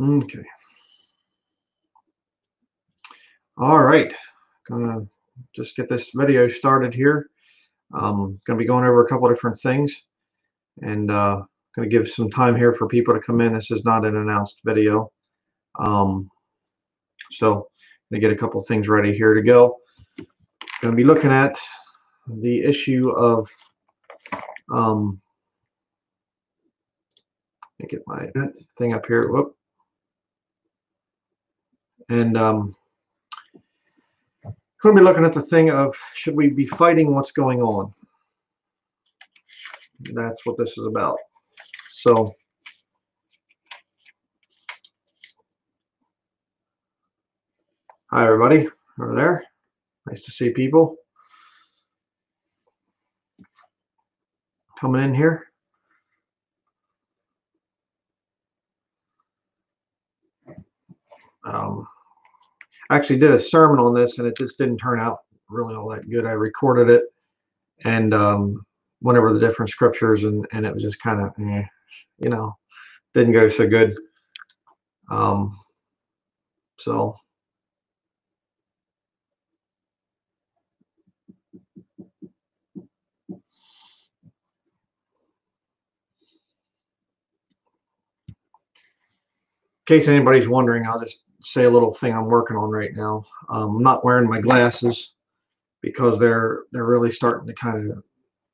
Okay. All right. Gonna just get this video started here. Um, gonna be going over a couple different things and uh, gonna give some time here for people to come in. This is not an announced video. Um, so gonna get a couple things ready here to go. Gonna be looking at the issue of um, let me get my thing up here. Whoop. And um, going to be looking at the thing of should we be fighting what's going on? That's what this is about. So, hi everybody over there. Nice to see people coming in here. Um, Actually did a sermon on this and it just didn't turn out really all that good. I recorded it and um, went over the different scriptures and, and it was just kind of, eh, you know, didn't go so good. Um, so in case anybody's wondering, I'll just say a little thing I'm working on right now. Um, I'm not wearing my glasses because they're they're really starting to kind of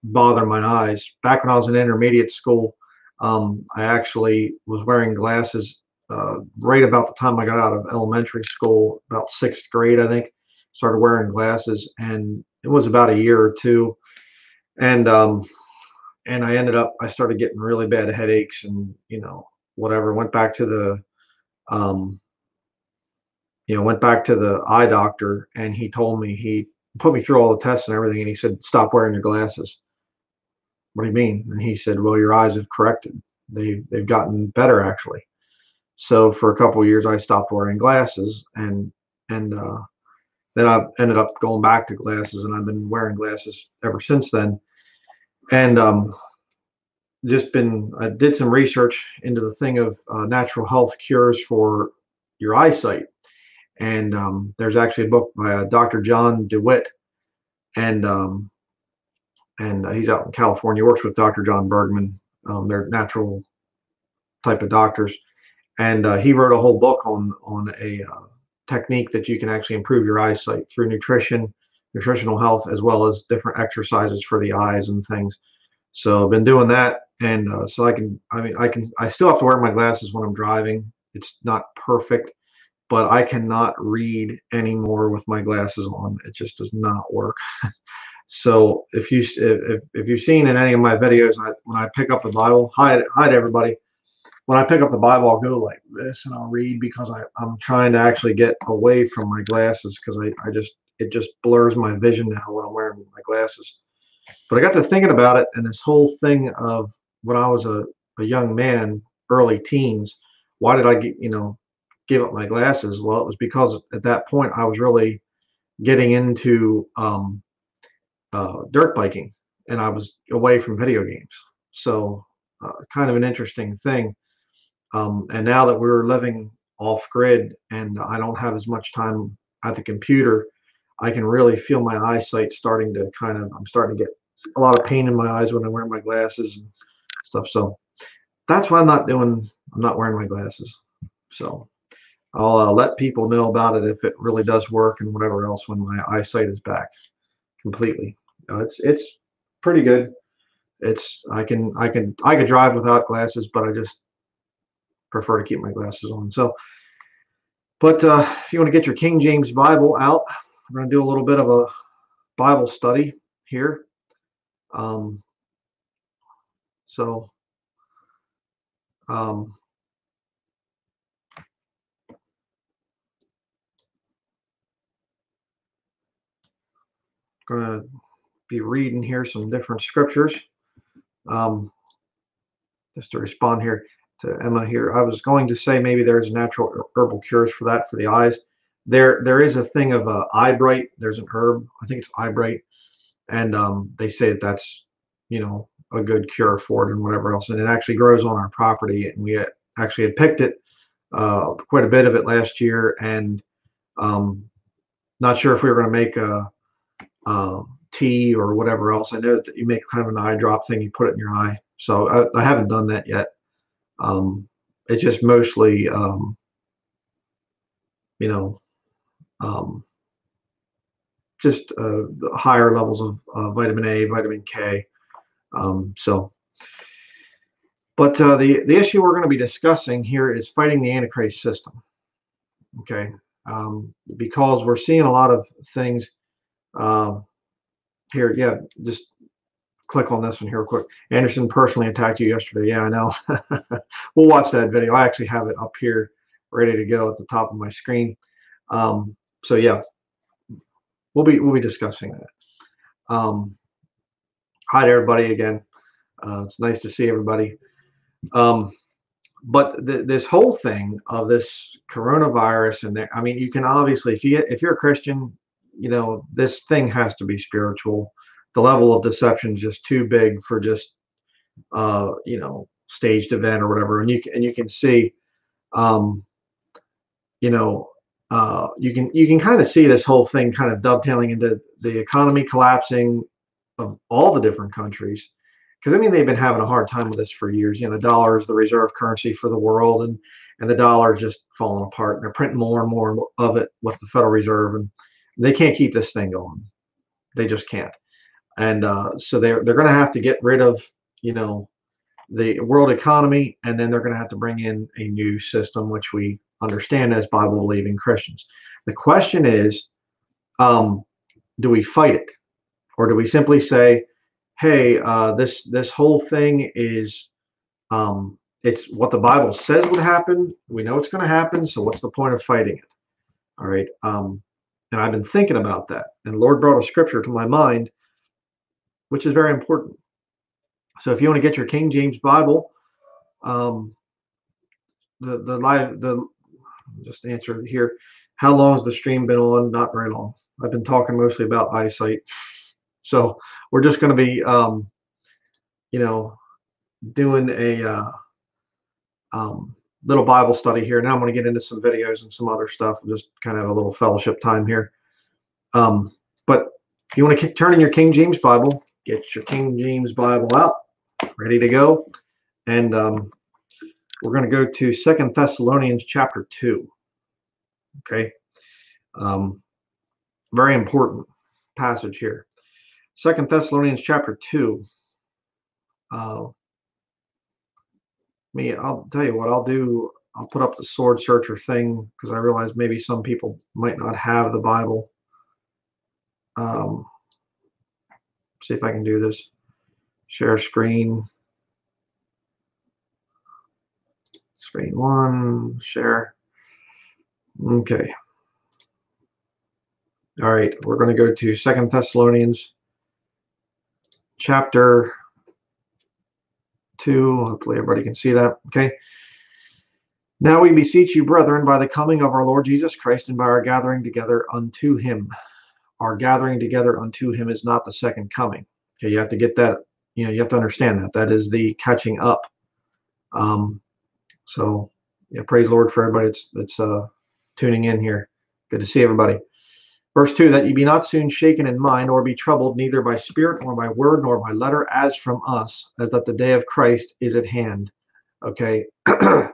bother my eyes. Back when I was in intermediate school, um, I actually was wearing glasses uh, right about the time I got out of elementary school, about sixth grade, I think. Started wearing glasses, and it was about a year or two, and um, and I ended up I started getting really bad headaches and you know whatever. Went back to the um, you know, went back to the eye doctor and he told me he put me through all the tests and everything and he said, stop wearing your glasses. What do you mean? And he said, well, your eyes have corrected. They they've gotten better actually. So for a couple years, I stopped wearing glasses and and uh, then I ended up going back to glasses and I've been wearing glasses ever since then. And um, just been I did some research into the thing of uh, natural health cures for your eyesight and um, there's actually a book by uh, Dr. John DeWitt, and um, and uh, he's out in California. Works with Dr. John Bergman. Um, they're natural type of doctors, and uh, he wrote a whole book on on a uh, technique that you can actually improve your eyesight through nutrition, nutritional health, as well as different exercises for the eyes and things. So I've been doing that, and uh, so I can. I mean, I can. I still have to wear my glasses when I'm driving. It's not perfect but I cannot read anymore with my glasses on. It just does not work. so if you if, if you've seen in any of my videos, I, when I pick up the Bible, hi hi to everybody. When I pick up the Bible, I'll go like this and I'll read because I, I'm trying to actually get away from my glasses because I, I just it just blurs my vision now when I'm wearing my glasses. But I got to thinking about it and this whole thing of when I was a, a young man, early teens, why did I get, you know, give up my glasses? Well, it was because at that point I was really getting into um, uh, dirt biking and I was away from video games. So, uh, kind of an interesting thing. Um, and now that we're living off grid and I don't have as much time at the computer, I can really feel my eyesight starting to kind of, I'm starting to get a lot of pain in my eyes when I wear my glasses and stuff. So that's why I'm not doing, I'm not wearing my glasses. So I'll uh, let people know about it if it really does work and whatever else when my eyesight is back completely. Uh, it's it's pretty good. It's I can I can I could drive without glasses, but I just prefer to keep my glasses on. So, but uh, if you want to get your King James Bible out, we're going to do a little bit of a Bible study here. Um, so, um, going to be reading here some different scriptures. Um, just to respond here to Emma here, I was going to say maybe there's natural herbal cures for that for the eyes. There, there is a thing of uh, eyebright. There's an herb. I think it's eyebright, and um, they say that that's you know a good cure for it and whatever else. And it actually grows on our property, and we actually had picked it uh, quite a bit of it last year, and um, not sure if we were going to make a, a, tea or whatever else. I know that you make kind of an eye drop thing, you put it in your eye. So I, I haven't done that yet. Um, it's just mostly, um, you know, um, just uh, higher levels of uh, vitamin A, vitamin K. Um, so, but uh, the the issue we're going to be discussing here is fighting the Antichrist system. Okay, um, because we're seeing a lot of things uh, here. Yeah, just click on this one here quick. Anderson personally attacked you yesterday. Yeah, I know. we'll watch that video. I actually have it up here ready to go at the top of my screen. Um, so yeah, we'll be we'll be discussing that. Um, hi to everybody again. Uh, it's nice to see everybody. Um, but th this whole thing of this coronavirus and there, I mean, you can obviously, if you if you're a Christian, you know this thing has to be spiritual. The level of deception is just too big for just uh, you know staged event or whatever. And you can and you can see, um, you know, uh, you can you can kind of see this whole thing kind of dovetailing into the economy collapsing of all the different countries because I mean they've been having a hard time with this for years. You know, the dollar is the reserve currency for the world, and and the dollar is just falling apart. And they're printing more and more of it with the Federal Reserve, and they can't keep this thing going. They just can't. And uh, so they're they're going to have to get rid of you know the world economy, and then they're going to have to bring in a new system, which we understand as Bible believing Christians. The question is, um, do we fight it, or do we simply say, "Hey, uh, this this whole thing is um, it's what the Bible says would happen. We know it's going to happen, so what's the point of fighting it?" All right. Um, and I've been thinking about that, and Lord brought a scripture to my mind, which is very important. So if you want to get your King James Bible, um, the the live the just answer here. How long has the stream been on? Not very long. I've been talking mostly about eyesight. So we're just going to be, um, you know, doing a uh, um, little Bible study here. Now I'm going to get into some videos and some other stuff. Just kind of a little fellowship time here. Um, but if you want to turn in your King James Bible, get your King James Bible out, ready to go. And um, we're going to go to Second Thessalonians chapter 2. Okay. Um, very important passage here. Second Thessalonians chapter 2. Uh, me, I'll tell you what I'll do. I'll put up the SwordSearcher thing because I realize maybe some people might not have the Bible. Um, see if I can do this. Share screen. Screen one, share. Okay. All right, we're going to go to Second Thessalonians chapter 2. Hopefully everybody can see that. Okay. Now we beseech you, brethren, by the coming of our Lord Jesus Christ and by our gathering together unto him. Our gathering together unto him is not the second coming. Okay, you have to get that, you know, you have to understand that. That is the catching up. Um, so yeah, praise Lord for everybody that's that's uh, tuning in here. Good to see everybody. Verse 2 that ye be not soon shaken in mind, or be troubled, neither by spirit, nor by word, nor by letter, as from us, as that the day of Christ is at hand. Okay.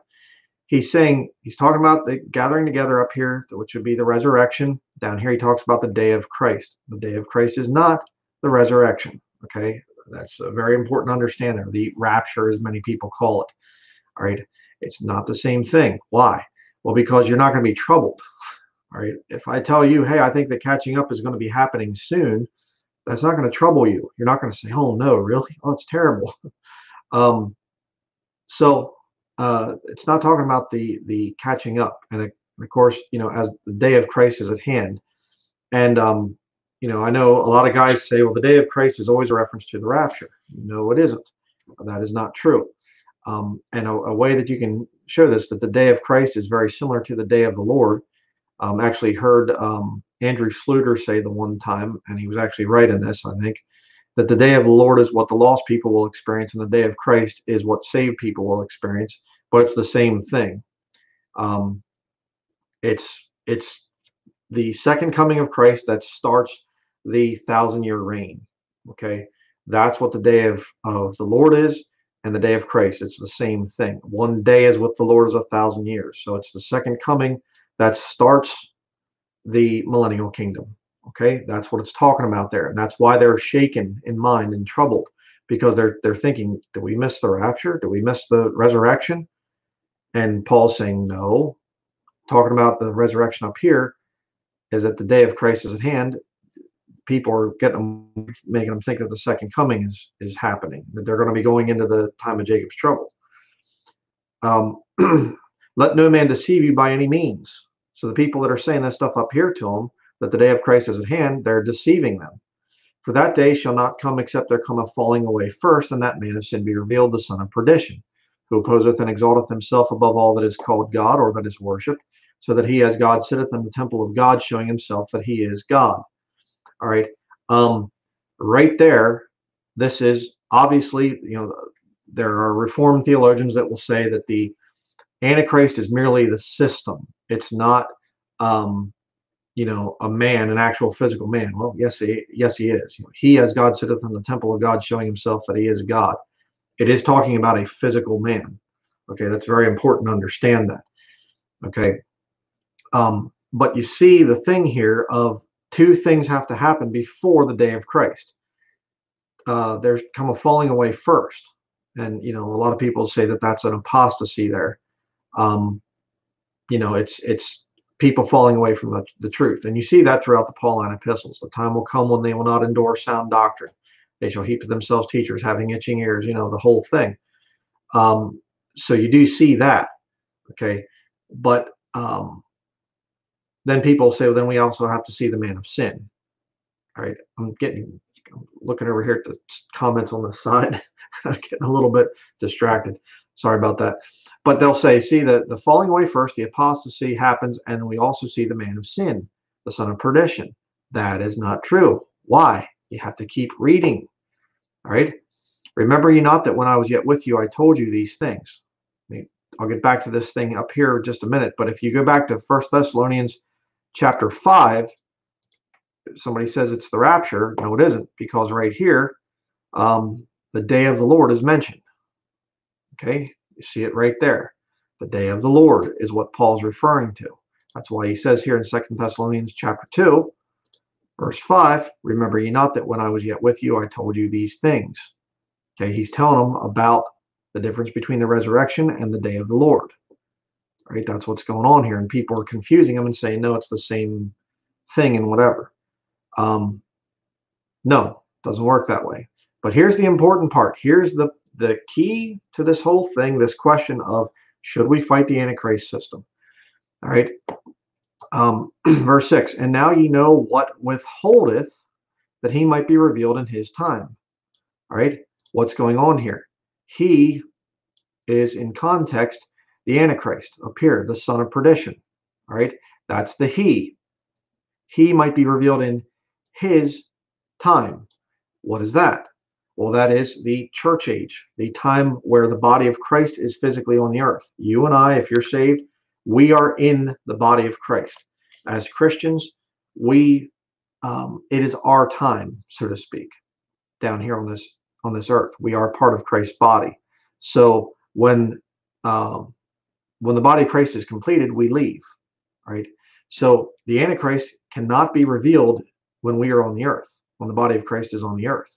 he's saying, he's talking about the gathering together up here, which would be the resurrection. Down here, he talks about the day of Christ. The day of Christ is not the resurrection. Okay. That's a very important to understand there. The rapture, as many people call it. All right. It's not the same thing. Why? Well, because you're not going to be troubled. Right. If I tell you, hey, I think the catching up is going to be happening soon, that's not going to trouble you. You're not going to say, oh, no, really? Oh, it's terrible. um, so uh, it's not talking about the the catching up. And of course, you know, as the day of Christ is at hand. And, um, you know, I know a lot of guys say, well, the day of Christ is always a reference to the rapture. No, it isn't. That is not true. Um, and a, a, way that you can show this that the day of Christ is very similar to the day of the Lord. Um, actually heard um, Andrew Sluter say the one time, and he was actually right in this, I think, that the day of the Lord is what the lost people will experience, and the day of Christ is what saved people will experience, but it's the same thing. Um, it's it's the second coming of Christ that starts the thousand year reign. Okay, that's what the day of, of the Lord is and the day of Christ. It's the same thing. One day is with the Lord is a thousand years. So it's the second coming that starts the millennial kingdom. Okay, that's what it's talking about there. And that's why they're shaken in mind and troubled because they're they're thinking, do we miss the rapture? Do we miss the resurrection? And Paul's saying, no. Talking about the resurrection up here is that the day of Christ is at hand. People are getting them, making them think that the second coming is is happening, that they're going to be going into the time of Jacob's trouble. Um, let no man deceive you by any means. So the people that are saying this stuff up here to them, that the day of Christ is at hand, they're deceiving them. For that day shall not come except there come a falling away first, and that man of sin be revealed, the son of perdition, who opposeth and exalteth himself above all that is called God or that is worshipped, so that he as God sitteth in the temple of God, showing himself that he is God. All right. Um, right there, this is obviously, you know, there are Reformed theologians that will say that the Antichrist is merely the system. It's not um, you know, a man, an actual physical man. Well, yes, he, yes, he is. He, as God sitteth in the temple of God, showing himself that he is God. It is talking about a physical man. Okay, that's very important to understand that. Okay, um, but you see the thing here of two things have to happen before the day of Christ. Uh, there's come a falling away first, and you know, a lot of people say that that's an apostasy there. Um, you know, it's it's people falling away from the, the truth. And you see that throughout the Pauline epistles. The time will come when they will not endure sound doctrine. They shall heap to themselves teachers having itching ears, you know, the whole thing. Um, so you do see that. Okay. But um, then people say, well, then we also have to see the man of sin. All right. I'm getting, I'm looking over here at the comments on the side. I'm getting a little bit distracted. Sorry about that. But they'll say, see, the, the falling away first, the apostasy happens, and we also see the man of sin, the son of perdition. That is not true. Why? You have to keep reading. All right. Remember ye not that when I was yet with you, I told you these things. I'll get back to this thing up here just a minute. But if you go back to First Thessalonians chapter 5, somebody says it's the rapture. No, it isn't, because right here, um, the day of the Lord is mentioned. Okay, you see it right there. The day of the Lord is what Paul's referring to. That's why he says here in Second Thessalonians chapter 2, verse 5, remember ye not that when I was yet with you, I told you these things. Okay, he's telling them about the difference between the resurrection and the day of the Lord. Right? That's what's going on here. And people are confusing them and saying, no, it's the same thing and whatever. Um, no, doesn't work that way. But here's the important part. Here's the the key to this whole thing, this question of should we fight the Antichrist system? All right. Um, verse 6 And now ye know what withholdeth that he might be revealed in his time. All right. What's going on here? He is in context the Antichrist here, the son of perdition. All right. That's the he. He might be revealed in his time. What is that? Well, that is the church age, the time where the body of Christ is physically on the earth. You and I, if you're saved, we are in the body of Christ. As Christians, we um, it is our time, so to speak, down here on this on this earth. We are part of Christ's body. So when um, when the body of Christ is completed, we leave. Right. So the Antichrist cannot be revealed when we are on the earth, when the body of Christ is on the earth.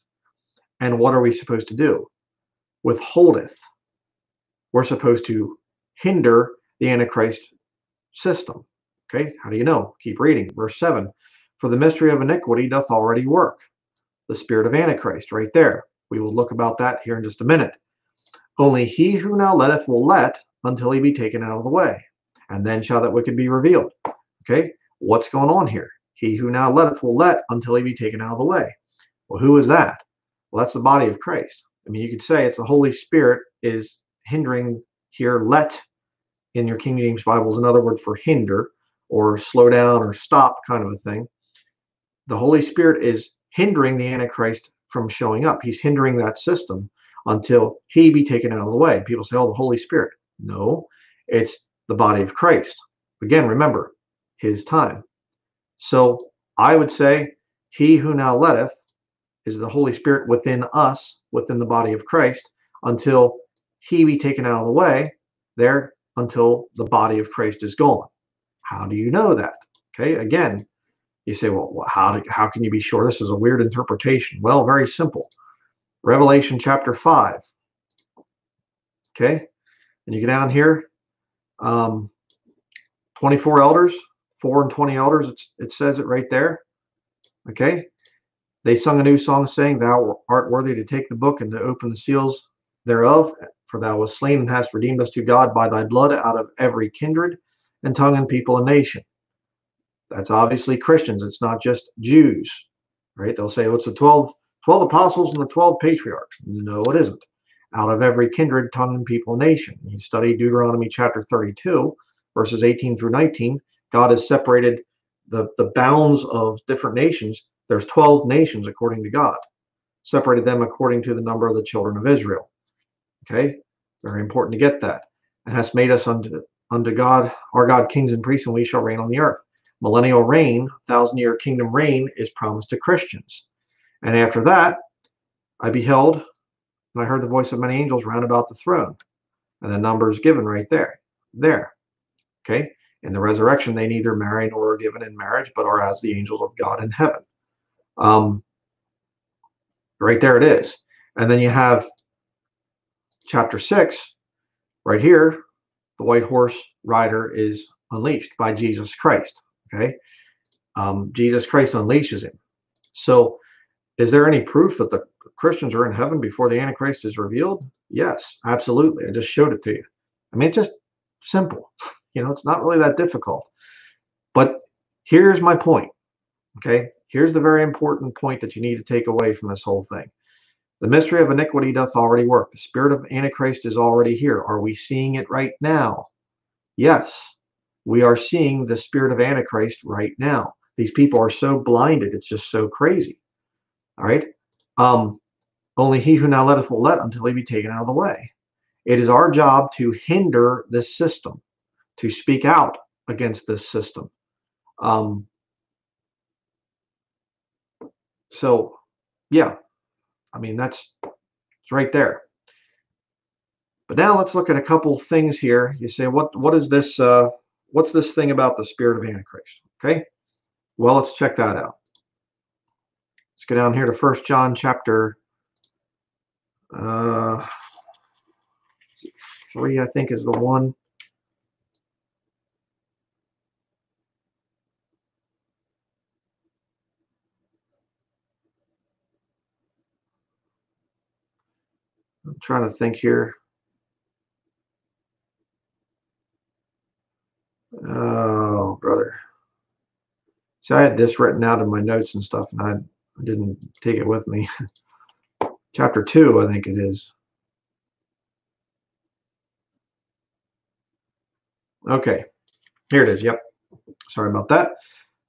And what are we supposed to do? Withholdeth. We're supposed to hinder the Antichrist system. Okay, how do you know? Keep reading. Verse 7 For the mystery of iniquity doth already work. The spirit of Antichrist, right there. We will look about that here in just a minute. Only he who now letteth will let until he be taken out of the way, and then shall that wicked be revealed. Okay, what's going on here? He who now letteth will let until he be taken out of the way. Well, who is that? Well, that's the body of Christ. I mean, you could say it's the Holy Spirit is hindering here. Let in your King James Bible is another word for hinder or slow down or stop kind of a thing. The Holy Spirit is hindering the Antichrist from showing up. He's hindering that system until he be taken out of the way. People say, oh, the Holy Spirit. No, it's the body of Christ. Again, remember, his time. So I would say, he who now letteth is the Holy Spirit within us, within the body of Christ, until he be taken out of the way, there until the body of Christ is gone. How do you know that? Okay, again, you say, well, how, do, how can you be sure? This is a weird interpretation. Well, very simple. Revelation chapter 5. Okay, and you get down here, um, 24 elders, 4 and 20 elders, it's, it says it right there. Okay, they sung a new song saying, Thou art worthy to take the book and to open the seals thereof, for thou wast slain and hast redeemed us to God by thy blood out of every kindred and tongue and people and nation. That's obviously Christians. It's not just Jews, right? They'll say, well, the 12, 12 apostles and the 12 patriarchs? No, it isn't. Out of every kindred, tongue, and people nation. You study Deuteronomy chapter 32, verses 18 through 19. God has separated the, the bounds of different nations. There's 12 nations according to God, separated them according to the number of the children of Israel. Okay, very important to get that. And has made us unto, unto God, our God, kings and priests, and we shall reign on the earth. Millennial reign, thousand year kingdom reign, is promised to Christians. And after that, I beheld, and I heard the voice of many angels round about the throne. And the number is given right there. There. Okay. In the resurrection, they neither marry nor are given in marriage, but are as the angels of God in heaven. Um, right there it is. And then you have chapter 6, right here, the white horse rider is unleashed by Jesus Christ. Okay. Um, Jesus Christ unleashes him. So, is there any proof that the Christians are in heaven before the Antichrist is revealed? Yes, absolutely. I just showed it to you. I mean, it's just simple. You know, it's not really that difficult. But here's my point. Okay. Here's the very important point that you need to take away from this whole thing. The mystery of iniquity doth already work. The spirit of Antichrist is already here. Are we seeing it right now? Yes, we are seeing the spirit of Antichrist right now. These people are so blinded, it's just so crazy. All right. Um, only he who now letteth will let until he be taken out of the way. It is our job to hinder this system, to speak out against this system. Um, so, yeah, I mean, that's it's right there. But now let's look at a couple things here. You say, what what is this? Uh, what's this thing about the spirit of Antichrist? Okay. Well, let's check that out. Let's go down here to First John chapter uh, three, I think, is the one. I'm trying to think here. Oh, brother. So I had this written out in my notes and stuff, and I, I didn't take it with me. Chapter 2, I think it is. Okay, here it is. Yep. Sorry about that.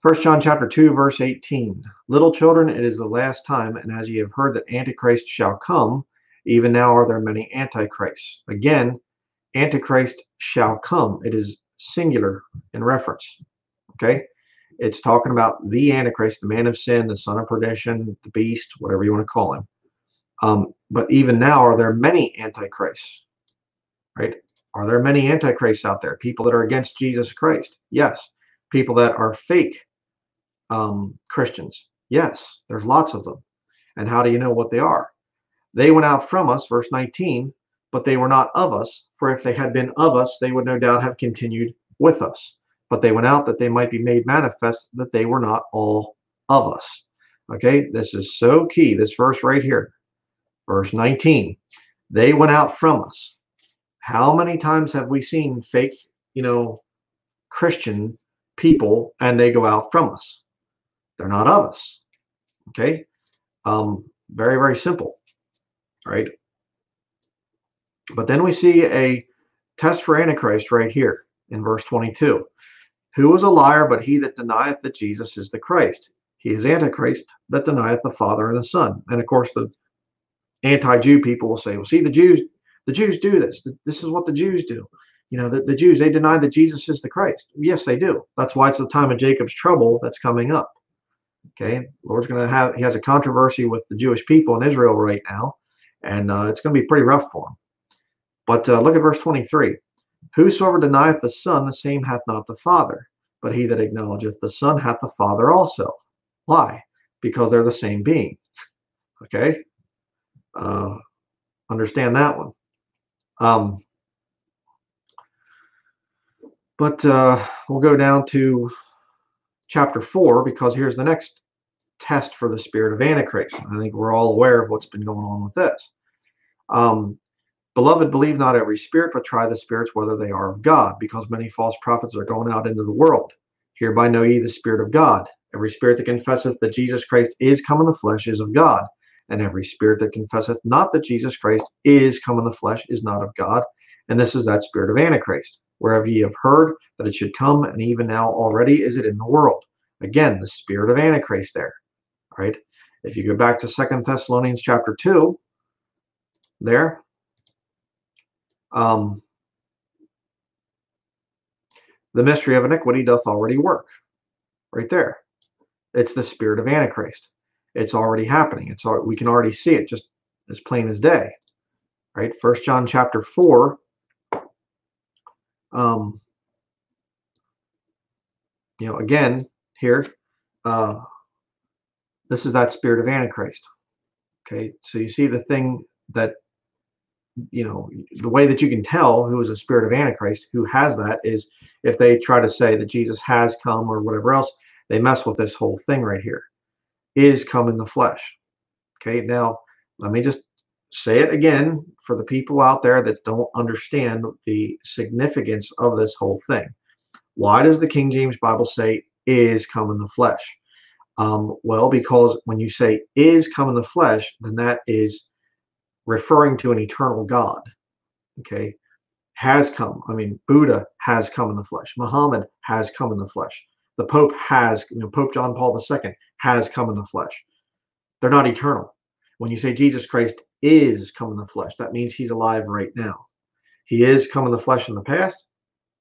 First John chapter 2, verse 18. Little children, it is the last time, and as ye have heard that Antichrist shall come, even now are there many antichrists. Again, Antichrist shall come. It is singular in reference. Okay? It's talking about the Antichrist, the man of sin, the son of perdition, the beast, whatever you want to call him. Um, but even now, are there many antichrists? Right? Are there many antichrists out there? People that are against Jesus Christ? Yes. People that are fake um, Christians? Yes. There's lots of them. And how do you know what they are? They went out from us, verse 19, but they were not of us. For if they had been of us, they would no doubt have continued with us. But they went out that they might be made manifest that they were not all of us. Okay, this is so key. This verse right here, verse 19. They went out from us. How many times have we seen fake, you know, Christian people and they go out from us? They're not of us. Okay, um, very, very simple right? But then we see a test for Antichrist right here in verse 22. Who is a liar but he that denieth that Jesus is the Christ? He is Antichrist that denieth the Father and the Son. And of course, the anti-Jew people will say, "Well, see, the Jews, the Jews do this. This is what the Jews do." you know, the, the Jews, they deny that Jesus is the Christ. Yes, they do. That's why it's the time of Jacob's trouble that's coming up. Okay, Lord's going to have, he has a controversy with the Jewish people in Israel right now, and uh, it's going to be pretty rough for him. But uh, look at verse 23. Whosoever denieth the Son, the same hath not the Father. But he that acknowledgeth the Son hath the Father also. Why? Because they're the same being. Okay? Uh, understand that one. Um, but uh, we'll go down to chapter 4 because here's the next test for the spirit of Antichrist. I think we're all aware of what's been going on with this. Um, Beloved, believe not every spirit, but try the spirits whether they are of God, because many false prophets are going out into the world. Hereby know ye the Spirit of God. Every spirit that confesseth that Jesus Christ is come in the flesh is of God, and every spirit that confesseth not that Jesus Christ is come in the flesh is not of God. And this is that spirit of Antichrist, wherever ye have heard that it should come, and even now already is it in the world. Again, the spirit of Antichrist there. Right. If you go back to Second Thessalonians chapter 2, there, um, the mystery of iniquity doth already work. Right there. It's the spirit of Antichrist. It's already happening. It's all, we can already see it just as plain as day. Right? First John chapter 4. Um, you know, again, here, uh, this is that spirit of Antichrist. Okay, so you see the thing that you know, the way that you can tell who is a spirit of Antichrist, who has that, is if they try to say that Jesus has come or whatever else, they mess with this whole thing right here. Is come in the flesh. Okay, now let me just say it again for the people out there that don't understand the significance of this whole thing. Why does the King James Bible say is come in the flesh? Um, well, because when you say is come in the flesh, then that is referring to an eternal God. Okay, has come. I mean, Buddha has come in the flesh. Muhammad has come in the flesh. The Pope has, you know, Pope John Paul II has come in the flesh. They're not eternal. When you say Jesus Christ is come in the flesh, that means he's alive right now. He is come in the flesh in the past.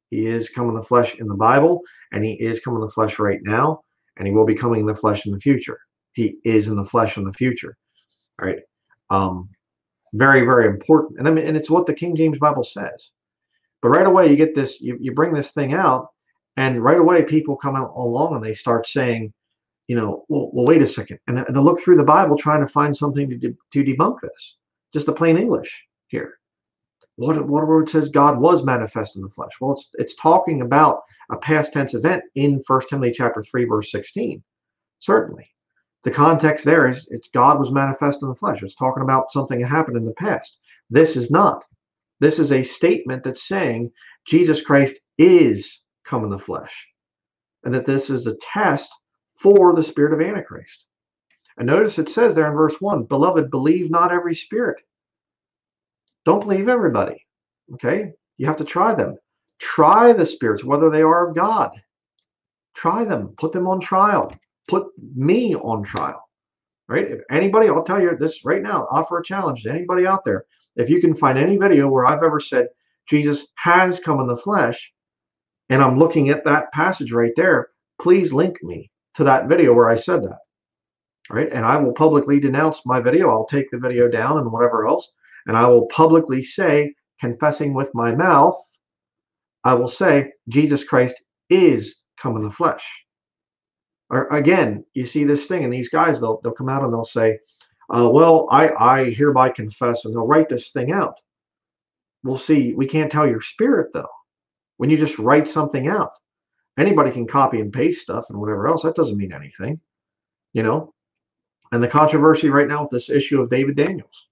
He is come in the flesh in the Bible, and he is come in the flesh right now, and he will be coming in the flesh in the future. He is in the flesh in the future. All right. Um, very, very important. And I mean, and it's what the King James Bible says. But right away, you get this, you, you bring this thing out, and right away, people come along and they start saying, you know, well, well wait a second. And they look through the Bible trying to find something to, de- to debunk this. Just the plain English here. What, what word says God was manifest in the flesh? Well, it's, it's talking about a past tense event in First Timothy chapter 3, verse 16. Certainly the context there is it's God was manifest in the flesh. It's talking about something that happened in the past. This is not. This is a statement that's saying Jesus Christ is come in the flesh, and that this is a test for the spirit of Antichrist. And notice it says there in verse 1 Beloved, believe not every spirit. Don't believe everybody. Okay? You have to try them. Try the spirits, whether they are of God. Try them, put them on trial put me on trial, right? If anybody, I'll tell you this right now, offer a challenge to anybody out there. If you can find any video where I've ever said Jesus has come in the flesh, and I'm looking at that passage right there, please link me to that video where I said that. Right. And I will publicly denounce my video. I'll take the video down and whatever else. And I will publicly say, confessing with my mouth, I will say, Jesus Christ is come in the flesh or again, you see this thing, and these guys they'll they'll come out and they'll say, uh, "Well, I I hereby confess," and they'll write this thing out. We'll see. We can't tell your spirit though. When you just write something out, anybody can copy and paste stuff and whatever else. That doesn't mean anything, you know. And the controversy right now with this issue of David Daniels,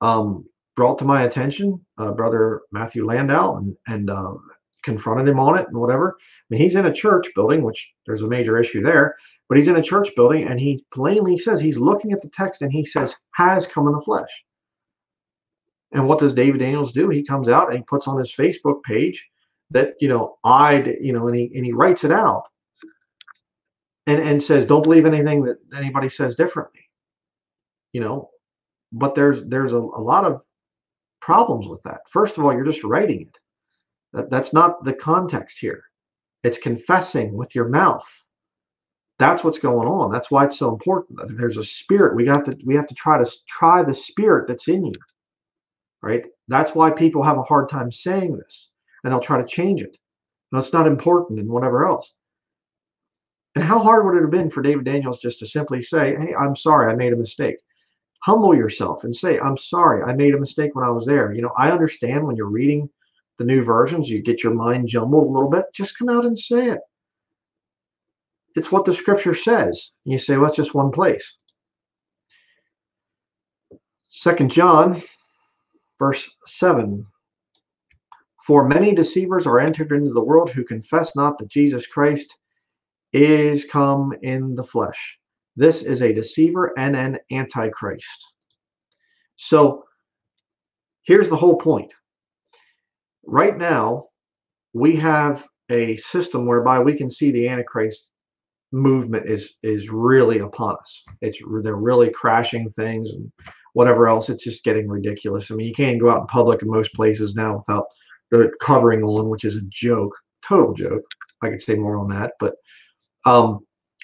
um, brought to my attention, uh, brother Matthew Landau, and and uh, confronted him on it and whatever. I mean, he's in a church building, which there's a major issue there, but he's in a church building and he plainly says he's looking at the text and he says, has come in the flesh. And what does David Daniels do? He comes out and he puts on his Facebook page that, you know, I, you know, and he, and he writes it out and, and says, don't believe anything that anybody says differently, you know, but there's, there's a, a lot of problems with that. First of all, you're just writing it That, that's not the context here. It's confessing with your mouth. That's what's going on. That's why it's so important. There's a spirit. We got to we have to try to try the spirit that's in you. Right? That's why people have a hard time saying this. And they'll try to change it. It's not important and whatever else. And how hard would it have been for David Daniels just to simply say, Hey, I'm sorry, I made a mistake? Humble yourself and say, I'm sorry, I made a mistake when I was there. You know, I understand when you're reading the new versions, you get your mind jumbled a little bit. Just come out and say it. It's what the scripture says. And you say, well, it's just one place. Second John, verse 7. For many deceivers are entered into the world who confess not that Jesus Christ is come in the flesh. This is a deceiver and an antichrist. So here's the whole point. Right now, we have a system whereby we can see the antichrist movement is is really upon us. It's they're really crashing things and whatever else. It's just getting ridiculous. I mean, you can't go out in public in most places now without the covering on, which is a joke, total joke. I could say more on that, but um,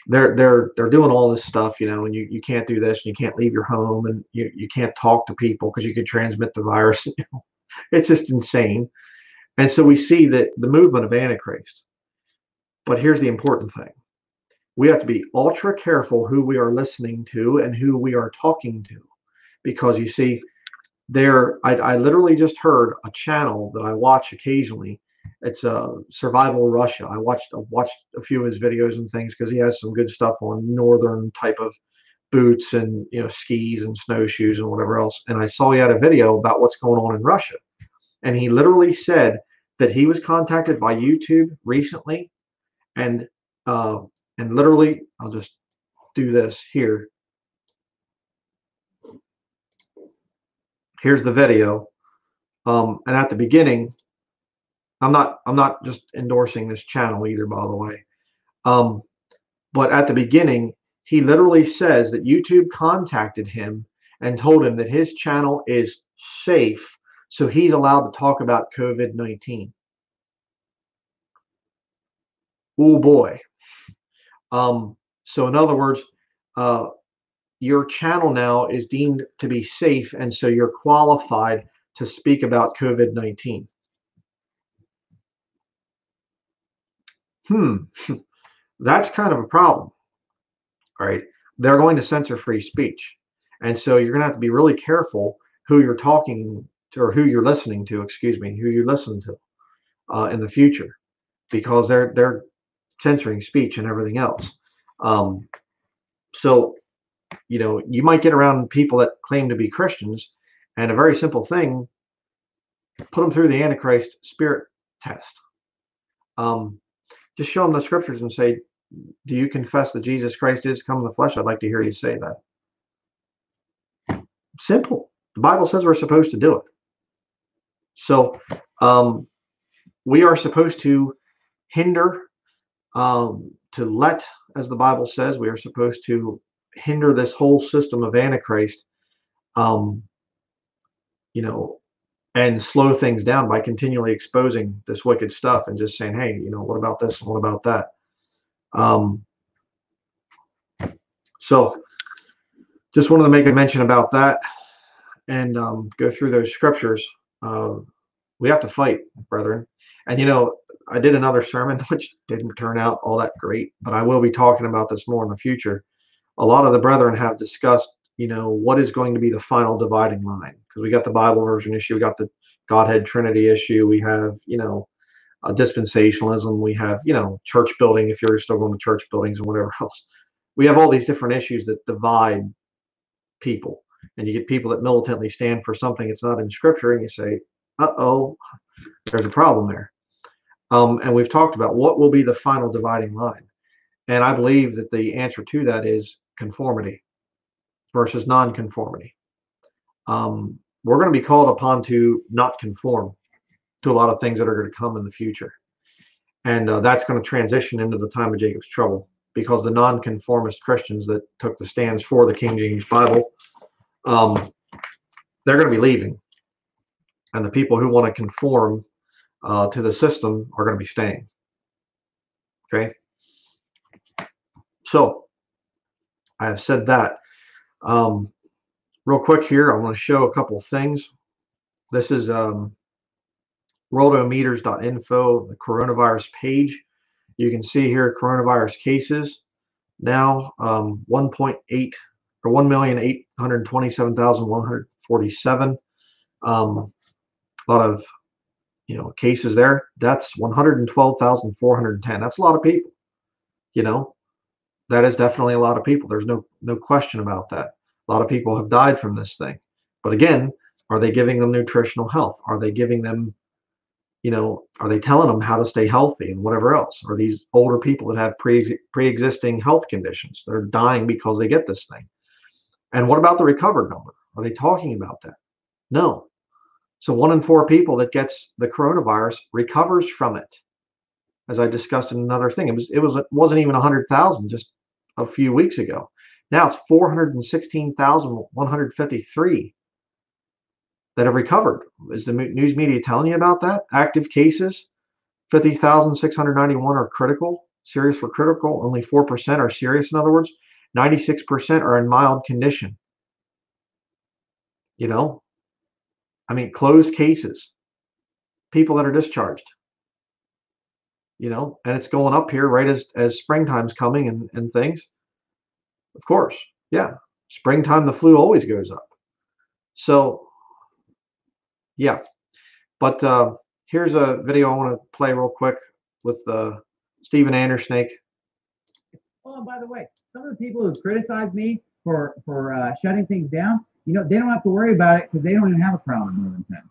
they're they're they're doing all this stuff, you know, and you, you can't do this, and you can't leave your home, and you, you can't talk to people because you could transmit the virus. it's just insane. And so we see that the movement of Antichrist. But here's the important thing. We have to be ultra careful who we are listening to and who we are talking to. Because you see, there I, I literally just heard a channel that I watch occasionally it's uh, Survival Russia. I watched I've watched a few of his videos and things because he has some good stuff on northern type of boots and you know skis and snowshoes and whatever else. And I saw he had a video about what's going on in Russia, and he literally said that he was contacted by YouTube recently, and uh, and literally I'll just do this here. Here's the video. Um, and at the beginning, I'm not I'm not just endorsing this channel either, by the way. Um, but at the beginning, he literally says that YouTube contacted him and told him that his channel is safe, so he's allowed to talk about COVID 19. Oh boy. Um, so, in other words, uh, your channel now is deemed to be safe, and so you're qualified to speak about COVID 19. Hmm, that's kind of a problem, right? They're going to censor free speech. And so you're going to have to be really careful who you're talking to or who you're listening to, excuse me, who you listen to uh, in the future because they're they're censoring speech and everything else. Um, so, you know, you might get around people that claim to be Christians, and a very simple thing: put them through the Antichrist spirit test. Um, just show them the scriptures and say, Do you confess that Jesus Christ is come in the flesh? I'd like to hear you say that. Simple. The Bible says we're supposed to do it. So um, we are supposed to hinder, um, to let, as the Bible says, we are supposed to hinder this whole system of Antichrist, um, you know, and slow things down by continually exposing this wicked stuff and just saying, hey, you know, what about this and what about that? Um, so just wanted to make a mention about that and um, go through those scriptures. Uh, we have to fight, brethren. And you know, I did another sermon which didn't turn out all that great, but I will be talking about this more in the future. A lot of the brethren have discussed you know, what is going to be the final dividing line? Because we got the Bible version issue, we got the Godhead Trinity issue, we have, you know, uh, dispensationalism, we have, you know, church building, if you're still going to church buildings and whatever else. We have all these different issues that divide people. And you get people that militantly stand for something that's not in scripture, and you say, uh oh, there's a problem there. Um, and we've talked about what will be the final dividing line. And I believe that the answer to that is conformity versus nonconformity. Um, we're going to be called upon to not conform to a lot of things that are going to come in the future. And uh, that's going to transition into the time of Jacob's trouble because the nonconformist Christians that took the stands for the King James Bible, um, they're going to be leaving. And the people who want to conform uh, to the system are going to be staying. Okay. So I have said that. Um, real quick here, I want to show a couple things. This is um, worldometers.info, the coronavirus page. You can see here coronavirus cases now um, 1.8 or 1,827,147. Um, a lot of you know cases there. That's 112,410. That's a lot of people. You know, that is definitely a lot of people. There's no no question about that. A lot of people have died from this thing. But again, are they giving them nutritional health? Are they giving them, you know, are they telling them how to stay healthy and whatever else? Are these older people that have pre pre-existing health conditions that are dying because they get this thing? And what about the recovered number? Are they talking about that? No. So one in four people that gets the coronavirus recovers from it. As I discussed in another thing, it was it was it wasn't even hundred thousand just a few weeks ago. Now it's 416,153 that have recovered. Is the news media telling you about that? Active cases, 50,691 are critical, serious for critical. Only 4% are serious, in other words. 96% are in mild condition. You know, I mean, closed cases, people that are discharged. You know, and it's going up here right as, as springtime's coming and, and things. Of course. Yeah. Springtime, the flu always goes up. So, yeah. But uh, here's a video I want to play real quick with uh, Steven Andersnake. Oh, by the way, some of the people who criticize me for for uh, shutting things down, you know, they don't have to worry about it because they don't even have a problem more than ten.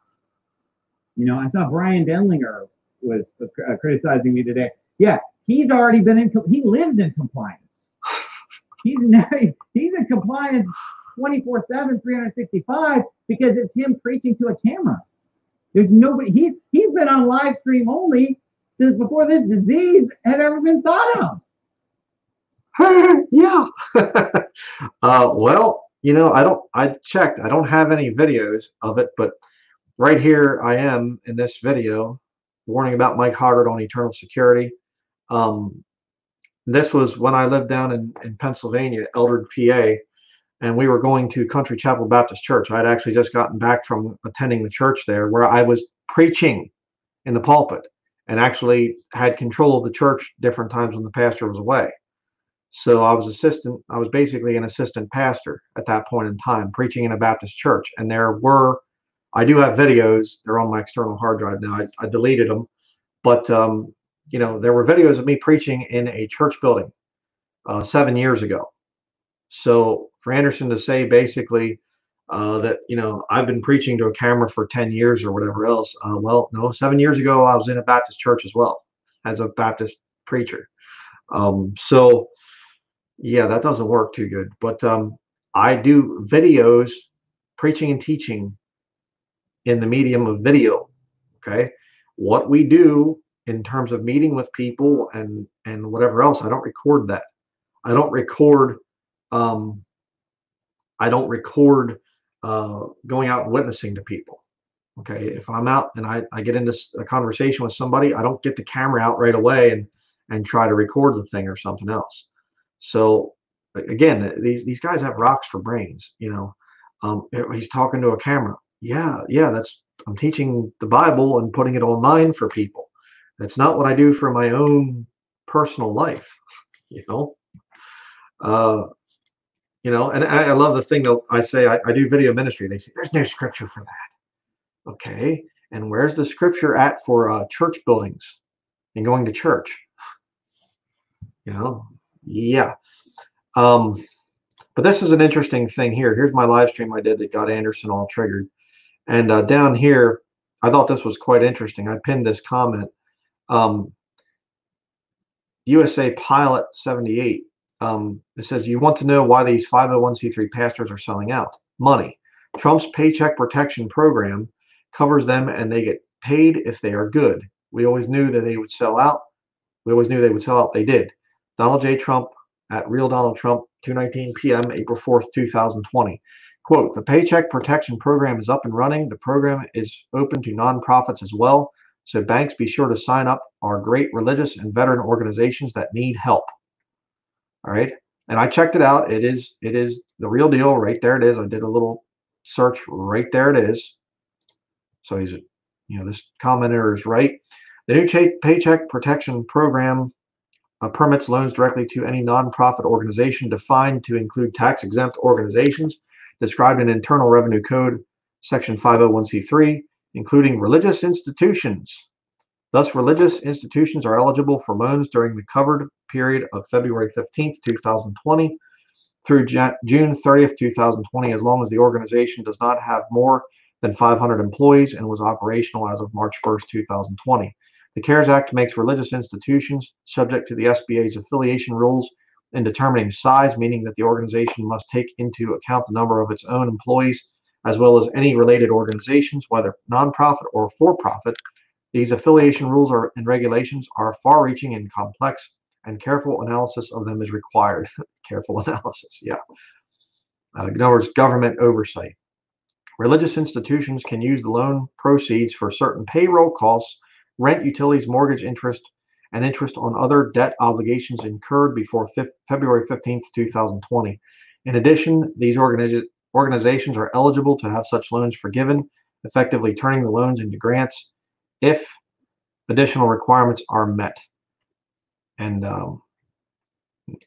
You know, I saw Bryan Denlinger was uh, criticizing me today. Yeah, he's already been in. He lives in compliance. He's now, he's in compliance 24 7, 365 because it's him preaching to a camera. There's nobody, he's he's been on live stream only since before this disease had ever been thought of. yeah. uh, well, you know, I don't, I checked, I don't have any videos of it, but right here I am in this video warning about Mike Hoggard on eternal security. Um, this was when I lived down in, in Pennsylvania, Eldred, PA, and we were going to Country Chapel Baptist Church. I'd actually just gotten back from attending the church there where I was preaching in the pulpit and actually had control of the church different times when the pastor was away. So I was assistant, I was basically an assistant pastor at that point in time, preaching in a Baptist church. And there were, I do have videos, they're on my external hard drive now. I, I deleted them, but um, you know, there were videos of me preaching in a church building uh, seven years ago. So for Anderson to say basically uh, that, you know, I've been preaching to a camera for 10 years or whatever else, uh, well, no, seven years ago, I was in a Baptist church as well as a Baptist preacher. Um, so, yeah, that doesn't work too good. But um, I do videos preaching and teaching in the medium of video. Okay. What we do in terms of meeting with people and and whatever else i don't record that i don't record um i don't record uh going out and witnessing to people okay if i'm out and i, I get into a conversation with somebody i don't get the camera out right away and and try to record the thing or something else so again these these guys have rocks for brains you know um he's talking to a camera yeah yeah that's i'm teaching the bible and putting it online for people that's not what I do for my own personal life, you know. Uh, you know, and I, I love the thing that I say I, I do video ministry. They say there's no scripture for that. Okay, and where's the scripture at for uh, church buildings and going to church? You know, yeah. Um, but this is an interesting thing here. Here's my live stream I did that got Anderson all triggered. And uh, down here, I thought this was quite interesting. I pinned this comment. Um, USA Pilot 78. Um, it says, You want to know why these 501c3 pastors are selling out? Money. Trump's Paycheck Protection Program covers them and they get paid if they are good. We always knew that they would sell out. We always knew they would sell out. They did. Donald J. Trump at Real Donald Trump, 2:19 p.m., April 4th, 2020. Quote, the Paycheck Protection Program is up and running. The program is open to nonprofits as well. So banks be sure to sign up our great religious and veteran organizations that need help. All right. And I checked it out. It is it is the real deal. Right there it is. I did a little search. Right there it is. So he's you know this commenter is right. The new Paycheck Protection Program uh, permits loans directly to any nonprofit organization defined to include tax exempt organizations described in Internal Revenue Code Section 501c3, including religious institutions. Thus, religious institutions are eligible for loans during the covered period of February 15, 2020 through June 30, 2020, as long as the organization does not have more than 500 employees and was operational as of March 1, 2020. The CARES Act makes religious institutions subject to the SBA's affiliation rules in determining size, meaning that the organization must take into account the number of its own employees, as well as any related organizations, whether nonprofit or for profit. These affiliation rules are, and regulations are far reaching and complex, and careful analysis of them is required. careful analysis, yeah. Uh, in other words, government oversight. Religious institutions can use the loan proceeds for certain payroll costs rent, utilities, mortgage interest, and interest on other debt obligations incurred before February 15, 2020. In addition, these organiz organizations are eligible to have such loans forgiven, effectively turning the loans into grants if additional requirements are met. And um,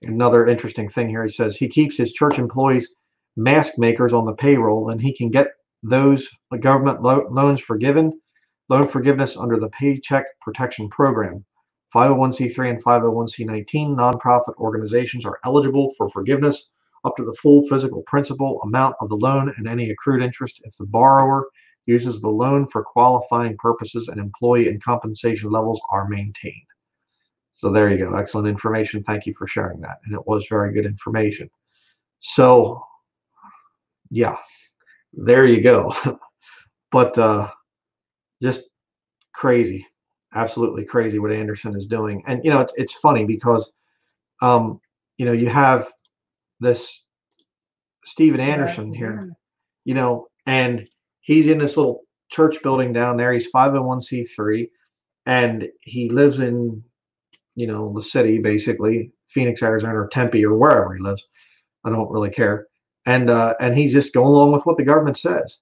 another interesting thing here, he says he keeps his church employees mask makers on the payroll and he can get those government lo loans forgiven loan forgiveness under the Paycheck Protection Program. 501c3 and 501c19 nonprofit organizations are eligible for forgiveness up to the full physical principal amount of the loan and any accrued interest if the borrower uses the loan for qualifying purposes and employee and compensation levels are maintained. So there you go. Excellent information. Thank you for sharing that. And it was very good information. So, yeah, there you go. but uh, just crazy, absolutely crazy what Anderson is doing. And you know, it's it's funny because, um, you know, you have this Steven Anderson here, you know, and he's in this little church building down there. He's 501c3, and he lives in, you know, the city basically, Phoenix, Arizona, or Tempe, or wherever he lives. I don't really care. And uh, and he's just going along with what the government says.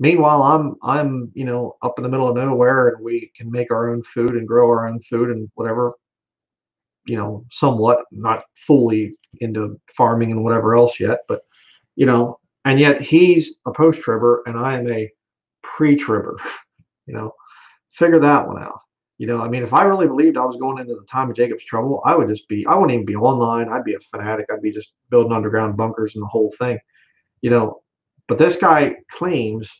Meanwhile, I'm I'm you know up in the middle of nowhere, and we can make our own food and grow our own food and whatever. You know, somewhat not fully into farming and whatever else yet, but you know, and yet he's a post tribber and I am a pre tribber. You know, figure that one out. You know, I mean, if I really believed I was going into the time of Jacob's trouble, I would just be, I wouldn't even be online. I'd be a fanatic. I'd be just building underground bunkers and the whole thing, you know. But this guy claims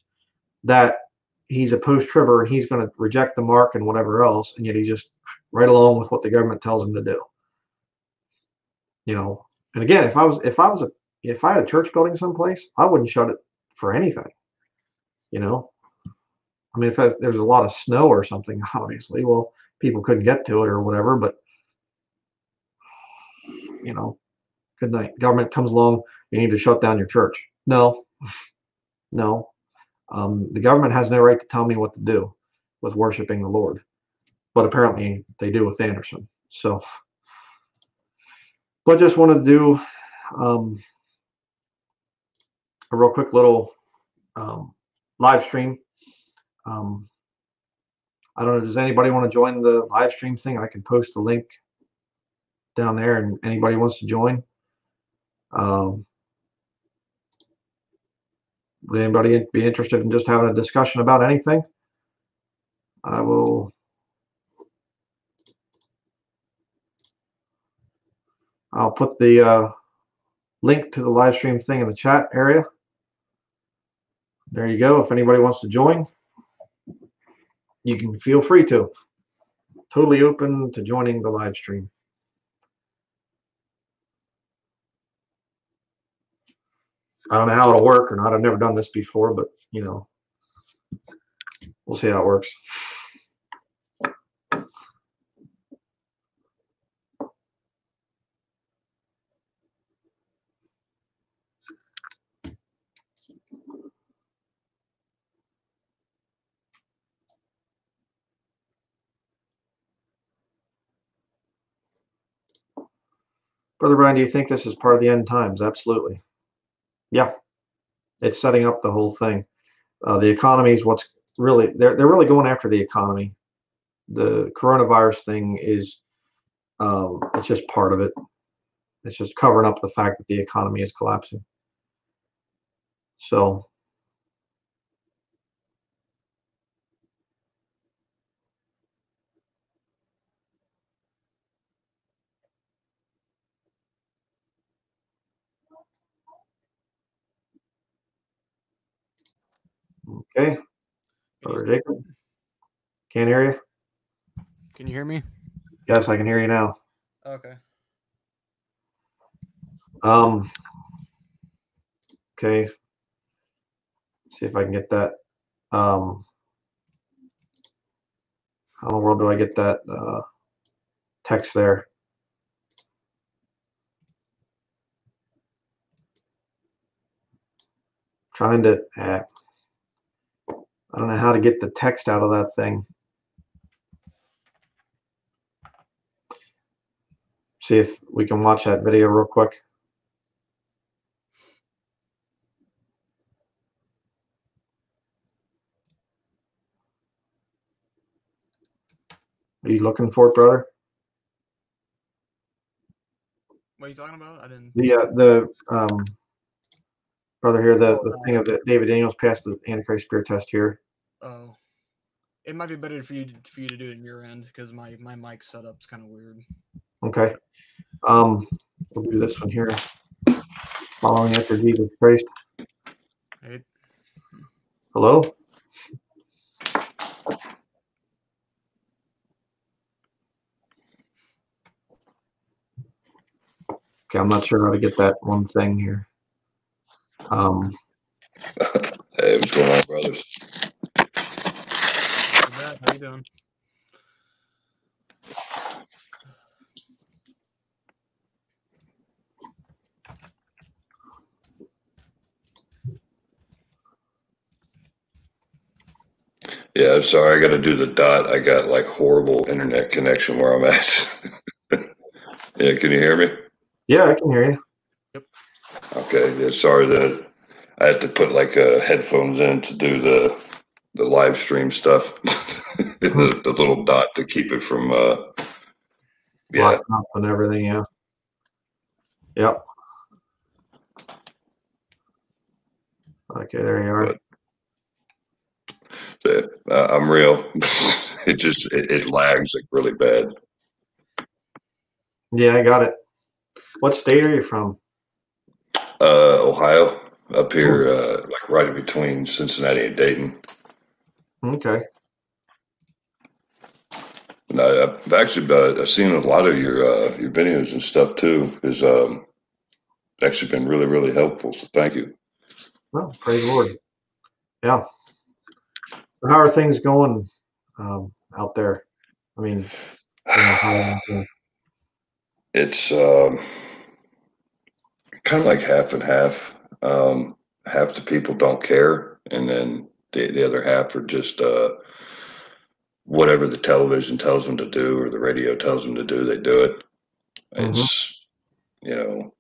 that he's a post tribber and he's going to reject the mark and whatever else, and yet he's just right along with what the government tells him to do. You know, and again, if I was if I was a if I had a church building someplace, I wouldn't shut it for anything. You know, I mean, if there's a lot of snow or something, obviously, well, people couldn't get to it or whatever, but you know, good night. Government comes along, you need to shut down your church. No, no, um, the government has no right to tell me what to do with worshiping the Lord, but apparently they do with Anderson. So, but just wanted to do um, a real quick little um, live stream. Um, I don't know. Does anybody want to join the live stream thing? I can post the link down there, and anybody wants to join. Um, would anybody be interested in just having a discussion about anything? I will. I'll put the uh, link to the live stream thing in the chat area. There you go. If anybody wants to join, you can feel free to. Totally open to joining the live stream. I don't know how it'll work or not. I've never done this before, but you know, we'll see how it works. Brother Bryan, do you think this is part of the end times? Absolutely. Yeah. It's setting up the whole thing. Uh, the economy is what's really they're they're really going after the economy. The coronavirus thing is um, it's just part of it. It's just covering up the fact that the economy is collapsing. So okay, Can Brother you, Jacob, can't hear you. can you hear me? Yes, I can hear you now. Okay. Um, okay. See if I can get that. Um, how in the world do I get that uh, text there? Trying to. Uh, I don't know how to get the text out of that thing. See if we can watch that video real quick. Are you looking for it, brother? What are you talking about? I didn't. The uh, the um brother here, the, the thing of the David Daniels passed the Antichrist spirit test here. Oh, it might be better for you to, for you to do it in your end because my my mic setup's kind of weird. Okay. Um we'll do this one here. Following after Jesus Christ. Hey, Hello? Okay, I'm not sure how to get that one thing here. Um, Hey, what's going on, brothers? Matt, how you doing? Yeah, I'm sorry. I got to do the dot. I got like horrible internet connection where I'm at. yeah, can you hear me? yeah, I can hear you. Okay. Yeah, sorry that I had to put like uh, headphones in to do the the live stream stuff. the, the little dot to keep it from. Uh, yeah, Locking up and everything, yeah. Yep. Okay, there you are. so, uh, I'm real. it just it, it lags like really bad. Yeah, I got it. What state are you from? Uh, Ohio, up here, uh, like right in between Cincinnati and Dayton. Okay. And I, I've actually uh, I've seen a lot of your uh, your videos and stuff too. Has um, actually been really really helpful. So thank you. Well, praise the Lord. Yeah. How are things going um, out there? I mean, you know, It's um, kind of like half and half. Um, half the people don't care, and then the, the other half are just uh, whatever the television tells them to do or the radio tells them to do, they do it. It's you know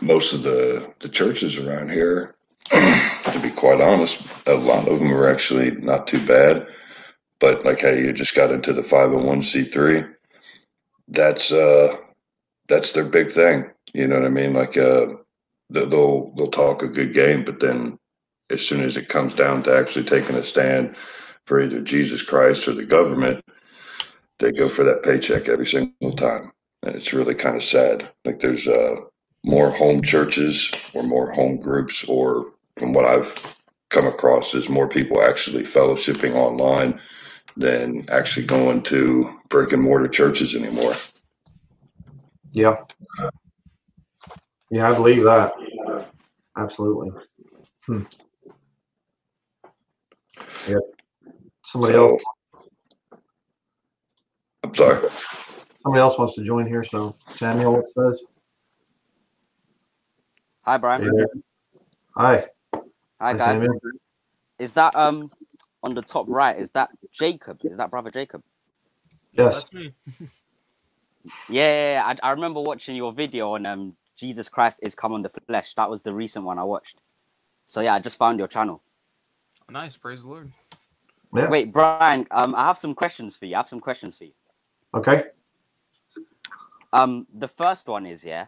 most of the the churches around here, to be quite honest, a lot of them are actually not too bad. But like how you just got into the five hundred one c three, that's uh that's their big thing. You know what I mean? Like uh they- they'll they'll talk a good game, but then as soon as it comes down to actually taking a stand for either Jesus Christ or the government, they go for that paycheck every single time. And it's really kind of sad. Like there's uh more home churches or more home groups or from what I've come across is more people actually fellowshipping online than actually going to brick and mortar churches anymore. Yeah. Yeah, I believe that. Absolutely. Hmm. Yep. Somebody else, I'm sorry. somebody else wants to join here. So Samuel it says, Hi, Bryan. Yeah. "Hi, Hi, Hi, guys. Samuel. Is that um on the top right? Is that Jacob? Is that brother Jacob? Yeah, Yes. that's me. Yeah, yeah, yeah. I, I remember watching your video on um Jesus Christ is come on the flesh. That was the recent one I watched. So yeah, I just found your channel. Nice, praise the Lord. Yeah. Wait, Bryan, um, I have some questions for you. I have some questions for you. Okay. Um, the first one is yeah,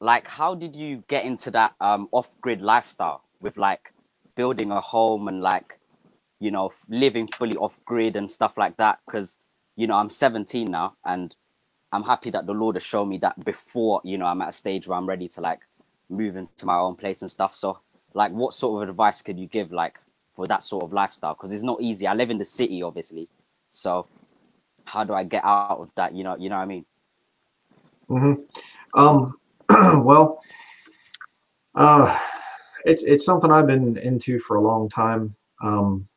like how did you get into that um off-grid lifestyle with like building a home and like you know living fully off-grid and stuff like that? Because you know I'm 17 now and I'm happy that the Lord has shown me that before you know I'm at a stage where I'm ready to like move into my own place and stuff. So like, what sort of advice could you give like for that sort of lifestyle? Because it's not easy. I live in the city, obviously, so how do I get out of that? You know, you know what I mean. hmm Um, well, uh, it's it's something I've been into for a long time. Um,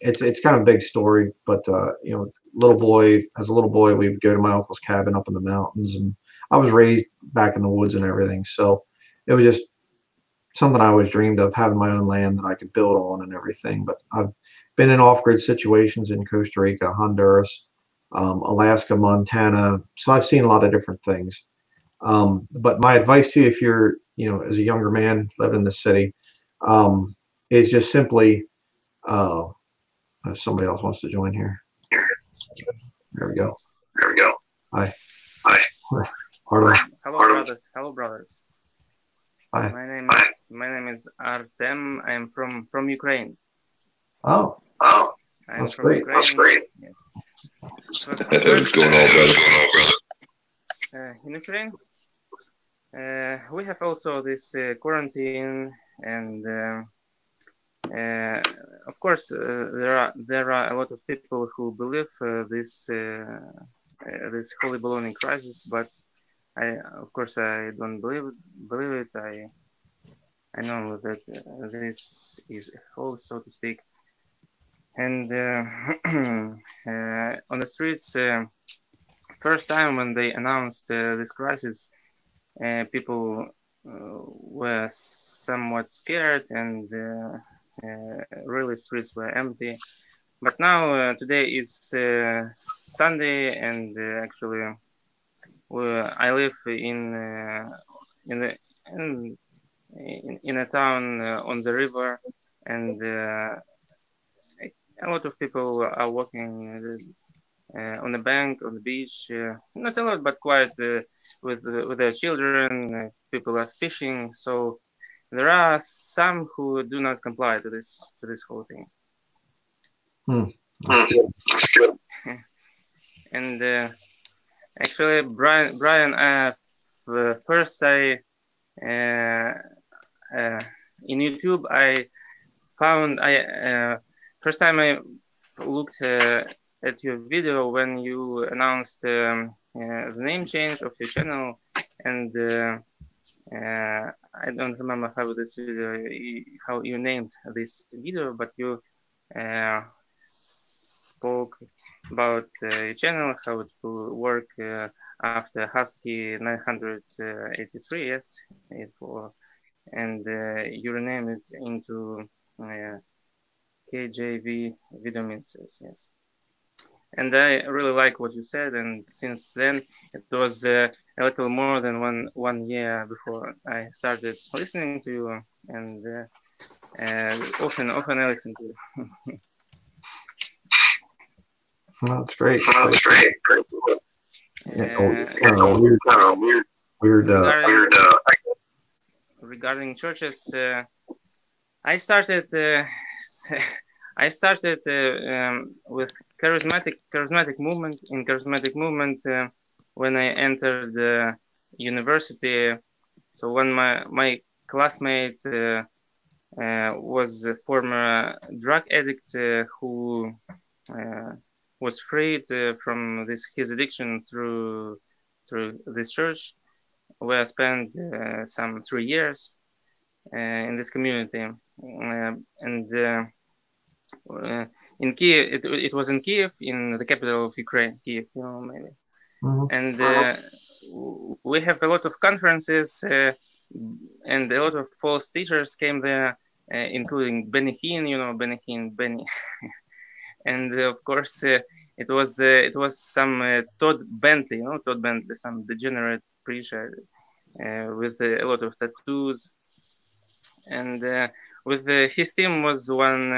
it's it's kind of a big story, but uh, you know, little boy as a little boy, we would go to my uncle's cabin up in the mountains, and I was raised back in the woods and everything. So it was just something I always dreamed of having my own land that I could build on and everything. But I've been in off-grid situations in Costa Rica, Honduras, um, Alaska, Montana. So I've seen a lot of different things. Um, but my advice to you, if you're, you know, as a younger man living in the city, um, is just simply, uh, somebody else wants to join here. There we go. There we go. Hi. Hi. Pardon. Hello, brothers. Hello, brothers. Hi. My name is my name is Artem. I am from from Ukraine. Oh. Oh. I am That's from great. Ukraine. That's great. Yes. But Hey, what's first, going on, brother? uh, in Ukraine, uh, we have also this uh, quarantine, and uh, of course, uh, there are there are a lot of people who believe uh, this uh, uh, this holy balloon crisis, but I, of course, I don't believe believe it. I I know that this is a whole, so to speak. And on the streets, first time when they announced this crisis, people were somewhat scared, and really streets were empty. But now uh, today is uh, Sunday, and uh, actually, I live in uh, in the in, in, a town uh, on the river, and uh, a lot of people are walking uh, on the bank, on the beach. Uh, not a lot, but quite uh, with with their children. Uh, people are fishing, so there are some who do not comply to this to this whole thing. That's good. That's good. and uh, actually brian brian uh, first i uh, uh, in youtube i found i uh, first time i looked uh, at your video when you announced um, uh, the name change of your channel and uh, uh, i don't remember how this video how you named this video but you uh, spoke about uh, your channel, how it will work uh, after Husky 983, yes, it and uh, you renamed it into uh, KJV Video Ministries, yes. And I really like what you said, and since then it was uh, a little more than one one year before I started listening to you, and uh, uh, often often I listen to you. Well, that's great. That's great. Yeah, oh, kind of weird, weird, weird, uh, Regarding- weird, uh, regarding churches, uh, I started. Uh, I started uh, um, with charismatic charismatic movement in charismatic movement uh, when I entered the university. So when my my classmate uh, uh, was a former drug addict uh, who was freed from this his addiction through through this church where I spent some three years in this community. And uh, in Kiev, it, it was in Kiev, in the capital of Ukraine, Kiev, you know, maybe. mhm. And uh, we have a lot of conferences, uh, and a lot of false teachers came there, uh, including Benny Hinn, you know, Benny Hinn, Benny. and uh, of course, uh, it was uh, it was some uh, Todd Bentley, you know, Todd Bentley, some degenerate preacher uh, with a lot of tattoos, and with his team was one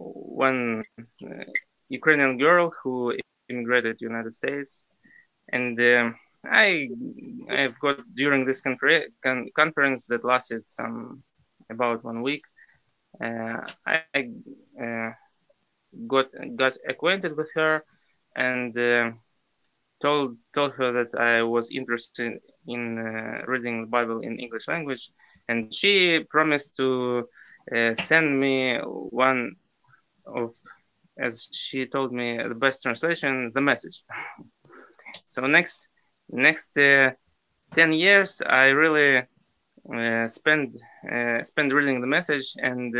one Ukrainian girl who immigrated to United States, and um, I I've got during this confer- con- conference that lasted some about one week. Uh, I uh, got got acquainted with her and uh, told told her that I was interested in uh, reading the Bible in English language, and she promised to uh, send me one of, as she told me, the best translation, the message. so next next uh, ten years, I really uh, spend uh, spend reading the message, and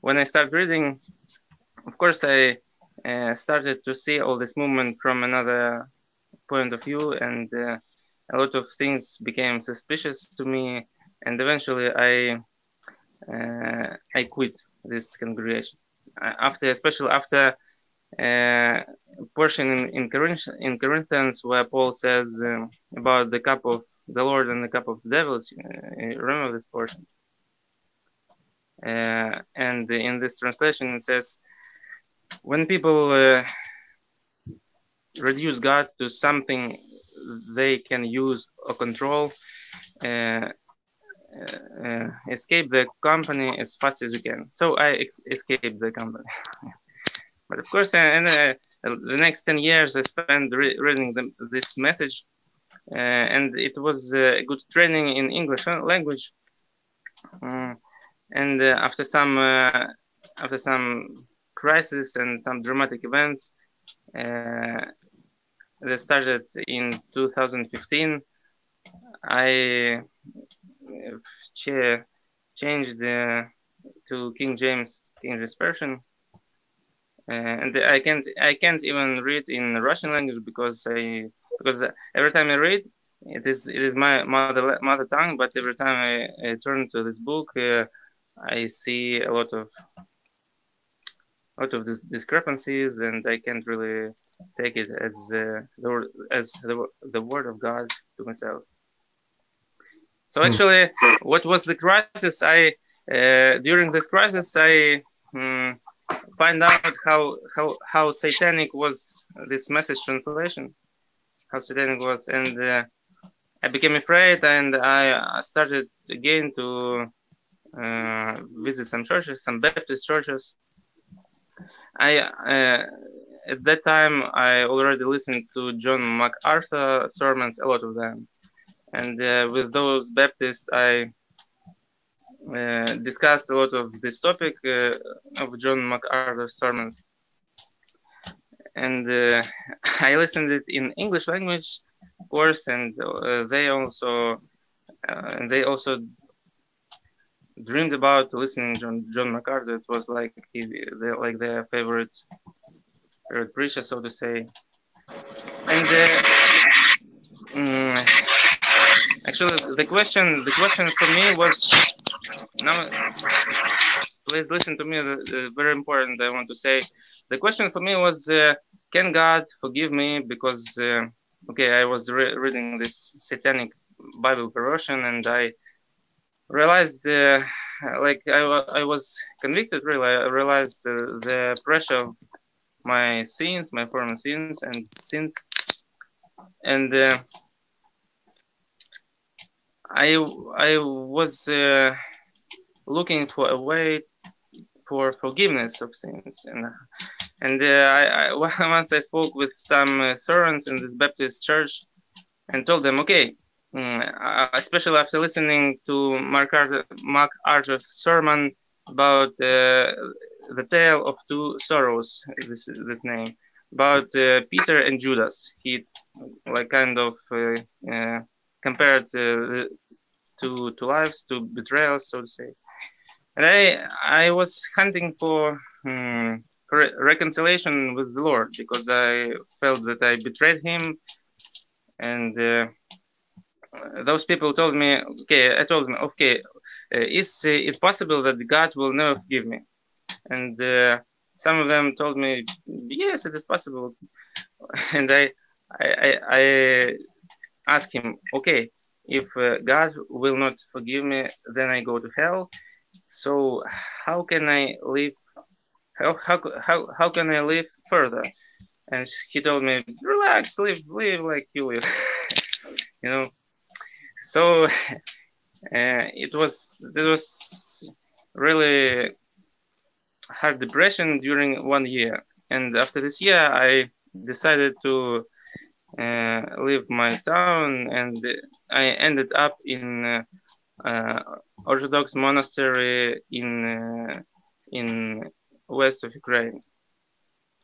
when I start reading, of course, I uh, started to see all this movement from another point of view, and uh, a lot of things became suspicious to me. And eventually, I uh, I quit this congregation after, especially after uh, portion in, in, Corinth- in Corinthians where Paul says um, about the cup of the Lord and the cup of the devils. Uh, remember this portion? Uh, and in this translation, it says, when people uh, reduce God to something they can use or control, uh, uh, escape the company as fast as you can. So I ex- escaped the company. but of course, in uh, the next 10 years, I spent re- reading the, this message, uh, and it was a good training in English language. Mm, and uh, after some after some crisis and some dramatic events uh, that started in 2015. I uh, ch- changed uh, to King James King James version, uh, and I can't I can't even read in Russian language because I because every time I read it is it is my mother mother tongue, but every time I, I turn to this book, uh, I see a lot of out of these discrepancies, and I can't really take it as uh, the as the, the word of God to myself. So actually, what was the crisis? I uh, during this crisis, I um, find out how how how satanic was this message translation, how satanic was, and uh, I became afraid, and I started again to uh, visit some churches, some Baptist churches, I uh, at that time I already listened to John MacArthur sermons, a lot of them, and uh, with those Baptists I uh, discussed a lot of this topic uh, of John MacArthur sermons, and uh, I listened it in English language, course, and uh, they also and they also dreamed about listening John John MacArthur. It was like his, like their favorite favorite preacher, so to say. And uh, um, actually, the question the question for me was now. Please listen to me. Very important. I want to say the question for me was, uh, can God forgive me because uh, okay, I was re- reading this satanic Bible version and I realized uh, like I, I was convicted really i realized uh, the pressure of my sins my former sins and sins and uh, i i was uh, looking for a way for forgiveness of sins and and uh, I, I, once i spoke with some uh, servants in this baptist church and told them okay Mm, especially after listening to MacArthur, Mark Arthur's sermon about uh, the tale of two sorrows, this this name, about uh, Peter and Judas. He like kind of uh, uh compared uh, to to lives, to betrayals, so to say. And I I was hunting for um, reconciliation with the Lord because I felt that I betrayed Him, and uh, those people told me, okay, I told them, okay, uh, is it possible that God will never forgive me? And uh, some of them told me, yes, it is possible. and I I I, I ask him, okay, if uh, God will not forgive me, then I go to hell. So how can I live? How how how how can I live further? And he told me, relax, live live like you live, you know. So uh, it was it was really hard depression during one year, and after this year, I decided to uh, leave my town, and I ended up in uh, uh, Orthodox monastery in uh, in west of Ukraine.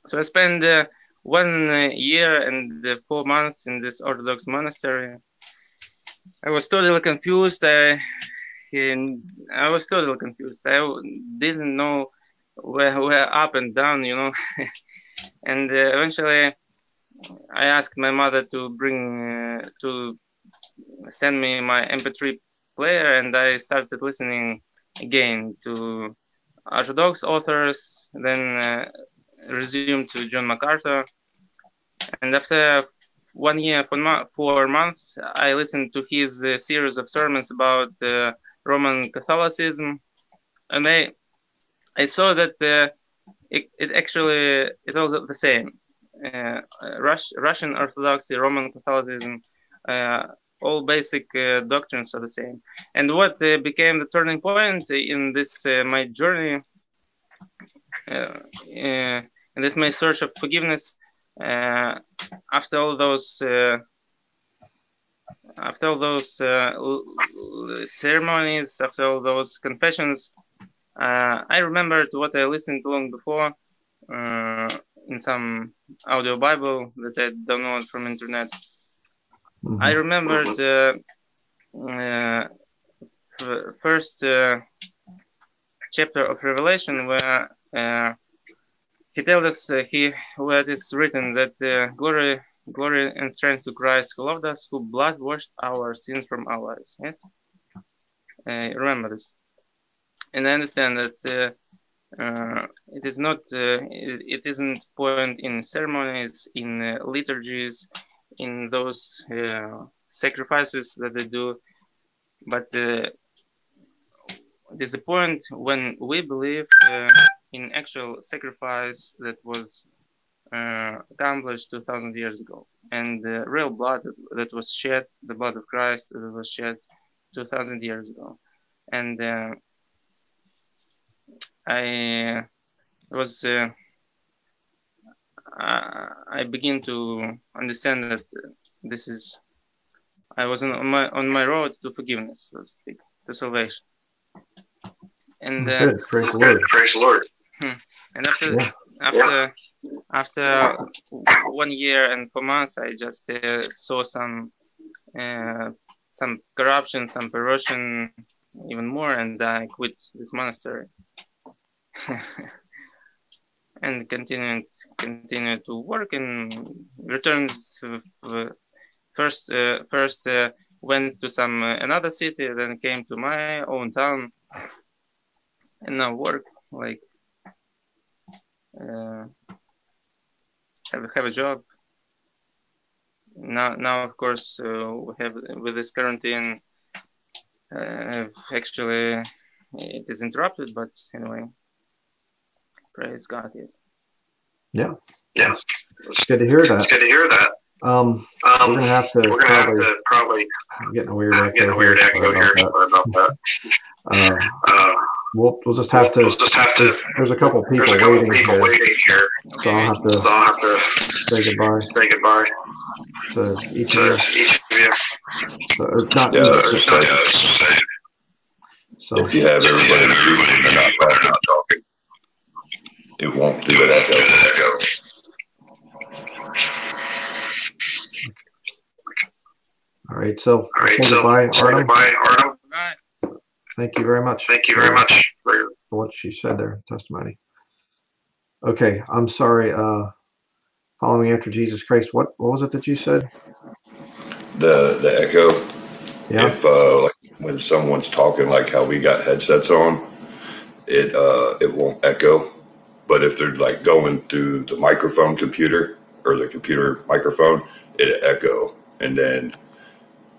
So I spent uh, one year and four months in this Orthodox monastery. I was totally confused. I, I was totally confused. I didn't know where, where up and down, you know. and uh, eventually, I asked my mother to bring uh, to send me my MP3 player, and I started listening again to Orthodox authors, then uh, resumed to John MacArthur. And after one year, four months, I listened to his uh, series of sermons about uh, Roman Catholicism, and I I saw that uh, it, it actually it was the same. Uh, Rus- Russian Orthodoxy, Roman Catholicism, uh, all basic uh, doctrines are the same. And what uh, became the turning point in this uh, my journey, uh, uh, in this my search of forgiveness, uh, after all those after all those ceremonies, after all those confessions, I remembered what I listened long before in some audio Bible that I downloaded from internet Mm-hmm. I remember the uh, f- first uh, chapter of Revelation where uh, he tells us uh, he where it is written that uh, glory, glory and strength to Christ who loved us, who blood washed our sins from our eyes. Yes, uh, remember this, and I understand that. it is not. It, it isn't point in ceremonies, in liturgies, in those uh, sacrifices that they do. But uh, there's a point when we believe uh, in actual sacrifice that was uh, accomplished 2000 years ago. And the real blood that was shed the blood of christ that was shed 2000 years ago. And uh, i was uh, I begin to understand that this is I was on my on my road to forgiveness, so to speak, to salvation. And uh, Good. praise the Lord. Praise the Lord. Hmm. And after yeah. after yeah. after one year and four months, I just uh, saw some uh, some corruption, some perversion, even more, and I quit this monastery. and continued continued to work and returns first uh, first uh, went to some uh, another city then came to my own town. And now work like have have a job. Now now of course we have with this quarantine actually it is interrupted but anyway Praise God, yes. Yeah. Yeah. It's good to hear that. It's good to hear that. Um, um, we're gonna have to we're gonna probably, have to probably I'm getting a weird echo getting a weird here. echo here. Sorry about that. Uh, Uh, we'll we'll just have to. we'll just have to. There's a couple people There's a couple waiting people here, waiting here, so I'll have to. so I'll have to say goodbye say goodbye to each to of you. each of you. So, or not Yeah, each, I but- understand. Yeah, so If you have everybody muted and they're not talking, it won't do an echo. all right. So All right, so goodbye, Artem. goodbye, Artem. Thank you very much. Thank you very much for your for what she said there, testimony. Okay, I'm sorry. Uh, following after Jesus Christ. What what was it that you said? The the echo. Yeah. If uh, like when someone's talking, like how we got headsets on, it uh, it won't echo. But if they're like going through the microphone computer, or the computer microphone, it echo. And then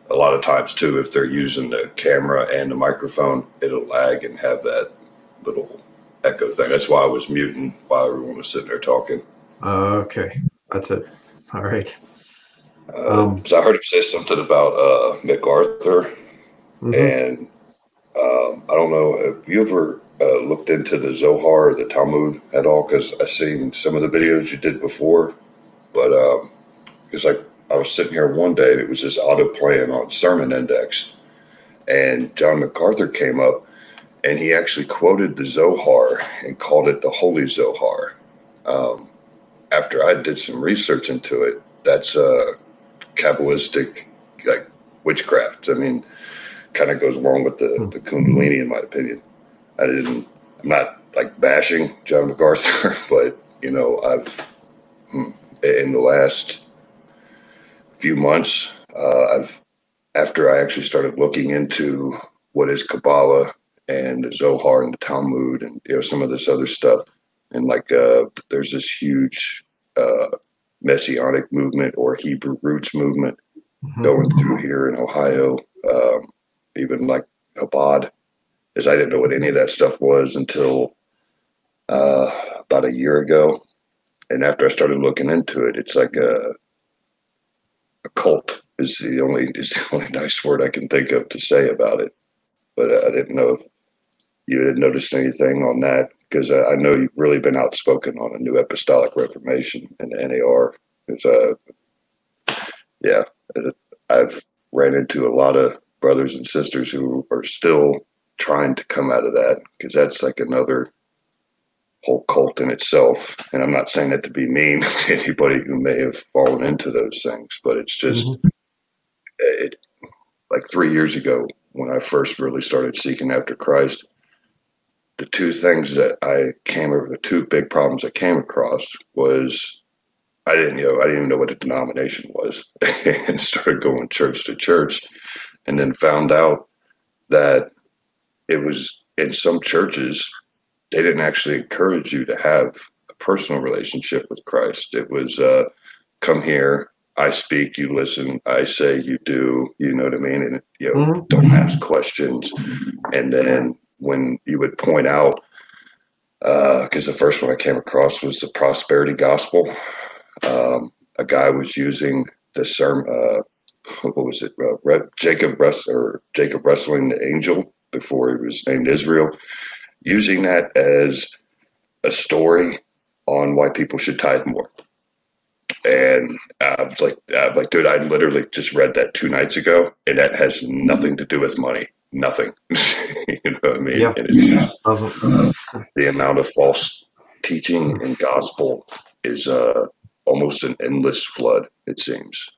a lot of times too, if they're using the camera and the microphone, it'll lag and have that little echo thing. That's why I was muting while everyone was sitting there talking. Okay, that's it. All right. Uh, Um, so I heard him say something about uh, MacArthur, Mhm. and um, I don't know. Have you ever uh, looked into the Zohar or the Talmud at all? Because I seen some of the videos you did before, but um, like I was sitting here one day and it was just auto playing on Sermon Index, and John MacArthur came up and he actually quoted the Zohar and called it the Holy Zohar. Um, after I did some research into it, that's uh, Kabbalistic like witchcraft. I mean, kind of goes along with the, the Kundalini, in my opinion. I didn't. I'm not like bashing John MacArthur, but you know, I've hmm, in the last few months, uh, I've after I actually started looking into what is Kabbalah and Zohar and the Talmud and you know some of this other stuff, and like uh, there's this huge uh, messianic movement or Hebrew roots movement Mhm. going through here in Ohio, um, even like Chabad, is I didn't know what any of that stuff was until uh, about a year ago, and after I started looking into it, it's like a a cult is the only is the only nice word I can think of to say about it. But I didn't know if you had noticed anything on that because I, know you've really been outspoken on a new apostolic reformation and NAR. It's uh, yeah, I've ran into a lot of brothers and sisters who are still trying to come out of that because that's like another whole cult in itself. And I'm not saying that to be mean to anybody who may have fallen into those things, but it's just Mhm. it like three years ago when I first really started seeking after Christ. The two things that I came over, the two big problems I came across was I didn't you know I didn't even know what a denomination was, and started going church to church, and then found out that it was in some churches they didn't actually encourage you to have a personal relationship with Christ. It was uh, come here, I speak, you listen, I say, you do. You know what I mean? And you know, Mhm. don't ask questions. And then when you would point out, because the first one I came across was the prosperity gospel. Um, a guy was using the sermon. Uh, what was it? Uh, Jacob Rest or Jacob wrestling the angel before he was named Israel, using that as a story on why people should tithe more. And I was like, I was like, dude, I literally just read that two nights ago, and that has nothing to do with money. Nothing. you know what I mean? Yeah. And it's just Doesn't. the amount of false teaching and gospel is uh, almost an endless flood. It seems.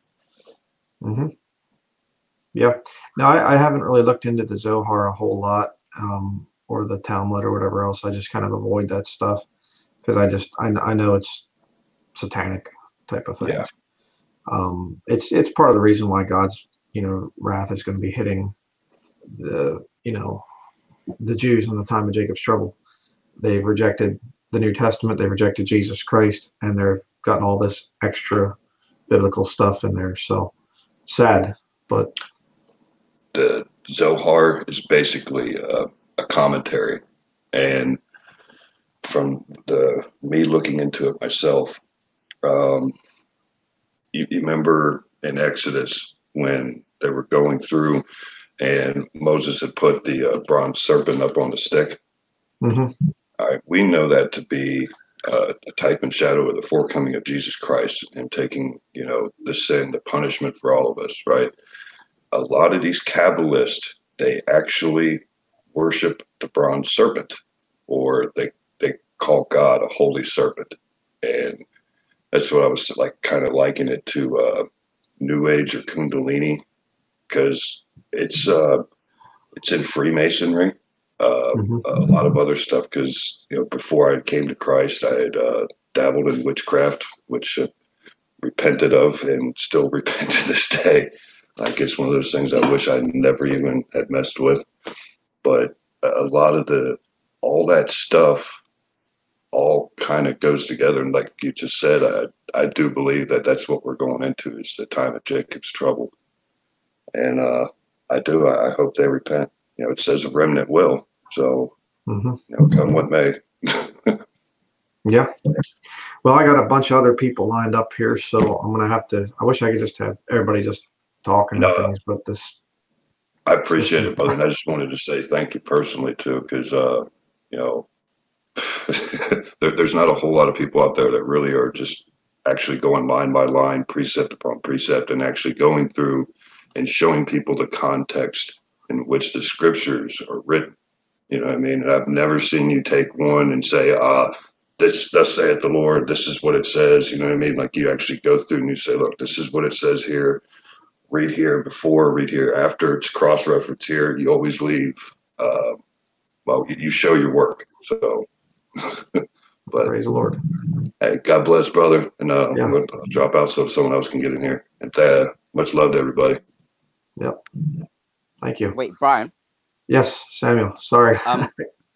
hmm Yeah. No, I, I haven't really looked into the Zohar a whole lot, um, or the Talmud or whatever else. I just kind of avoid that stuff because I just I, I know it's satanic type of thing. Yeah. Um, it's it's part of the reason why God's you know wrath is going to be hitting the you know the Jews in the time of Jacob's trouble. They've rejected the New Testament. They've rejected Jesus Christ, and they've gotten all this extra biblical stuff in there. So sad, but the Zohar is basically a, a commentary, and from the me looking into it myself, um, you, you remember in Exodus when they were going through, and Moses had put the uh, bronze serpent up on the stick. mhm, All right, we know that to be uh, a type and shadow of the forecoming of Jesus Christ and taking, you know, the sin, the punishment for all of us, right? A lot of these Kabbalists, they actually worship the bronze serpent, or they they call God a holy serpent, and that's what I was like, kind of liking it to uh, New Age or Kundalini, because it's uh, it's in Freemasonry. Uh, mhm. a lot of other stuff because you know before I came to Christ, I had uh, dabbled in witchcraft, which I repented of and still repent to this day. Like it's one of those things I wish I never even had messed with. But a lot of the all that stuff all kind of goes together. And like you just said, I, I do believe that that's what we're going into is the time of Jacob's trouble. And uh, I do. I, hope they repent. You know, it says a remnant will. So, Mhm. you know, come what may. Yeah. Well, I got a bunch of other people lined up here, so I'm gonna have to. I wish I could just have everybody just talking No. things, but this. I appreciate it, brother. And I just wanted to say thank you personally too, because uh, you know, there, there's not a whole lot of people out there that really are just actually going line by line, precept upon precept, and actually going through and showing people the context in which the scriptures are written. You know what I mean? And I've never seen you take one and say, ah, this thus saith the Lord, this is what it says. You know what I mean? Like you actually go through and you say, look, this is what it says here read here before, read here after. It's cross reference here. You always leave. Uh, well, you, you show your work. So, but Praise the Lord. hey, God bless, brother. And uh, Yeah. I'm going to drop out so someone else can get in here. And uh, much love to everybody. Yep. Thank you. Wait, Bryan. Yes, Samuel. Sorry. Um,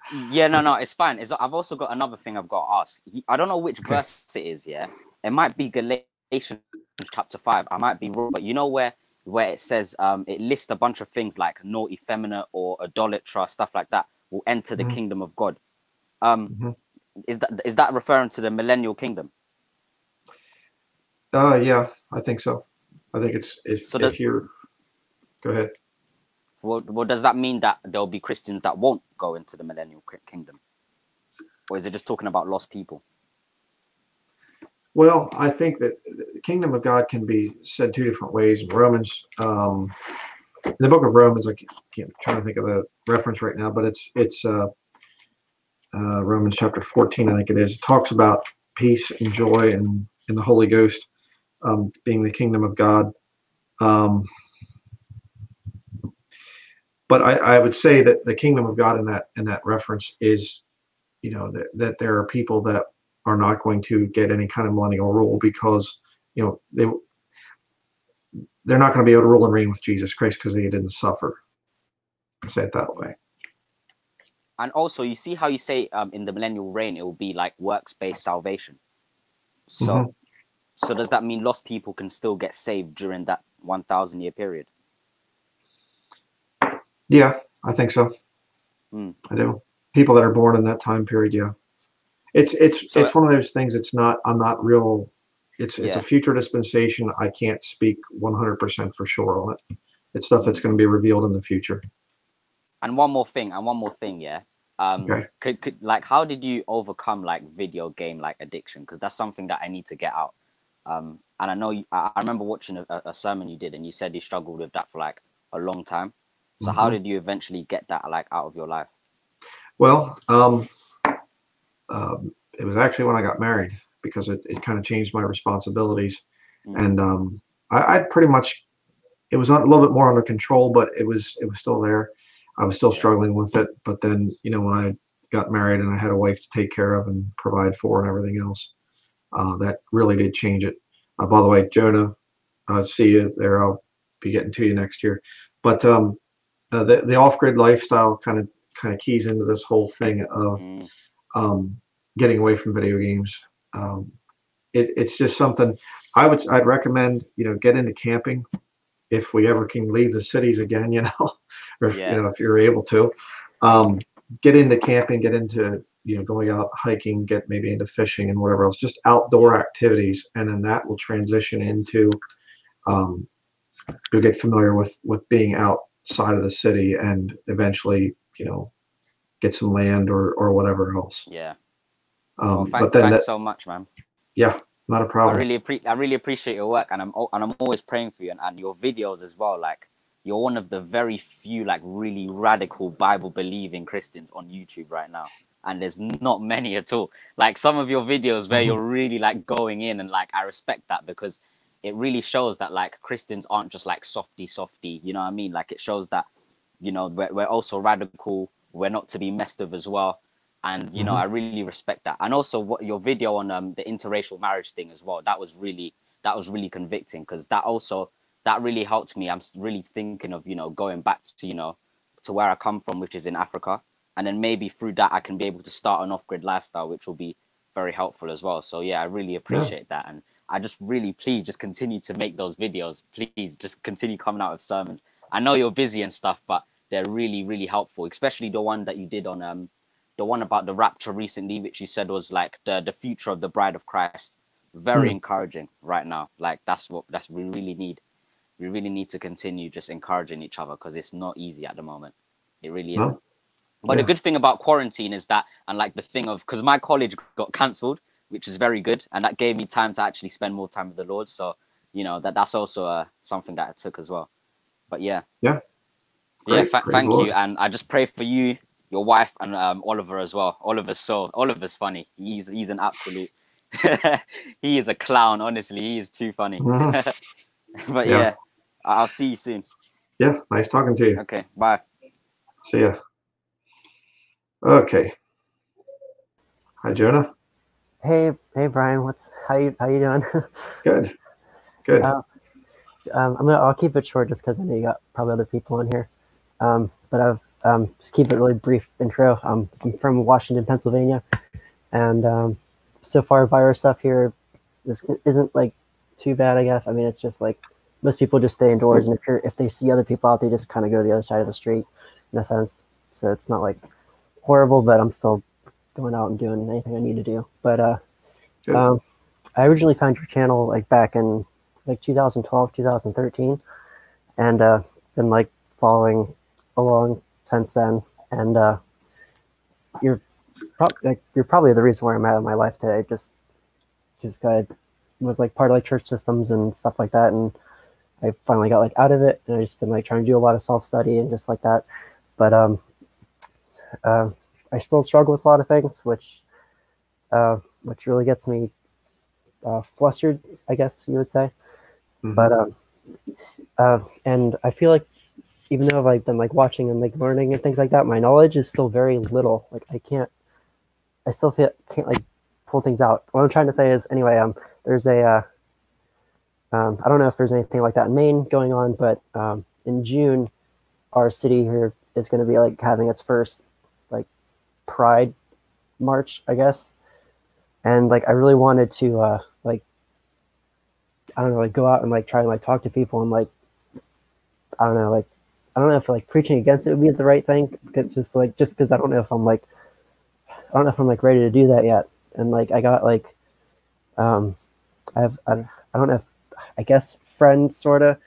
Yeah, no, no, it's fine. It's, I've also got another thing I've got to ask. I don't know which Okay. verse it is. Yeah, it might be Galatians chapter five. I might be wrong, but you know where where it says um it lists a bunch of things like naughty, effeminate, or idolater, stuff like that will enter the Mhm. kingdom of God. Um, Mhm. is that is that referring to the millennial kingdom? Uh, yeah, I think so. I think it's if, So if you're. Go ahead. Well, well, does that mean that there'll be Christians that won't go into the millennial kingdom, or is it just talking about lost people? Well, I think that the kingdom of God can be said two different ways. In Romans, um, in the book of Romans, I can't, can't trying to think of the reference right now, but it's it's uh, uh, Romans chapter 14, I think it is. It talks about peace and joy and in the Holy Ghost um, being the kingdom of God. Um, but I, I would say that the kingdom of God in that in that reference is, you know, that, that there are people that are not going to get any kind of millennial rule because you know they they're not going to be able to rule and reign with Jesus Christ because they didn't suffer. I'll say it that way. And also, you see how you say um, in the millennial reign it will be like works-based salvation. So, Mhm. so does that mean lost people can still get saved during that one thousand year period? Yeah, I think so. Hmm. I do. People that are born in that time period, yeah. It's it's So- it's one of those things. It's not. I'm not real. It's it's Yeah. a future dispensation. I can't speak 100% for sure on it. It's stuff that's going to be revealed in the future. And one more thing, and one more thing, yeah. Um, Okay. could, could like how did you overcome like video game like addiction? Because that's something that I need to get out. Um, and I know you, I, I remember watching a, a sermon you did, and you said you struggled with that for like a long time. So how Mhm. did you eventually get that like out of your life? Well, um, um, it was actually when I got married because it, it kind of changed my responsibilities. Mm. And um, I, I pretty much, it was a little bit more under control, but it was it was still there. I was still struggling with it. But then, you know, when I got married and I had a wife to take care of and provide for and everything else, uh, that really did change it. Uh, by the way, Jonah, uh, see you there. I'll be getting to you next year. But um, uh, the the off grid lifestyle kind of kind of keys into this whole thing of Mm, um, getting away from video games. Um, it, it's just something I would I'd recommend. You know, get into camping if we ever can leave the cities again. You know, or if, Yeah. you know if you're able to um, get into camping, get into you know going out hiking, get maybe into fishing and whatever else. Just outdoor activities, and then that will transition into um, you'll get familiar with with being outside of the city and eventually you know get some land or or whatever else. yeah. Um, well, thank, but then thanks that, so much, man. Yeah, not a problem. I really appre- I really appreciate your work, and I'm and I'm always praying for you and, and your videos as well. Like you're one of the very few like really radical Bible believing Christians on YouTube right now, and there's not many at all. Like some of your videos where Mhm. you're really like going in, and like I respect that because it really shows that like Christians aren't just like softy softy. You know what I mean? Like it shows that you know we're, we're also radical. We're not to be messed with as well and you know Mhm. i really respect that and also what your video on um the interracial marriage thing as well that was really that was really convicting because that also that really helped me i'm really thinking of you know going back to you know to where i come from which is in africa and then maybe through that i can be able to start an off-grid lifestyle which will be very helpful as well. So yeah, I really appreciate that, and I just really please just continue to make those videos. Please just continue coming out with sermons. I know you're busy and stuff, but they're really really helpful, especially the one that you did on um the one about the rapture recently, which you said was like the the future of the bride of Christ. Very Hmm. encouraging right now. Like that's what that's we really need. We really need to continue just encouraging each other because it's not easy at the moment. It really isn't. But the good thing about quarantine is that, and like the thing of, because my college got cancelled, which is very good, and that gave me time to actually spend more time with the Lord. So, you know, that that's also uh, something that I took as well. But yeah, Yeah. Yeah. Fa- praise thank the Lord. you, and I just pray for you, your wife, and um, Oliver as well. Oliver's so Oliver's funny. He's he's an absolute. he is a clown. Honestly, he is too funny. Mhm. but Yeah. yeah, I- I'll see you soon. Yeah, nice talking to you. Okay, bye. See ya. Okay. Hi, Jonah. Hey, hey, Bryan. What's how you how you doing? Good. Good. Uh, um, I'm gonna I'll keep it short just because I know you got probably other people in here. Um, but I've um, just keep it really brief intro. Um, I'm from Washington, Pennsylvania, and um, so far virus stuff here is, isn't like too bad, I guess. I mean, it's just like most people just stay indoors, and if you're if they see other people out, they just kind of go to the other side of the street, in a sense. So it's not like horrible, but I'm still going out and doing anything I need to do. But uh, um, I originally found your channel like back in like 2012, 2013, and uh, been like following along since then. And uh, you're prob- like you're probably the reason where I'm at in my life today. Just just I was like part of like church systems and stuff like that, and I finally got like out of it, and I just been like trying to do a lot of self study and just like that. But um, uh, I still struggle with a lot of things, which uh, which really gets me uh, flustered, I guess you would say. Mhm. But um, uh, and I feel like even though I've like been like watching and like learning and things like that, my knowledge is still very little. Like I can't, I still feel can't like pull things out. What I'm trying to say is anyway, um, there's a, uh, um, I don't know if there's anything like that in Maine going on, but um, in June, our city here is going to be like having its first like Pride March, I guess. And like I really wanted to uh, like I don't know, like go out and like try and like talk to people and like I don't know, like I don't know if like preaching against it would be the right thing. Because just like just because I don't know if I'm like I don't know if I'm like ready to do that yet. And like I got like um I have I, don't- I don't know if I guess friends sort of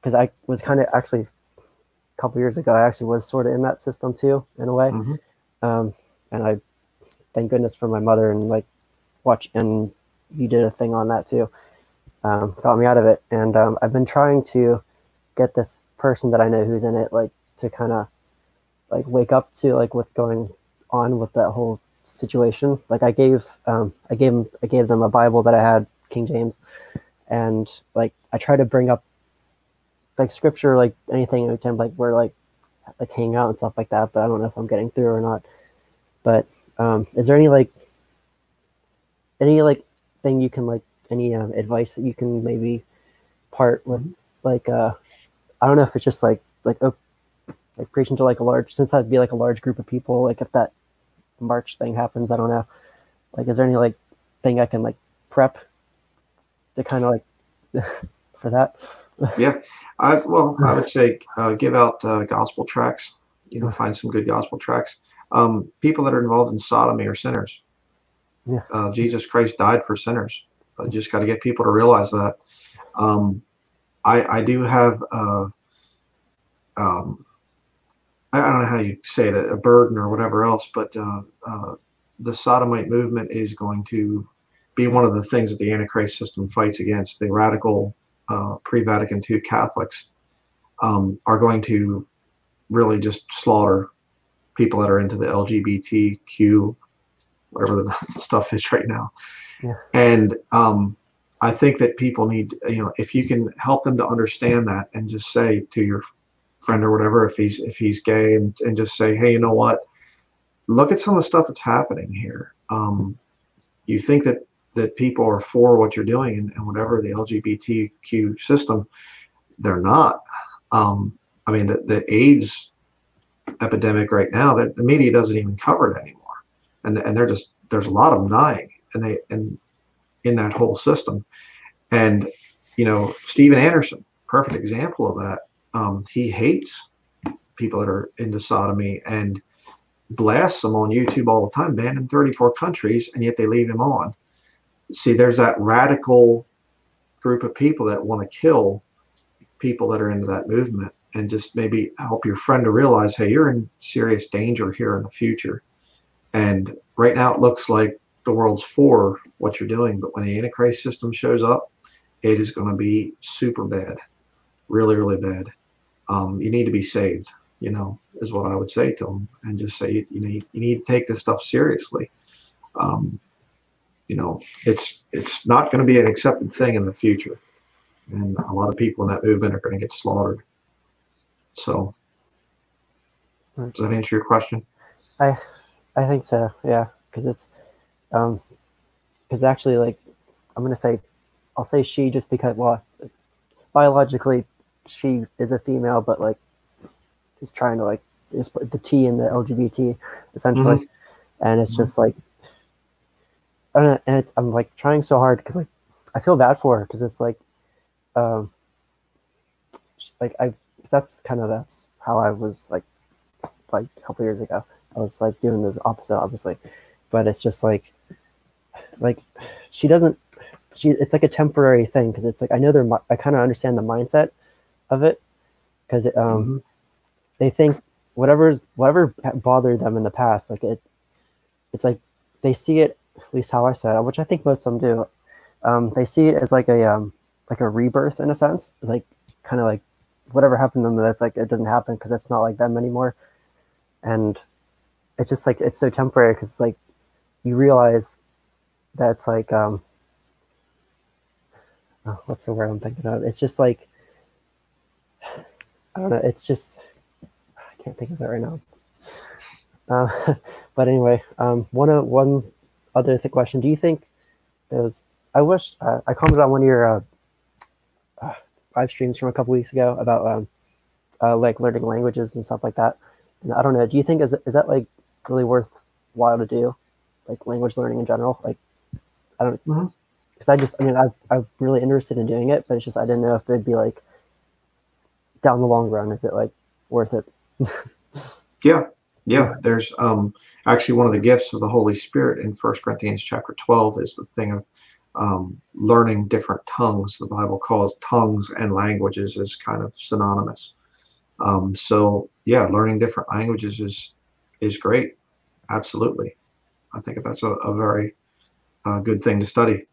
because I was kind of actually a couple years ago I actually was sort of in that system too in a way. Mhm. Um and I thank goodness for my mother and like watch and you did a thing on that too. Um, got me out of it, and um, I've been trying to get this person that I know who's in it, like to kind of like wake up to like what's going on with that whole situation. Like I gave, um, I gave, 'em- I gave them a Bible that I had, King James, and like I try to bring up like scripture, like anything anytime like we're like like hanging out and stuff like that. But I don't know if I'm getting through or not. But um, is there any like any like thing you can like any um, advice that you can maybe part with like uh I don't know if it's just like like oh like preaching to like a large since that'd be like a large group of people like if that March thing happens I don't know like is there any like thing I can like prep to kind of like for that yeah, I well, I would say uh, give out uh, gospel tracts. You know, find some good gospel tracts. Um, people that are involved in sodomy are sinners. Yeah. Uh, Jesus Christ died for sinners. I just got to get people to realize that. Um, I I do have um, I don't know how you say it, a burden or whatever else, but uh, uh, the sodomite movement is going to be one of the things that the Antichrist system fights against. The radical uh, pre-Vatican II Catholics um, are going to really just slaughter people that are into the LGBTQ, whatever the stuff is right now. Yeah. And um, I think that people need, you know, if you can help them to understand that and just say to your friend or whatever, if he's if he's gay, and, and just say, hey, you know what? Look at some of the stuff that's happening here. Um, you think that that people are for what you're doing and, and whatever the LGBTQ system, they're not. Um, I mean, the, the AIDS epidemic right now, that the media doesn't even cover it anymore, and and they're just there's a lot of them dying, and they and in that whole system. And you know, Steven Anderson, perfect example of that. Um, he hates people that are into sodomy and blasts them on YouTube all the time, banned in 34 countries, and yet they leave him on. See, there's that radical group of people that want to kill people that are into that movement and just maybe help your friend to realize, hey, you're in serious danger here in the future. And right now it looks like the world's for what you're doing, but when the Antichrist system shows up, it is going to be super bad, really, really bad. Um, you need to be saved, you know, is what I would say to them, and just say you, you need you need to take this stuff seriously. Um, you know, it's it's not going to be an accepted thing in the future, and a lot of people in that movement are going to get slaughtered. So, does that answer your question? I I think so. Yeah, because it's um because actually like I'm gonna say I'll say she just because well biologically she is a female, but like is trying to like just put the T in the LGBT essentially, and it's Mhm. just like I don't know, and it's I'm like trying so hard because like I feel bad for her because it's like um like I that's kind of that's how I was like like a couple years ago. I was like doing the opposite, obviously, but it's just like like she doesn't she it's like a temporary thing because it's like I know they're I kind of understand the mindset of it because um Mhm. they think whatever's whatever bothered them in the past like it it's like they see it at least how I said it, which I think most of them do. Um, they see it as like a um like a rebirth in a sense, like kind of like whatever happened to them that's like it doesn't happen because it's not like them anymore and it's just like it's so temporary because like you realize that it's like um oh, what's the word i'm thinking of it's just like i don't know it's just i can't think of it right now uh, but anyway um one o- one other th- question do you think is i wish uh, i commented on one of your uh, uh, live streams from a couple weeks ago about um, uh, like learning languages and stuff like that. And I don't know. Do you think is is that like really worthwhile to do, like language learning in general? Like, I don't because I just I mean I I'm really interested in doing it, but it's just I didn't know if it'd be like down the long run. Is it like worth it? Yeah, yeah. There's um actually one of the gifts of the Holy Spirit in First Corinthians chapter 12 is the thing of um, learning different tongues. The Bible calls tongues and languages as kind of synonymous. Um, so yeah, learning different languages is is great. Absolutely, I think that's a, a very uh, good thing to study.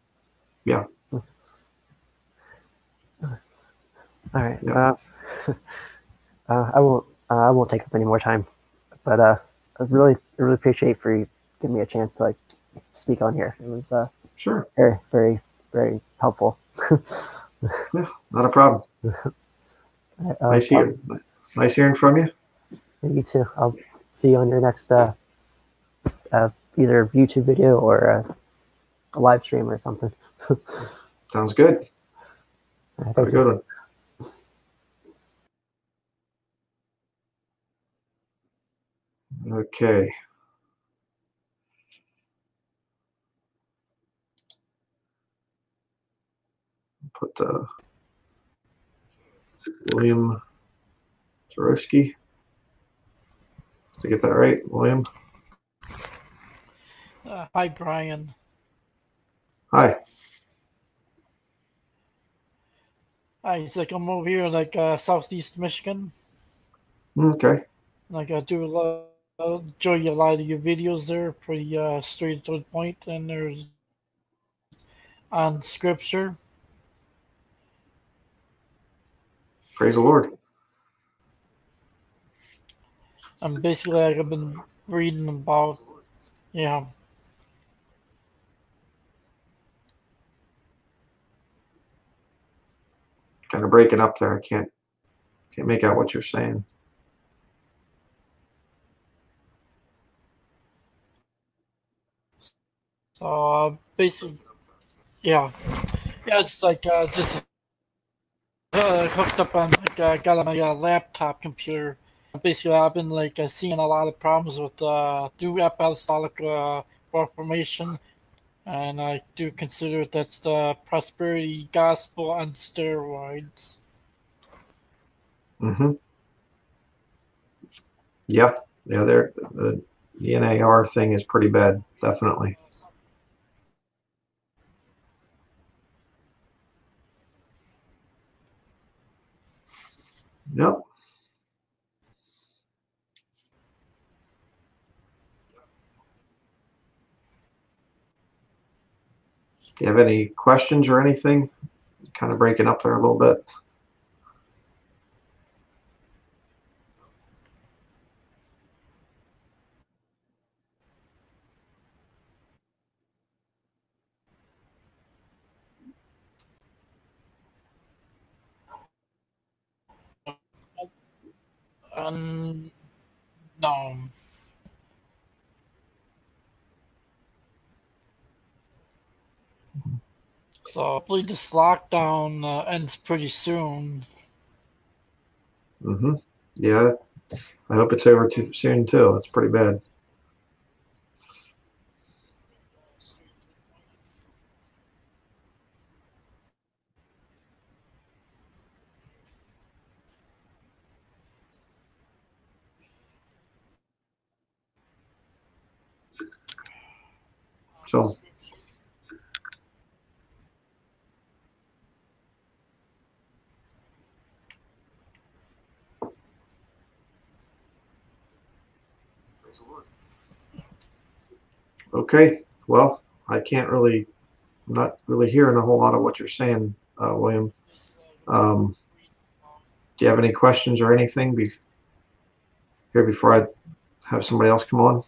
All right. Yeah. Uh, uh, I won't. Uh, I won't take up any more time. But uh, I really, really appreciate for you giving me a chance to like speak on here. It was uh, Sure, very, very, very helpful. yeah, not a problem. Uh, Nice hearing, nice hearing from you. You too. I'll see you on your next uh, uh, either YouTube video or uh, a live stream or something. Sounds good. I Have a good one. Okay. Put uh, William Zarowski. Did I get that right, William? Uh, hi, Bryan. Hi. Hi, it's like I'm over here, like uh, southeast Michigan. Okay. Like I do a lot, I enjoy a lot of your videos. There, pretty uh, straight to the point, and there's on scripture. Praise the Lord. And basically, like I've been reading about, yeah, Kind of breaking up there. I can't can't make out what you're saying. So uh, basically, yeah, yeah, it's like uh, just uh, hooked up on like uh, got on my uh, laptop computer. Basically, I've been like uh, seeing a lot of problems with uh, New Apostolic uh, Reformation, and I do consider that's the prosperity gospel on steroids. Mm-hmm. Yeah, yeah, the, the NAR thing is pretty bad, definitely. Yep. Do you have any questions or anything? Kind of breaking up there a little bit. Um, no. So hopefully this lockdown uh, ends pretty soon. Mm-hmm. Yeah. I hope it's over too soon too. It's pretty bad. So Okay, well, I can't really, I'm not really hearing a whole lot of what you're saying, uh, William. Um, do you have any questions or anything be, here before I have somebody else come on?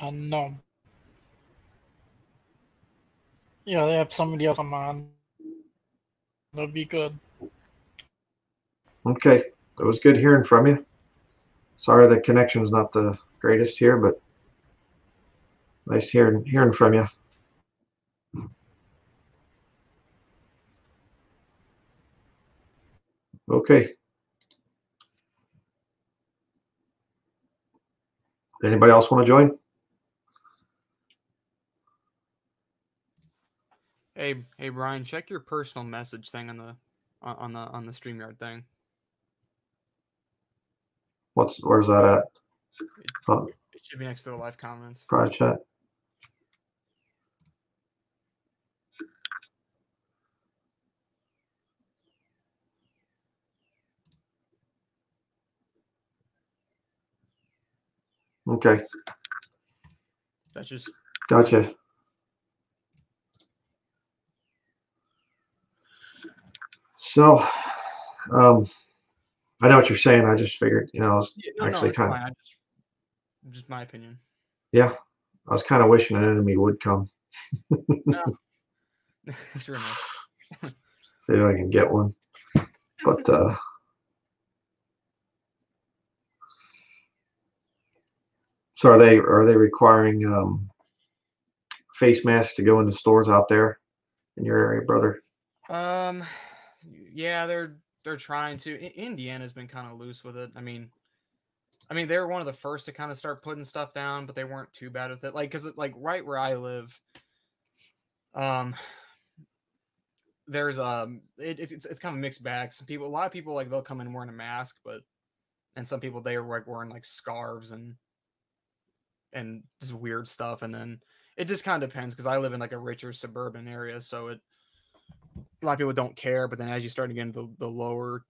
Uh, no. Yeah, they have somebody else come on. That'd be good. Okay, it was good hearing from you. Sorry the connection's not the greatest here, but nice hearing hearing from you. Okay. Anybody else want to join? Hey, hey, Bryan, check your personal message thing on the on the on the Streamyard thing. What's where's that at? Oh, It should be next to the live comments. private chat. Okay, That's just gotcha. So, um, I know what you're saying. I just figured, you know, I was yeah, no, no, actually it's kind of, just just my opinion. yeah, I was kind of wishing an enemy would come. No, enough. See if I can get one. But uh so are they are they requiring um face masks to go into stores out there in your area, brother? Um, yeah, they're they're trying to. Indiana's been kind of loose with it. I mean, I mean they were one of the first to kind of start putting stuff down, but they weren't too bad with it. Like, cause it, like right where I live, um, there's um, it, it's it's kind of mixed bag. Some people, a lot of people like they'll come in wearing a mask, but and some people they are like wearing like scarves and and just weird stuff, and then it just kind of depends because I live in like a richer suburban area, so it a lot of people don't care, but then as you start to get into the, the lower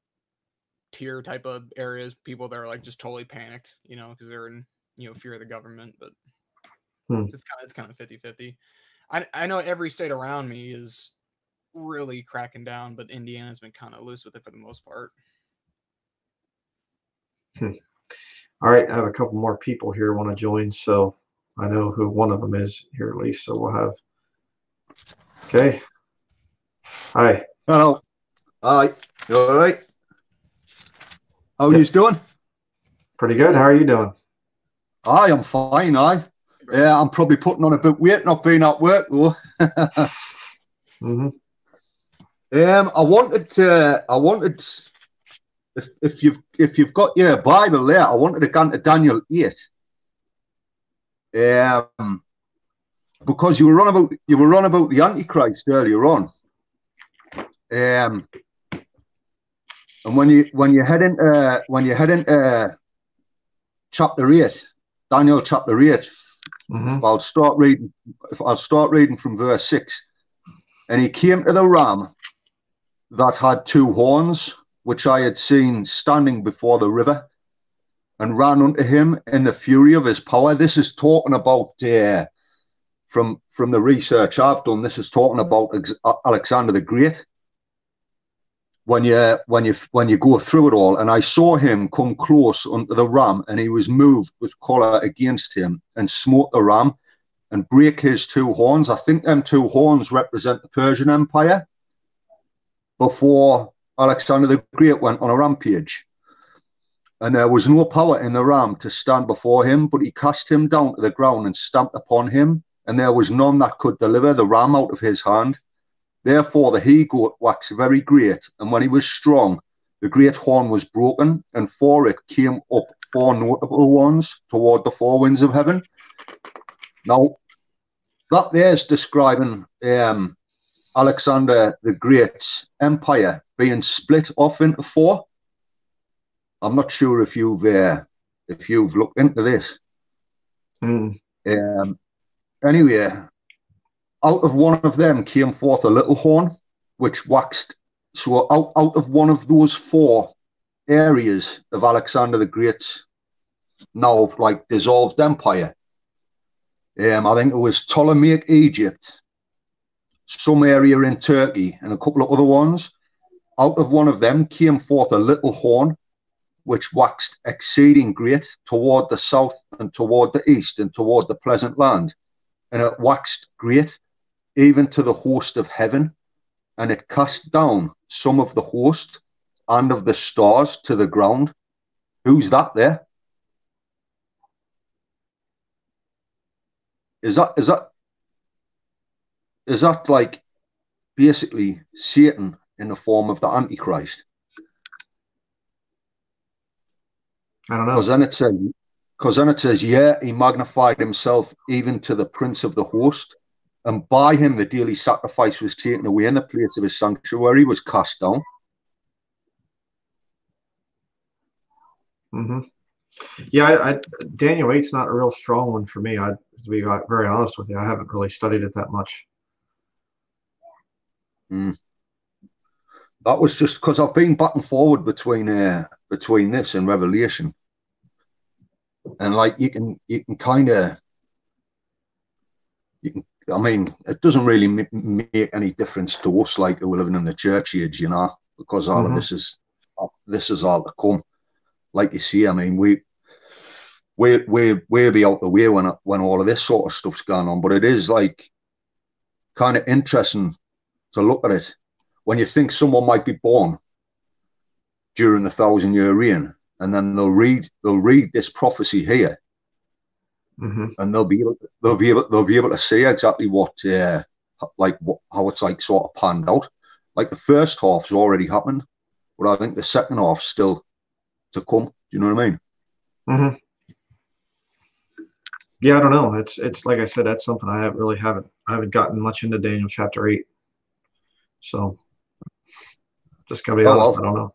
tier type of areas, people that are like just totally panicked, you know, because they're in you know fear of the government. But Hmm. it's kind of it's kind of 50 50. I I know every state around me is really cracking down, but Indiana's been kind of loose with it for the most part. All right, I have a couple more people here want to join, so I know who one of them is here at least, so we'll have Okay. Hi. Hello. Hi. You all right? How are you doing? Pretty good. How are you doing? I am fine. I. Yeah, I'm probably putting on a bit weight not being at work though. hmm Um, I wanted to. I wanted. If if you've if you've got your Bible there, I wanted to go into Daniel eight. Um, because you were on about you were on about the Antichrist earlier on. Um, and when you when you head into when you head into uh, chapter eight, Daniel chapter eight, hmm I'll start reading. If I'll start reading from verse six. And he came to the ram that had two horns, which I had seen standing before the river, and ran unto him in the fury of his power. This is talking about uh, from from the research I've done. This is talking about Alexander the Great. When you when you when you go through it all, and I saw him come close unto the ram, and he was moved with choler against him, and smote the ram, and break his two horns. I think them two horns represent the Persian Empire before Alexander the Great went on a rampage. And there was no power in the ram to stand before him, but he cast him down to the ground and stamped upon him, and there was none that could deliver the ram out of his hand. Therefore the he goat waxed very great, and when he was strong, the great horn was broken, and for it came up four notable ones toward the four winds of heaven. Now, that there's describing um, Alexander the Great's empire being split off into four. I'm not sure if you've uh, if you've looked into this. Mm. Um, anyway, out of one of them came forth a little horn, which waxed. So out, out of one of those four areas of Alexander the Great's now like dissolved empire, um, I think it was Ptolemaic Egypt, some area in Turkey, and a couple of other ones. Out of one of them came forth a little horn, which waxed exceeding great toward the south and toward the east and toward the pleasant land. And it waxed great even to the host of heaven, and it cast down some of the host and of the stars to the ground. Who's that there? Is that is that is that like basically Satan in the form of the Antichrist? I don't know. Because then it says, because then it says, yeah, he magnified himself even to the prince of the host, and by him the daily sacrifice was taken away, and the place of his sanctuary he was cast down. hmm Yeah, I, I, Daniel eight's not a real strong one for me. I, to be very honest with you, I haven't really studied it that much. Mm. That was just because I've been back and forward between uh, between this and Revelation, and like you can you can kind of you can. I mean, it doesn't really make any difference to us, like we're living in the church age, you know, because all Mhm. of this is this is all to come. Like you see, I mean, we we we we'll be out the way when when all of this sort of stuff's going on, but it is like kind of interesting to look at it when you think someone might be born during the thousand year reign, and then they'll read they'll read this prophecy here, hmm and they'll be able they'll be able they'll be able to see exactly what uh, like what, how it's like sort of panned out. Like the first half's already happened, but I think the second half's still to come. Do you know what I mean? hmm Yeah, I don't know. It's it's like I said, that's something I haven't really haven't I haven't gotten much into Daniel chapter eight. So just gotta be Oh, honest, well. I don't know.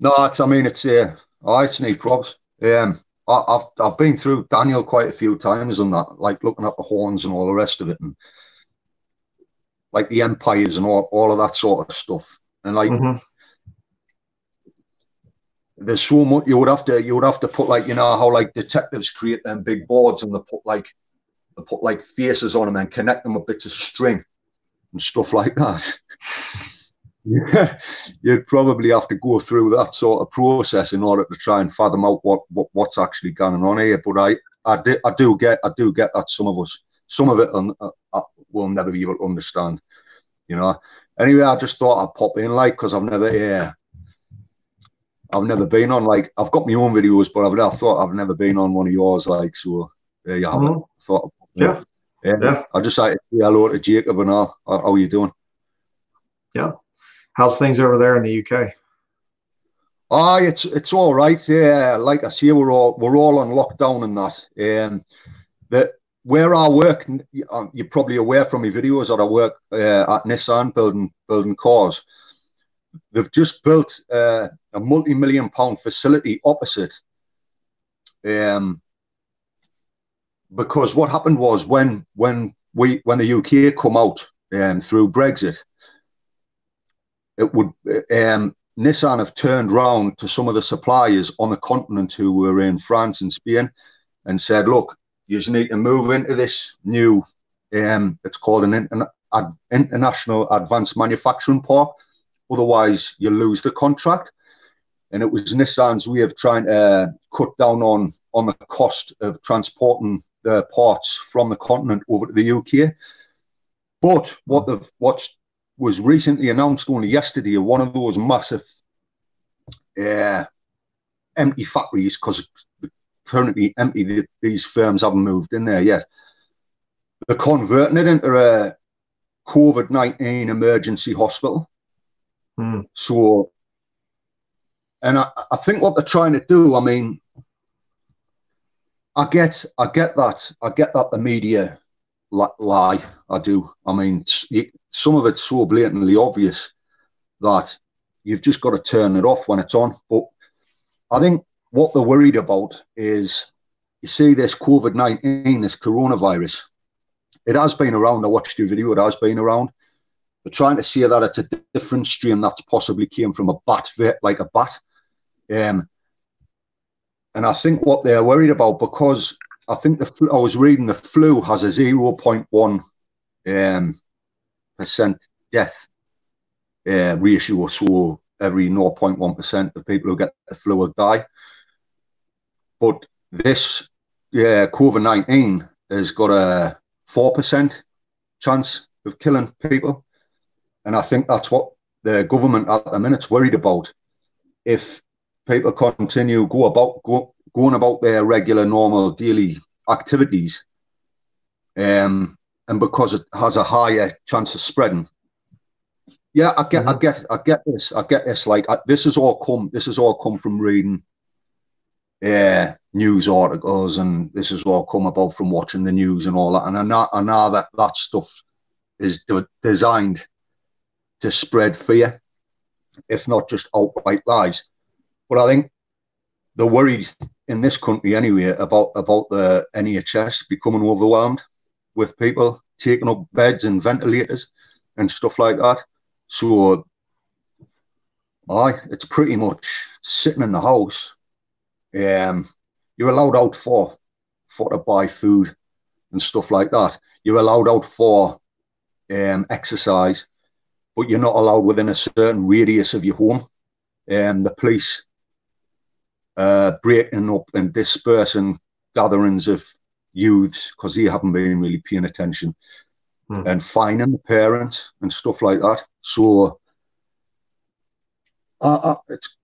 No, it's I mean it's uh, oh, it's neat props. Um, I, I've I've been through Daniel quite a few times and that, like looking at the horns and all the rest of it, and like the empires and all all of that sort of stuff. And like hmm there's so much you would have to you would have to put like you know how like detectives create them big boards and they put like they put like faces on them and connect them with bits of string and stuff like that. Yeah, you'd probably have to go through that sort of process in order to try and fathom out what, what what's actually going on here. But I I do I do get I do get that some of us some of it um, uh, uh, we'll never be able to understand. You know. Anyway, I just thought I'd pop in like because I've never yeah. I've never been on like I've got my own videos, but I've I thought I've never been on one of yours like so. There you have it. Mhm. Thought Yeah. yeah. Yeah. I just like to say hello to Jacob and all. How, how you doing? How's things over there in the UK? Ah, it's it's all right. Yeah, like I say, we're all we're all on lockdown and that. Um, that where I work, um, you're probably aware from my videos that I work uh, at Nissan building building cars. They've just built uh, a multi-million pound facility opposite. Um, because what happened was when when we when the UK come out um, through Brexit, it would um, Nissan have turned round to some of the suppliers on the continent who were in France and Spain and said, look, you just need to move into this new, um, it's called an ad- international advanced manufacturing park. Otherwise, you lose the contract. And it was Nissan's way of trying to cut down on, on the cost of transporting the parts from the continent over to the UK. But what the what's was recently announced only yesterday one of those massive uh, empty factories because currently empty. The, these firms haven't moved in there yet. They're converting it into a COVID nineteen emergency hospital. Hmm. So, and I, I think what they're trying to do. I mean, I get, I get that, I get that the media lie. I do. I mean, some of it's so blatantly obvious that you've just got to turn it off when it's on. But I think what they're worried about is you see this COVID 19, this coronavirus, it has been around. I watched your video, it has been around. They're trying to say that it's a different strain that's possibly came from a bat, like a bat. Um, and I think what they're worried about, because I think the I was reading the flu has a 0.1 um, percent death uh, ratio. So every 0.1% of people who get the flu will die. But this yeah, COVID 19 has got a 4% chance of killing people. And I think that's what the government at the minute's worried about. If people continue go about go, going about their regular, normal, daily activities, um, and because it has a higher chance of spreading, yeah, I get, I get, I get this, I get this. Like I, this has all come, this has all come from reading uh, news articles, and this has all come about from watching the news and all that. And I know, I know that that stuff is de- designed to spread fear, if not just outright lies. But I think they're worried in this country anyway about about the NHS becoming overwhelmed with people taking up beds and ventilators and stuff like that. So, aye, it's pretty much sitting in the house. Um, you're allowed out for for to buy food and stuff like that. You're allowed out for um, exercise, but you're not allowed within a certain radius of your home. Um, the police uh, breaking up and dispersing gatherings of youths because they haven't been really paying attention Hmm. and fining the parents and stuff like that. So, I, I, it's,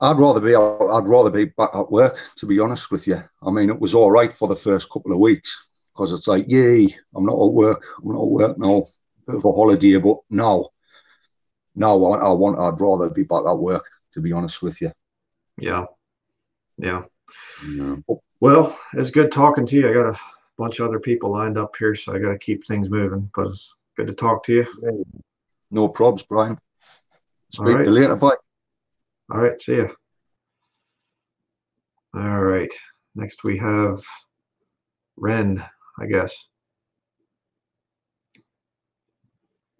I'd rather be I'd rather be back at work. To be honest with you, I mean, it was all right for the first couple of weeks because it's like, yay, I'm not at work. I'm not at work now. Bit of a holiday, but now, now I, I want. I'd rather be back at work. To be honest with you. Yeah. Yeah. Yeah. Well, it's good talking to you. I got a bunch of other people lined up here, so I got to keep things moving. But it's good to talk to you. No probs, Bryan. Speak All to you later. Bye. All right. See ya. All right. Next we have Ren, I guess.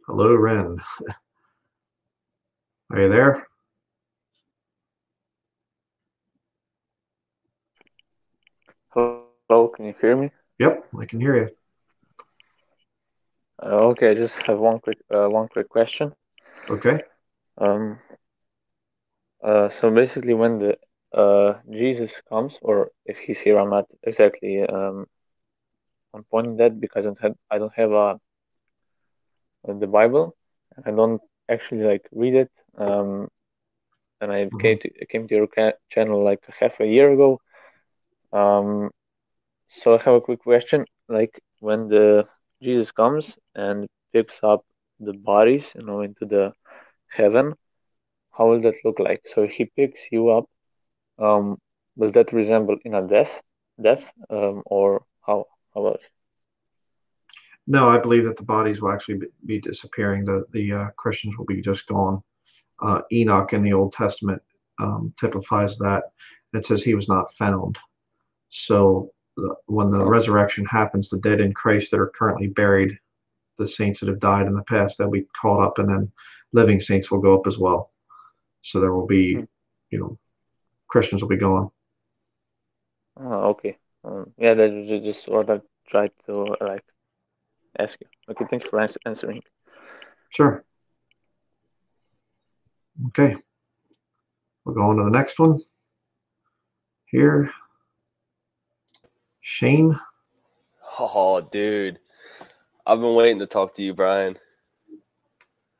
Hello, Ren. Are you there? Hello, can you hear me? Yep, I can hear you. Uh, okay, I just have one quick uh, one quick question. Okay. Um, uh, so basically, when the uh Jesus comes, or if he's here, I'm not exactly um on pointing that because I don't have, I don't have a the Bible. I don't actually like read it. Um, and I Mhm. came to came to your ca- channel like half a year ago. Um, so I have a quick question. Like when the Jesus comes and picks up the bodies, you know, into the heaven, how will that look like? So he picks you up. Um, will that resemble in a death, death, um, or how? How about? No, I believe that the bodies will actually be- disappearing. The the uh, Christians will be just gone. Uh, Enoch in the Old Testament um, typifies that. It says he was not found. So the, when the resurrection happens, the dead in Christ that are currently buried, the saints that have died in the past, they'll be caught up, and then living saints will go up as well. So there will be, Hmm. you know, Christians will be gone. Oh, okay. Um, yeah, that's ju- just what I tried to like ask you. Okay, thank you for answering. Sure. Okay. We'll go on to the next one. Here. Shane. Oh, dude. I've been waiting to talk to you, Bryan.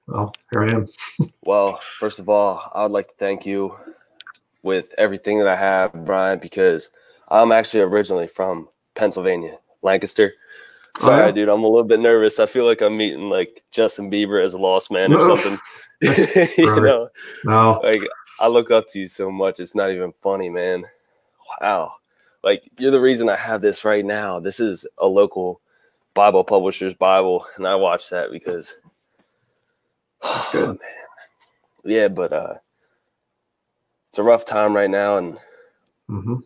Well, here I am. Well, first of all, I would like to thank you with everything that I have, Bryan, because I'm actually originally from Pennsylvania, Lancaster. Oh, Sorry, Oh, yeah? dude, I'm a little bit nervous. I feel like I'm meeting like Justin Bieber as a lost man or something. you know, No. like I look up to you so much. It's not even funny, man. Wow. Like you're the reason I have this right now. This is a local Bible publisher's Bible, and I watch that because oh, Good. man. Yeah, but uh it's a rough time right now and hmm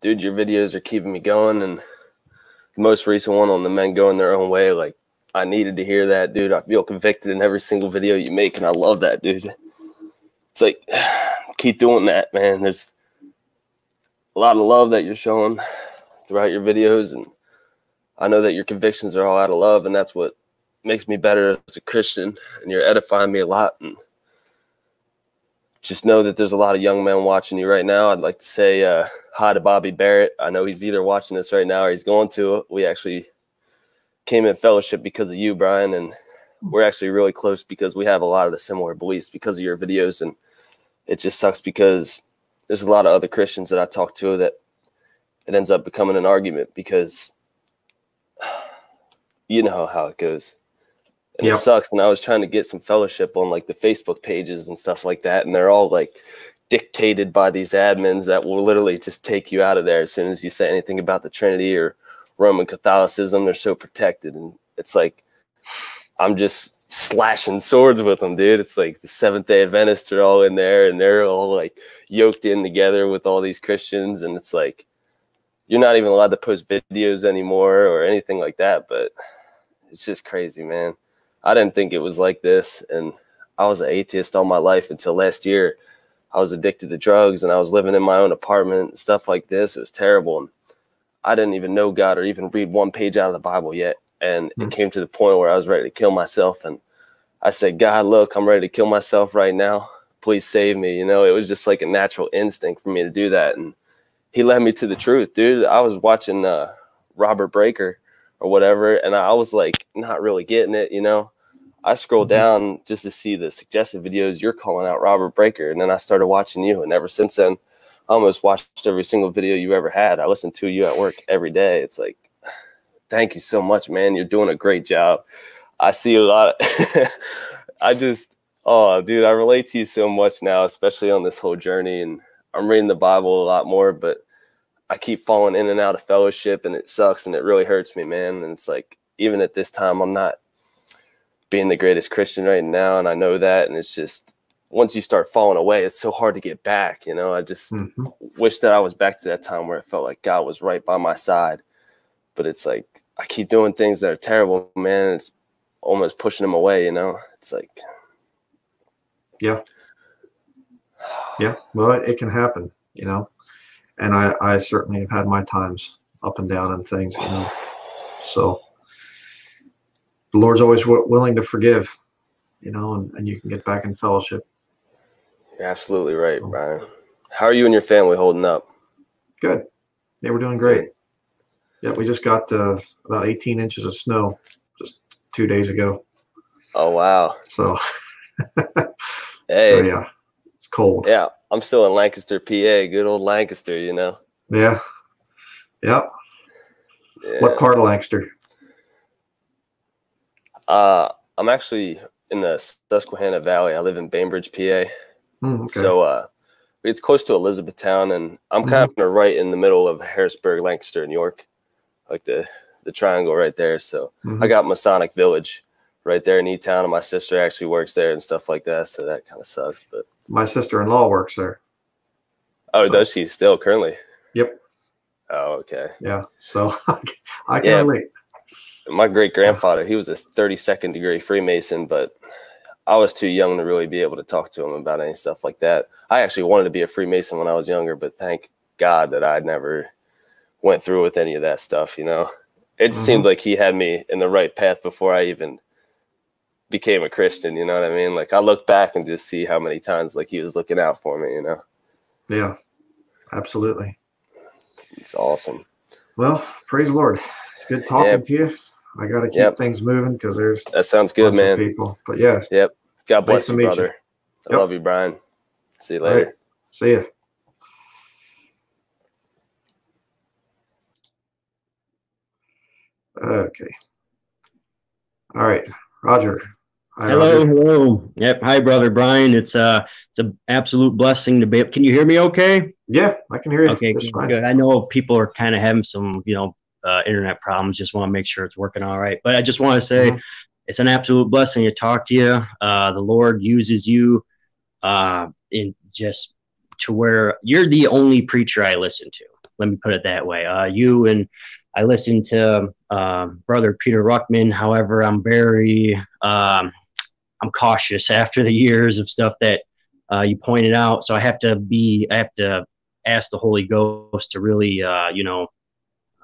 dude, your videos are keeping me going and the most recent one on the men going their own way, like I needed to hear that, dude. I feel convicted in every single video you make, and I love that, dude. It's like keep doing that, man. There's a lot of love that you're showing throughout your videos, and I know that your convictions are all out of love, and that's what makes me better as a Christian. And you're edifying me a lot, and just know that there's a lot of young men watching you right now. I'd like to say uh, hi to Bobby Barrett. I know he's either watching this right now or he's going to. We actually came in fellowship because of you, Brian, and we're actually really close because we have a lot of the similar beliefs because of your videos. And it just sucks because there's a lot of other Christians that I talk to that it ends up becoming an argument because you know how it goes. And Yep. it sucks. And I was trying to get some fellowship on like the Facebook pages and stuff like that. And they're all like dictated by these admins that will literally just take you out of there as soon as you say anything about the Trinity or Roman Catholicism. They're so protected. And it's like, I'm just slashing swords with them, dude. It's like the Seventh day Adventists are all in there and they're all like yoked in together with all these Christians. And it's like, you're not even allowed to post videos anymore or anything like that. But it's just crazy, man. I didn't think it was like this. And I was an atheist all my life until last year. I was addicted to drugs and I was living in my own apartment and stuff like this. It was terrible. And I didn't even know God or even read one page out of the Bible yet. And Hmm. it came to the point where I was ready to kill myself. And I said, God, look, I'm ready to kill myself right now. Please save me. You know, it was just like a natural instinct for me to do that. And he led me to the truth, dude. I was watching uh, Robert Breaker or whatever, and I was like not really getting it, you know. I scrolled Mhm. down just to see the suggested videos you're calling out Robert Breaker, and then I started watching you, and ever since then, I almost watched every single video you ever had. I listen to you at work every day. It's like, thank you so much, man. You're doing a great job. I see a lot. Of I just, oh, dude, I relate to you so much now, especially on this whole journey. And I'm reading the Bible a lot more, but I keep falling in and out of fellowship, and it sucks, and it really hurts me, man. And it's like, even at this time, I'm not being the greatest Christian right now, and I know that. And it's just once you start falling away, it's so hard to get back. You know, I just hmm wish that I was back to that time where it felt like God was right by my side. But it's like I keep doing things that are terrible, man. It's almost pushing him away. You know, it's like Yeah. Yeah. Well, it, it can happen, you know. And I, I certainly have had my times up and down and things, you know. So the Lord's always willing to forgive, you know, and, and you can get back in fellowship. You're absolutely right, Bryan. How are you and your family holding up? Good. They were doing great. Yeah, we just got uh, about 18 inches of snow just two days ago. Oh wow. So, Hey. so yeah, it's cold. Yeah, I'm still in Lancaster, PA. Good old Lancaster, you know. Yeah. Yeah. Yeah. What part of Lancaster? Uh, I'm actually in the Susquehanna Valley. I live in Bainbridge, PA. Hmm, okay. So uh, it's close to Elizabethtown, and I'm kind of right in the middle of Harrisburg, Lancaster, New York, like the the triangle right there. So I Mhm. got Masonic Village right there in E Town, and my sister actually works there and stuff like that. So that kind of sucks, but My sister-in-law works there. oh, does she still currently? Yep. Oh, okay. Yeah. So I can Yeah. relate. my great grandfather, he was a 32nd degree Freemason, but I was too young to really be able to talk to him about any stuff like that. I actually wanted to be a Freemason when I was younger, but thank God that I'd never went through with any of that stuff, you know. It just Mhm. seems like he had me in the right path before I even became a Christian, you know what I mean? Like I look back and just see how many times like he was looking out for me, you know. Yeah. Absolutely. It's awesome. Well, praise the Lord. It's good talking Yep. to you. I got to keep Yep. things moving because there's That sounds good, man. people. But yeah, Yep. God bless to you, meet you. brother. I Yep. love you, Bryan. See you All right. later. see ya. Okay. All right, Roger. Hi, Hello, Roger. hello. Yep. Hi, brother Bryan. It's uh it's an absolute blessing to be. Can you hear me? Okay. Yeah, I can hear you. Okay. Good. good. I know people are kind of having some, you know, uh, internet problems. Just want to make sure it's working all right. But I just want to say, Mhm. it's an absolute blessing to talk to you. Uh, the Lord uses you, uh, in just to where you're the only preacher I listen to. Let me put it that way. Uh, you and I listen to uh, brother Peter Ruckman. However, I'm very um, I'm cautious after the years of stuff that uh, you pointed out. So I have to be, I have to ask the Holy Ghost to really, uh, you know,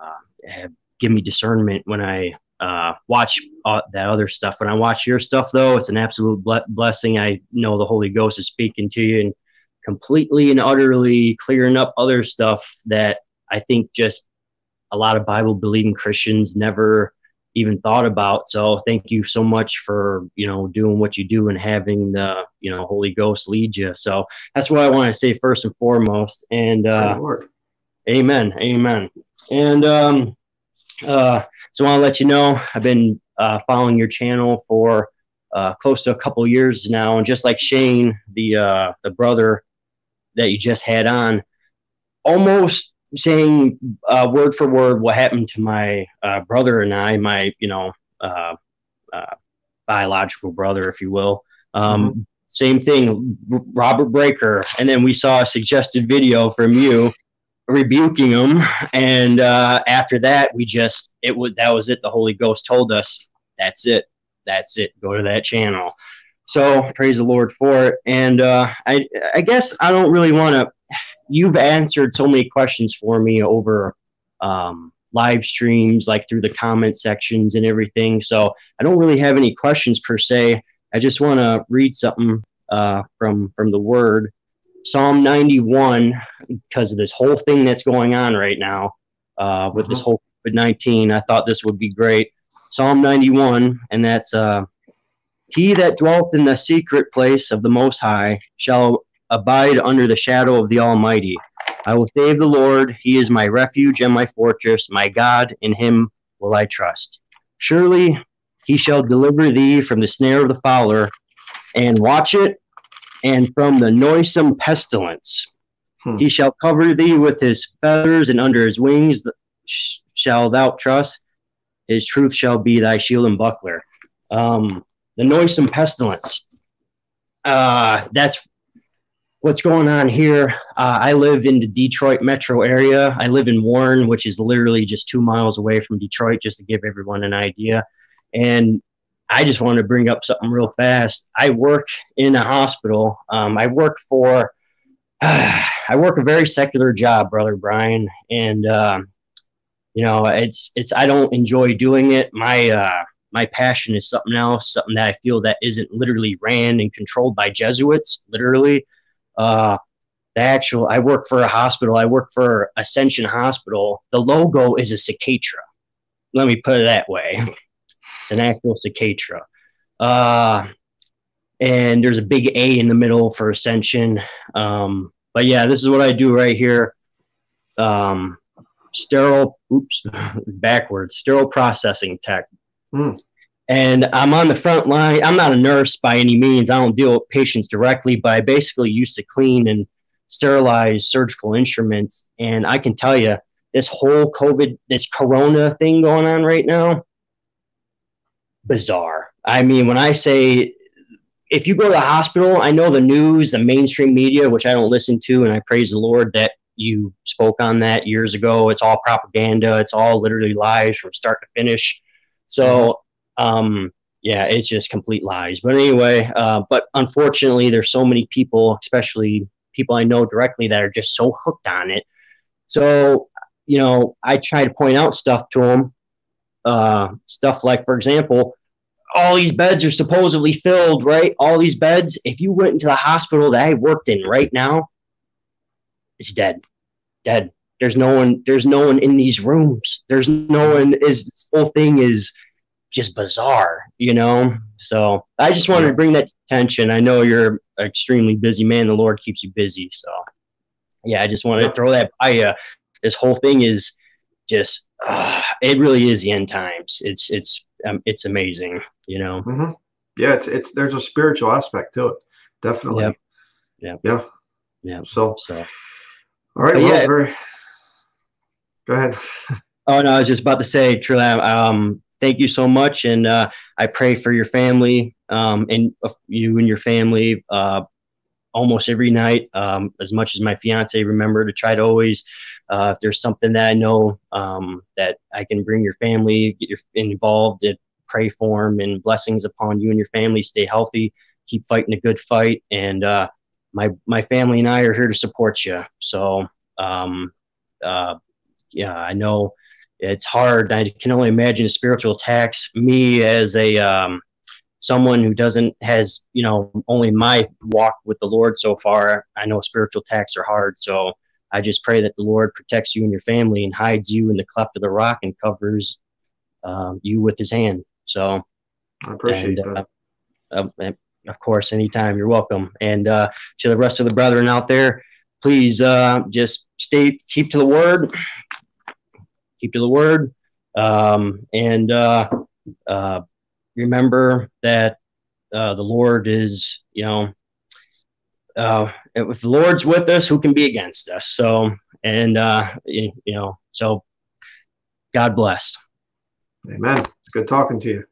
uh, have, give me discernment when I uh, watch uh, that other stuff. When I watch your stuff, though, it's an absolute ble- blessing. I know the Holy Ghost is speaking to you and completely and utterly clearing up other stuff that I think just a lot of Bible believing Christians never even thought about. So thank you so much for you know doing what you do and having the you know Holy Ghost lead you. So that's what I want to say first and foremost. And uh. Amen, Amen. And um, uh, so I want to let you know I've been uh, following your channel for uh, close to a couple years now, and just like Shane, the uh, the brother that you just had on, almost saying uh, word for word what happened to my uh, brother and I, my you know uh, uh, biological brother, if you will. Um, Same thing, Robert Breaker, and then we saw a suggested video from you rebuking him, and uh, after that, we just it was that was it. The Holy Ghost told us that's it, that's it. Go to that channel. So praise the Lord for it, and uh, I I guess I don't really want to you've answered so many questions for me over um, live streams, like through the comment sections and everything. So I don't really have any questions per se. I just want to read something uh, from from the Word, Psalm 91, because of this whole thing that's going on right now uh, with this whole COVID 19. I thought this would be great. Psalm 91, and that's uh, He that dwelleth in the secret place of the Most High shall abide under the shadow of the Almighty. I will save the Lord. He is my refuge and my fortress, my God. In him will I trust. Surely he shall deliver thee from the snare of the fowler, and watch it, and from the noisome pestilence. He shall cover thee with his feathers, and under his wings sh- shall thou trust. His truth shall be thy shield and buckler. Um, the noisome pestilence. Uh, that's what's going on here. Uh, I live in the Detroit metro area. I live in Warren, which is literally just two miles away from Detroit, just to give everyone an idea. And I just wanted to bring up something real fast. I work in a hospital. Um, I work for, I work a very secular job, brother Bryan, and um, you know, it's it's. I don't enjoy doing it. My uh, my passion is something else, something that I feel that isn't literally ran and controlled by Jesuits, literally uh, the actual I work for a hospital. I work for Ascension Hospital. The logo is a cicatra. Let me put it that way. It's an actual cicatra. Uh, and there's a big A in the middle for Ascension. Um, but yeah, this is what I do right here. Um, sterile, oops, backwards, sterile processing tech. Hmm. And I'm on the front line. I'm not a nurse by any means. I don't deal with patients directly, but I basically used to clean and sterilize surgical instruments. And I can tell you, this whole COVID, this corona thing going on right now, bizarre. I mean, when I say if you go to the hospital, I know the news, the mainstream media, which I don't listen to, and I praise the Lord that you spoke on that years ago. It's all propaganda. It's all literally lies from start to finish. So, um, yeah, it's just complete lies. But anyway, uh, but unfortunately, there's so many people, especially people I know directly, that are just so hooked on it. So, you know, I try to point out stuff to them. Uh, stuff like, for example, all these beds are supposedly filled, right? All these beds. If you went into the hospital that I worked in right now, it's dead, dead. There's no one. There's no one in these rooms. There's no one. Is this whole thing is just bizarre, you know. So I just wanted to bring that to attention. I know you're an extremely busy man. The Lord keeps you busy. So yeah, I just wanted to throw that by you. This whole thing is just. Uh, it really is the end times. It's it's um, it's amazing, you know. hmm Yeah, it's it's there's a spiritual aspect to it, definitely. Yep. Yep. Yeah. Yeah. So, So all right. Well, yeah. very. Go ahead. Oh no, I was just about to say, truly, um, thank you so much, and uh, I pray for your family, um, and uh, you and your family, uh, almost every night. Um, as much as my fiance, remember to try to always, uh, if there's something that I know um, that I can bring your family, get your involved, and pray for them, and blessings upon you and your family. Stay healthy, keep fighting a good fight, and uh, my my family and I are here to support you. So, um, uh, yeah, I know it's hard. I can only imagine spiritual attacks. Me as a um, someone who doesn't has you know only my walk with the Lord so far. I know spiritual attacks are hard. So I just pray that the Lord protects you and your family and hides you in the cleft of the rock and covers um, you with His hand. So I appreciate and, that. uh, and of course, anytime you're welcome. And uh, to the rest of the brethren out there, please uh, just stay, keep to the word, keep to the word, um, and uh, uh, remember that uh, the Lord is, you know, uh, if the Lord's with us, who can be against us? So, and uh, you, you know, so God bless Amen. It's good talking to you.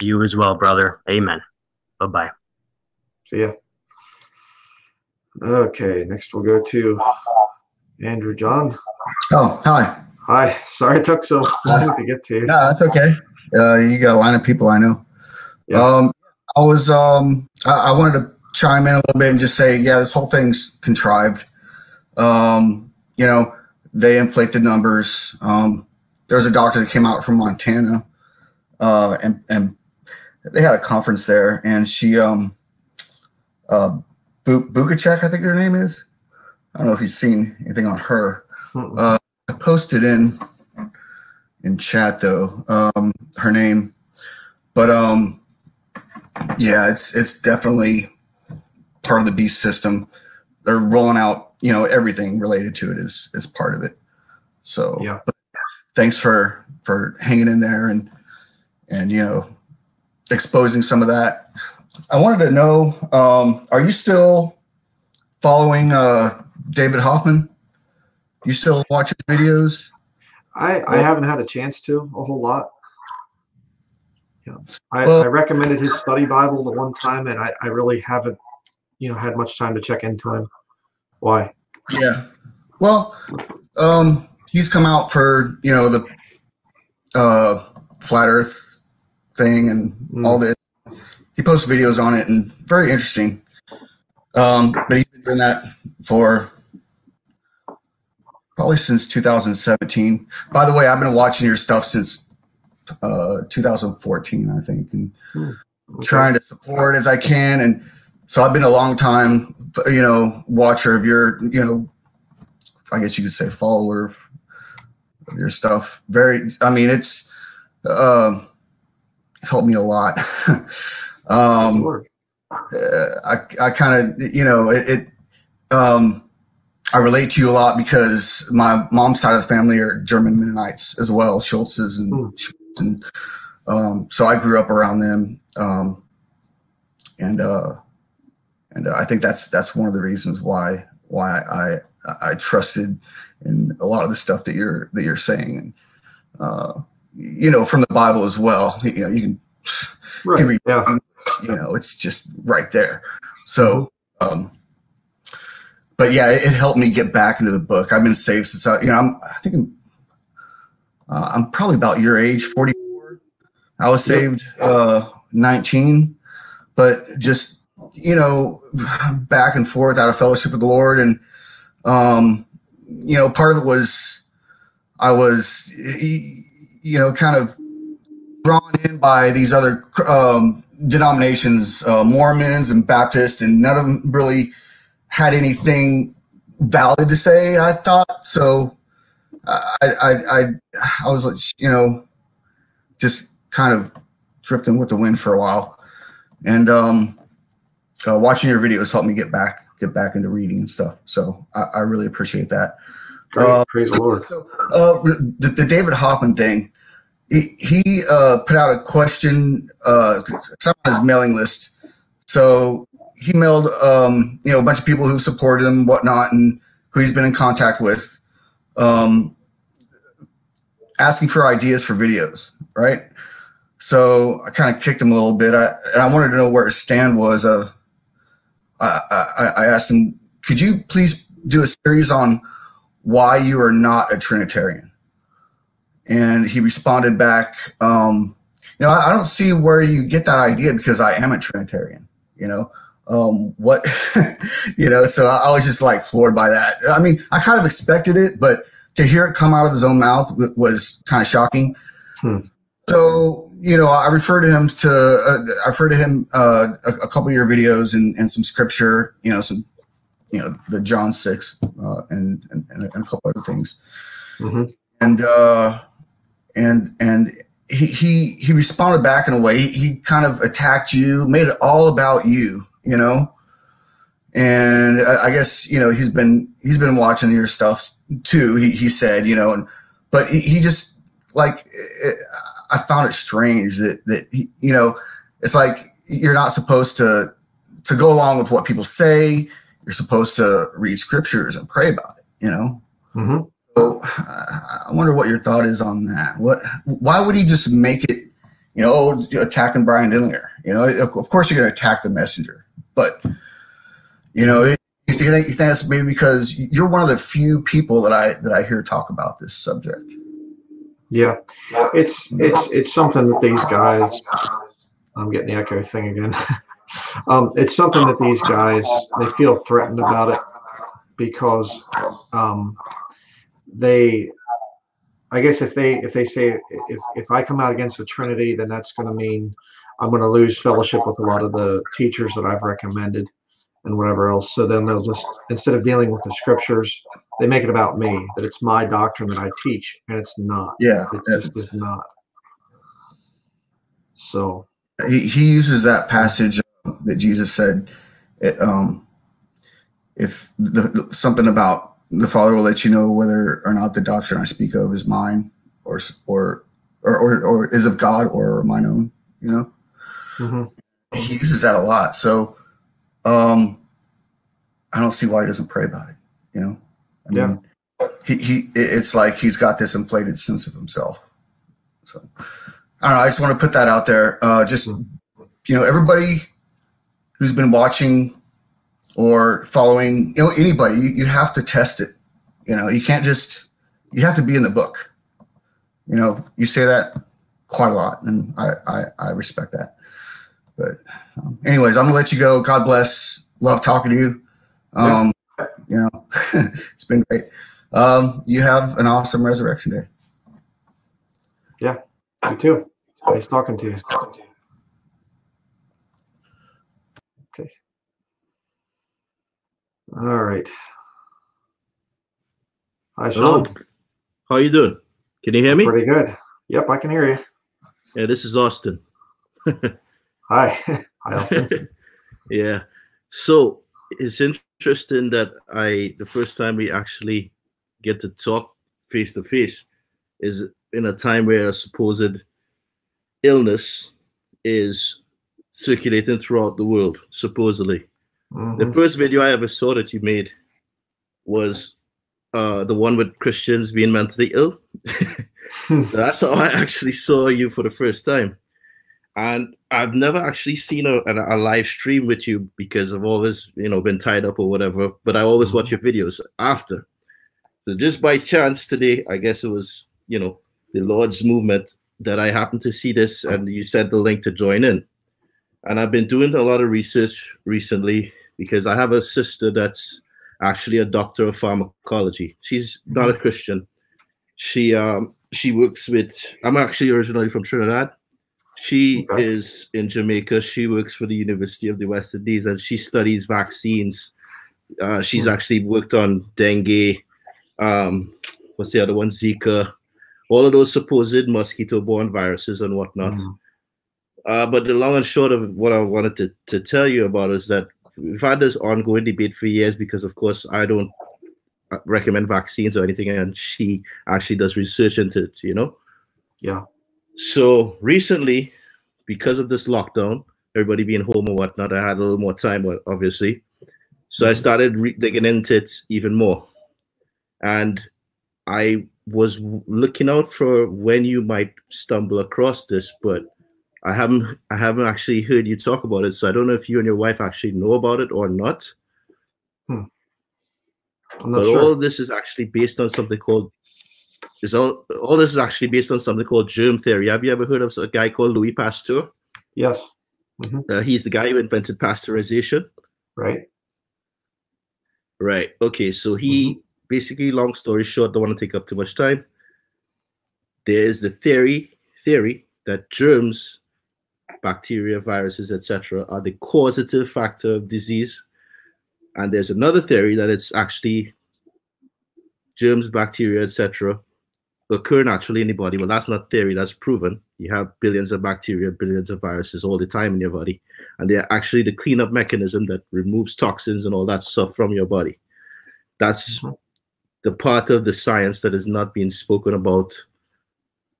you as well, brother. Amen. Bye bye. See ya. Okay, next we'll go to Andrew John. Oh, hi. Hi. Sorry it took so long to get to you. No, that's okay. Uh, you got a line of people I know. Um, I was um, I, I wanted to chime in a little bit and just say, yeah, this whole thing's contrived. Um, you know, they inflate the numbers. Um, there was a doctor that came out from Montana, uh, and and they had a conference there, and she um, uh, Bu- Bukacek, I think her name is. I don't know if you've seen anything on her. Uh, I posted in in chat though um, her name, but um, yeah, it's it's definitely part of the beast system. They're rolling out, you know, everything related to it is is part of it. So Yeah. but thanks for for hanging in there and and you know exposing some of that. I wanted to know, um, are you still following uh, David Hoffman? You still watch his videos? I, I haven't had a chance to a whole lot. Yeah. I, Well- I recommended his study Bible the one time, and I, I really haven't, you know, had much time to check into him. Why? Yeah. Well, um, he's come out for you know the uh, flat Earth thing and all this. He posts videos on it and very interesting. Um, but he's been doing that for probably since 2017. By the way, I've been watching your stuff since uh, 2014, I think, and trying to support as I can. And so I've been a long time, you know, watcher of your, you know, I guess you could say follower of your stuff. Very, I mean, it's um, helped me a lot. um, uh, I, I kind of, you know, it, it um, I relate to you a lot because my mom's side of the family are German Mennonites as well, Schultzes and, Schultz and um, so I grew up around them. Um, and, uh, and uh, I think that's, that's one of the reasons why, why I, I trusted in a lot of the stuff that you're, that you're saying. And, uh, you know, from the Bible as well, you know, you can, Right, you, read, yeah. you know, it's just right there. So, um, but yeah, it, it helped me get back into the book. I've been saved since I, you know, I'm, I think I'm, uh, I'm probably about your age, 44. I was saved, uh, 19, but just, you know, back and forth out of fellowship with the Lord. And, um, you know, part of it was, I was, you know, kind of drawn in by these other um, denominations, uh, Mormons and Baptists, and none of them really had anything valid to say. I thought so. I I I, I was like, you know, just kind of drifting with the wind for a while, and um, uh, watching your videos helped me get back get back into reading and stuff. So I, I really appreciate that. Great. Uh, Praise the Lord. so uh, the, the David Hoffman thing, he, he uh, put out a question uh, on his mailing list. So he mailed um, you know a bunch of people who supported him, whatnot, and who he's been in contact with, um, asking for ideas for videos, right? So I kind of kicked him a little bit, I, and I wanted to know where his stand was. Uh, I, I, I asked him, could you please do a series on why you are not a Trinitarian? And he responded back, um, you know, I, I don't see where you get that idea because I am a Trinitarian, you know, um, what, you know, so I, I was just like floored by that. I mean, I kind of expected it, but to hear it come out of his own mouth w- was kind of shocking. Hmm. So, you know, I refer to him to, uh, I refer to him uh, a, a couple of your videos and, and some scripture, you know, some, you know, the John 6 uh, and, and, and a couple other things. Mhm. And, uh, and, and he, he, he responded back in a way, he, he kind of attacked you, made it all about you, you know? And I, I guess, you know, he's been, he's been watching your stuff too. He, he said, you know, and, but he, he just like, it, I found it strange that, that, he, you know, it's like, you're not supposed to, to go along with what people say. You're supposed to read scriptures and pray about it, you know? Mhm. So I I wonder what your thought is on that. What, why would he just make it, you know, attacking Bryan Denlinger? You know, of of course you're going to attack the messenger, but you know, it- you think, you think that's maybe because you're one of the few people that I that I hear talk about this subject. Yeah, it's it's it's something that these guys. I'm getting the echo thing again. um, it's something that these guys they feel threatened about it because um, they. I guess if they if they say if if I come out against the Trinity, then that's going to mean I'm going to lose fellowship with a lot of the teachers that I've recommended and whatever else. So then they'll just instead of dealing with the scriptures, they make it about me that it's my doctrine that I teach, and it's not. Yeah, it just is not. So he, he uses that passage that Jesus said, it, um, if the, the- something about the Father will let you know whether or not the doctrine I speak of is mine or or or or, or is of God or mine own. You know, mhm. he uses that a lot. So, um, I don't see why he doesn't pray about it. You know, I Yeah. mean, he he it's like he's got this inflated sense of himself. So, I don't know. I just want to put that out there. Uh, just you know, everybody who's been watching or following, you know, anybody, you, you have to test it. You know, you can't just, you have to be in the book. You know, you say that quite a lot, and I, I, I respect that. But, um, anyways, I'm gonna let you go. God bless. Love talking to you. Um, you know, it's been great. Um, you have an awesome resurrection day. yeah, you too. Nice talking to you. Okay. All right. Hi, Hello. Sean. How you doing? Can you hear me? Pretty good. Yep, I can hear you. Yeah, this is Austin. Hi. Hi, Austin. yeah. So it's interesting that I the first time we actually get to talk face to face is in a time where a supposed illness is circulating throughout the world, supposedly. The Mhm. first video I ever saw that you made was uh, the one with Christians being mentally ill. so that's how I actually saw you for the first time. And I've never actually seen a, a, a live stream with you because I've always, you know, been tied up or whatever. But I always watch your videos after. So just by chance today, I guess it was, you know, the Lord's movement that I happened to see this, and you sent the link to join in. And I've been doing a lot of research recently because I have a sister that's actually a doctor of pharmacology. She's not a Christian. She um she works with I'm actually originally from Trinidad. She is in Jamaica. She works for the University of the West Indies and she studies vaccines. Uh, she's Hmm. actually worked on dengue, um, what's the other one? Zika, all of those supposed mosquito-borne viruses and whatnot. Uh, but the long and short of what I wanted to, to tell you about is that we've had this ongoing debate for years because, of course, I don't uh, recommend vaccines or anything, and she actually does research into it, you know? Yeah. So recently, because of this lockdown, everybody being home and whatnot, I had a little more time, obviously. So I started re- digging into it even more. And I was looking out for when you might stumble across this, but I haven't I haven't actually heard you talk about it. So I don't know if you and your wife actually know about it or not. Hmm. Not But sure. all of this is actually based on something called is all all this is actually based on something called germ theory. Have you ever heard of a guy called Louis Pasteur? Yes. Uh, he's the guy who invented pasteurization. Right. Right. Okay. So he basically, long story short, don't want to take up too much time. There is the theory theory that germs, bacteria, viruses, etc., are the causative factor of disease. And there's another theory that it's actually germs, bacteria, etc., occur naturally in the body. Well, that's not theory, that's proven. You have billions of bacteria, billions of viruses all the time in your body. And they're actually the cleanup mechanism that removes toxins and all that stuff from your body. That's mm-hmm. the part of the science that is not being spoken about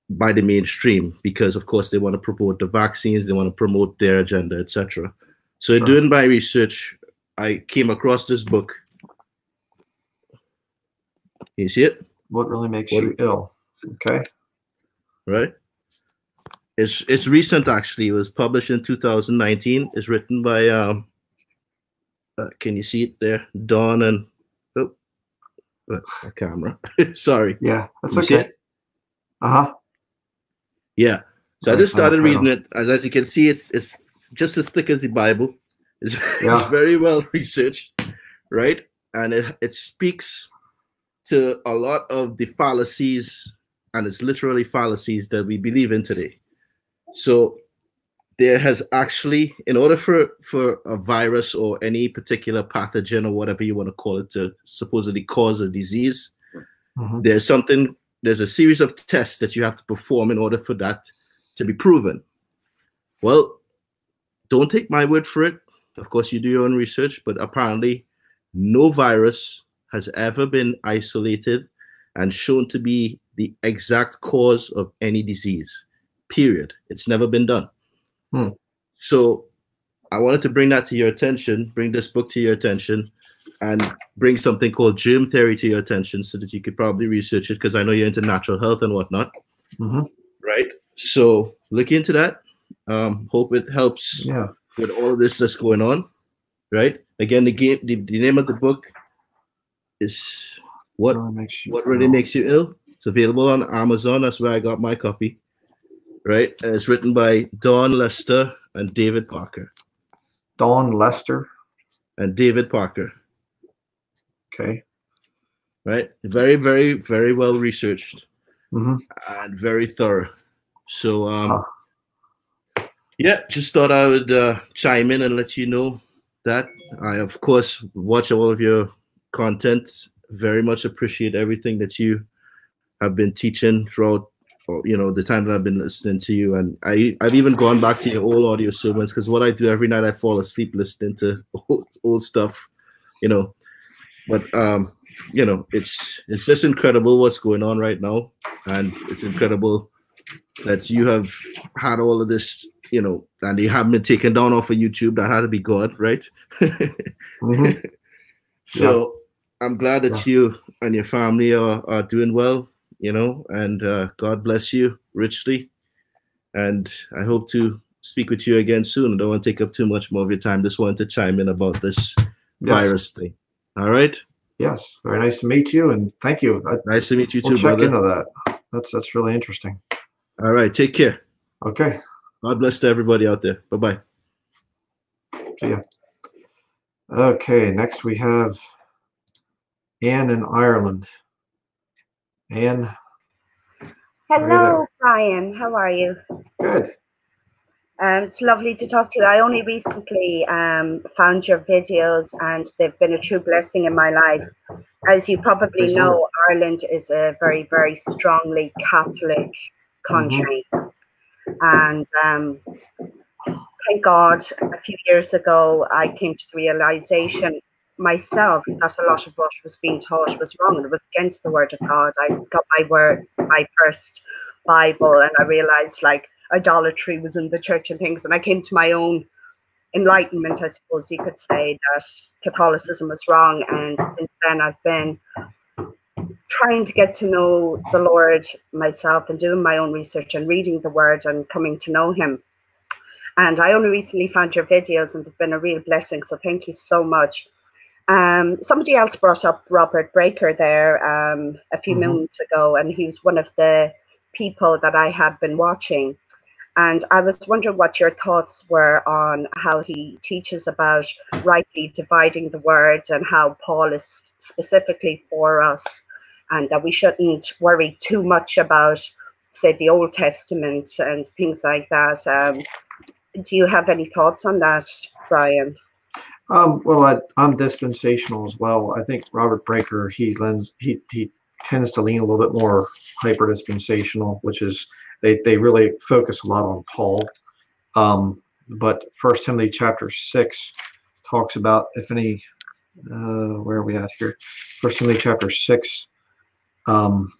by the mainstream because of course they want to promote the vaccines, they want to promote their agenda, etc. So Sure. doing my research, I came across this book. You see it? What really makes What- you ill? Okay. right? It's it's recent actually. It was published in 2019. It's written by um. Uh, can you see it there? Dawn and oh, uh, my camera. Sorry. Yeah, that's You okay. Uh huh. Yeah. So I just started reading it. As, as you can see, it's it's just as thick as the Bible. It's, Yeah. it's very well researched, right? And it, it speaks to a lot of the fallacies, and it's literally fallacies that we believe in today. So there has actually, in order for for a virus or any particular pathogen or whatever you want to call it to supposedly cause a disease, Mhm. there's something there's a series of tests that you have to perform in order for that to be proven well don't take my word for it of course you do your own research but apparently no virus has ever been isolated and shown to be the exact cause of any disease period it's never been done Hmm. so i wanted to bring that to your attention bring this book to your attention and bring something called germ theory to your attention so that you could probably research it because I know you're into natural health and whatnot. Mhm. Right. So look into that. Um, hope it helps Yeah. with all of this that's going on. Right. Again, the game the, the name of the book is what what really makes you ill. It's available on Amazon. That's where I got my copy. Right. And it's written by Dawn Lester and David Parker. Dawn Lester. And David Parker. Okay. Right. Very, very, very well researched. Mhm. and very thorough. So, um, yeah, just thought I would uh, chime in and let you know that. I of course watch all of your content. Very much appreciate everything that you have been teaching throughout you know the time that I've been listening to you, and I I've even gone back to your old audio sermons because what I do every night I fall asleep listening to old, old stuff, you know. But um, you know, it's it's just incredible what's going on right now, and it's incredible that you have had all of this, you know, and you haven't been taken down off of YouTube. That had to be God, right? Mhm. so I'm glad that you and your family are, are doing well, you know, and uh, God bless you richly. And I hope to speak with you again soon. I don't want to take up too much more of your time. Just wanted to chime in about this virus thing. All right. Yes, very nice to meet you, and thank you. I, Nice to meet you we'll too, check brother. into that. That's that's really interesting. All right. Take care. Okay. God bless to everybody out there. Bye bye. See ya. Okay, next we have Anne in Ireland. Anne, Hello, Bryan. How are you? good. Um, it's lovely to talk to you. I only recently um, found your videos, and they've been a true blessing in my life. As you probably know. Ireland is a very, very strongly Catholic country, and um, thank God, a few years ago, I came to the realization myself that a lot of what was being taught was wrong and it was against the word of God. I got my word, my first Bible, and I realized like idolatry was in the church and things, and I came to my own enlightenment, I suppose you could say, that Catholicism was wrong. And since then, I've been trying to get to know the Lord myself and doing my own research and reading the Word and coming to know Him. And I only recently found your videos and they've been a real blessing. So thank you so much. Um, somebody else brought up Robert Breaker there um, a few Mhm. moments ago, and he was one of the people that I had been watching. And I was wondering what your thoughts were on how he teaches about rightly dividing the word and how Paul is specifically for us, and that we shouldn't worry too much about, say, the Old Testament and things like that. Um, do you have any thoughts on that, Bryan? Um, well, I, I'm dispensational as well. I think Robert Breaker he lends he he tends to lean a little bit more hyper dispensational, which is they they really focus a lot on Paul. Um, but First Timothy chapter six talks about if any uh, where are we at here? First Timothy chapter six, um,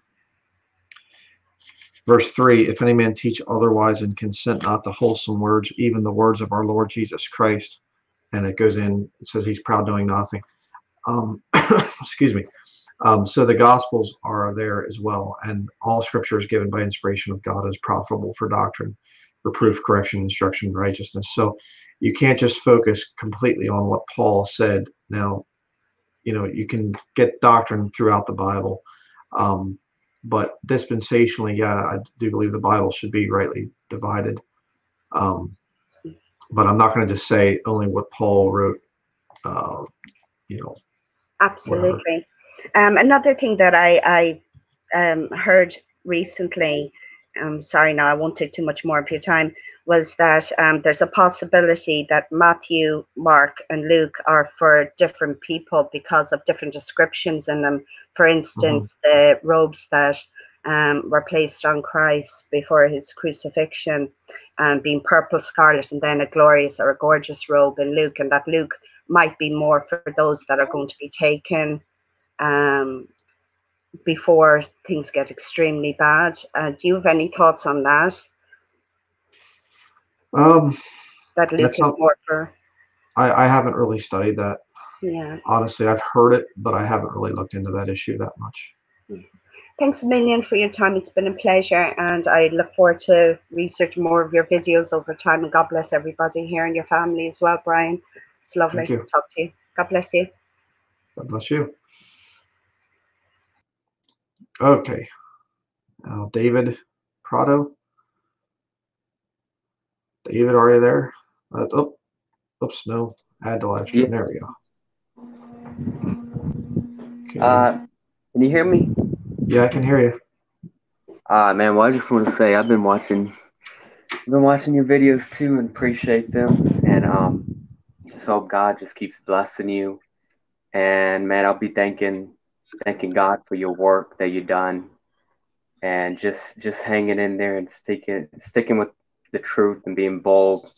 verse three: If any man teach otherwise and consent not to wholesome words, even the words of our Lord Jesus Christ, and it goes in. It says he's proud doing nothing. Um, excuse me. Um, so the Gospels are there as well, and all Scripture is given by inspiration of God is profitable for doctrine, reproof, correction, instruction, righteousness. So you can't just focus completely on what Paul said. Now, you know you can get doctrine throughout the Bible, um, but dispensationally, yeah, I do believe the Bible should be rightly divided. Um, but I'm not going to just say only what Paul wrote. Uh, you know, Absolutely. Um, another thing that I, I um, heard recently, um, sorry now, I won't take too much more of your time, was that um, there's a possibility that Matthew, Mark, and Luke are for different people because of different descriptions in them. For instance, the robes that um, were placed on Christ before his crucifixion, um, being purple, scarlet, and then a glorious or a gorgeous robe in Luke, and that Luke might be more for those that are going to be taken um, before things get extremely bad. Uh, do you have any thoughts on that? um, That Luke is not- more for, I, I haven't really studied that. yeah. Honestly, I've heard it, but I haven't really looked into that issue that much. Thanks a million for your time. It's been a pleasure, and I look forward to research more of your videos over time. And God bless everybody here and your family as well, Bryan. It's lovely to talk to you. God bless you. God bless you. Okay. Now, David Prado. David, are you there? Uh, oh, oops, no. Add to live stream. There we go. Okay. Uh, can you hear me? Yeah, I can hear you. Uh, man, well, I just want to say I've been watching, I've been watching your videos too, and appreciate them. And um, just hope God just keeps blessing you. And man, I'll be thanking thanking God for your work that you've done, and just just hanging in there and sticking sticking with the truth and being bold.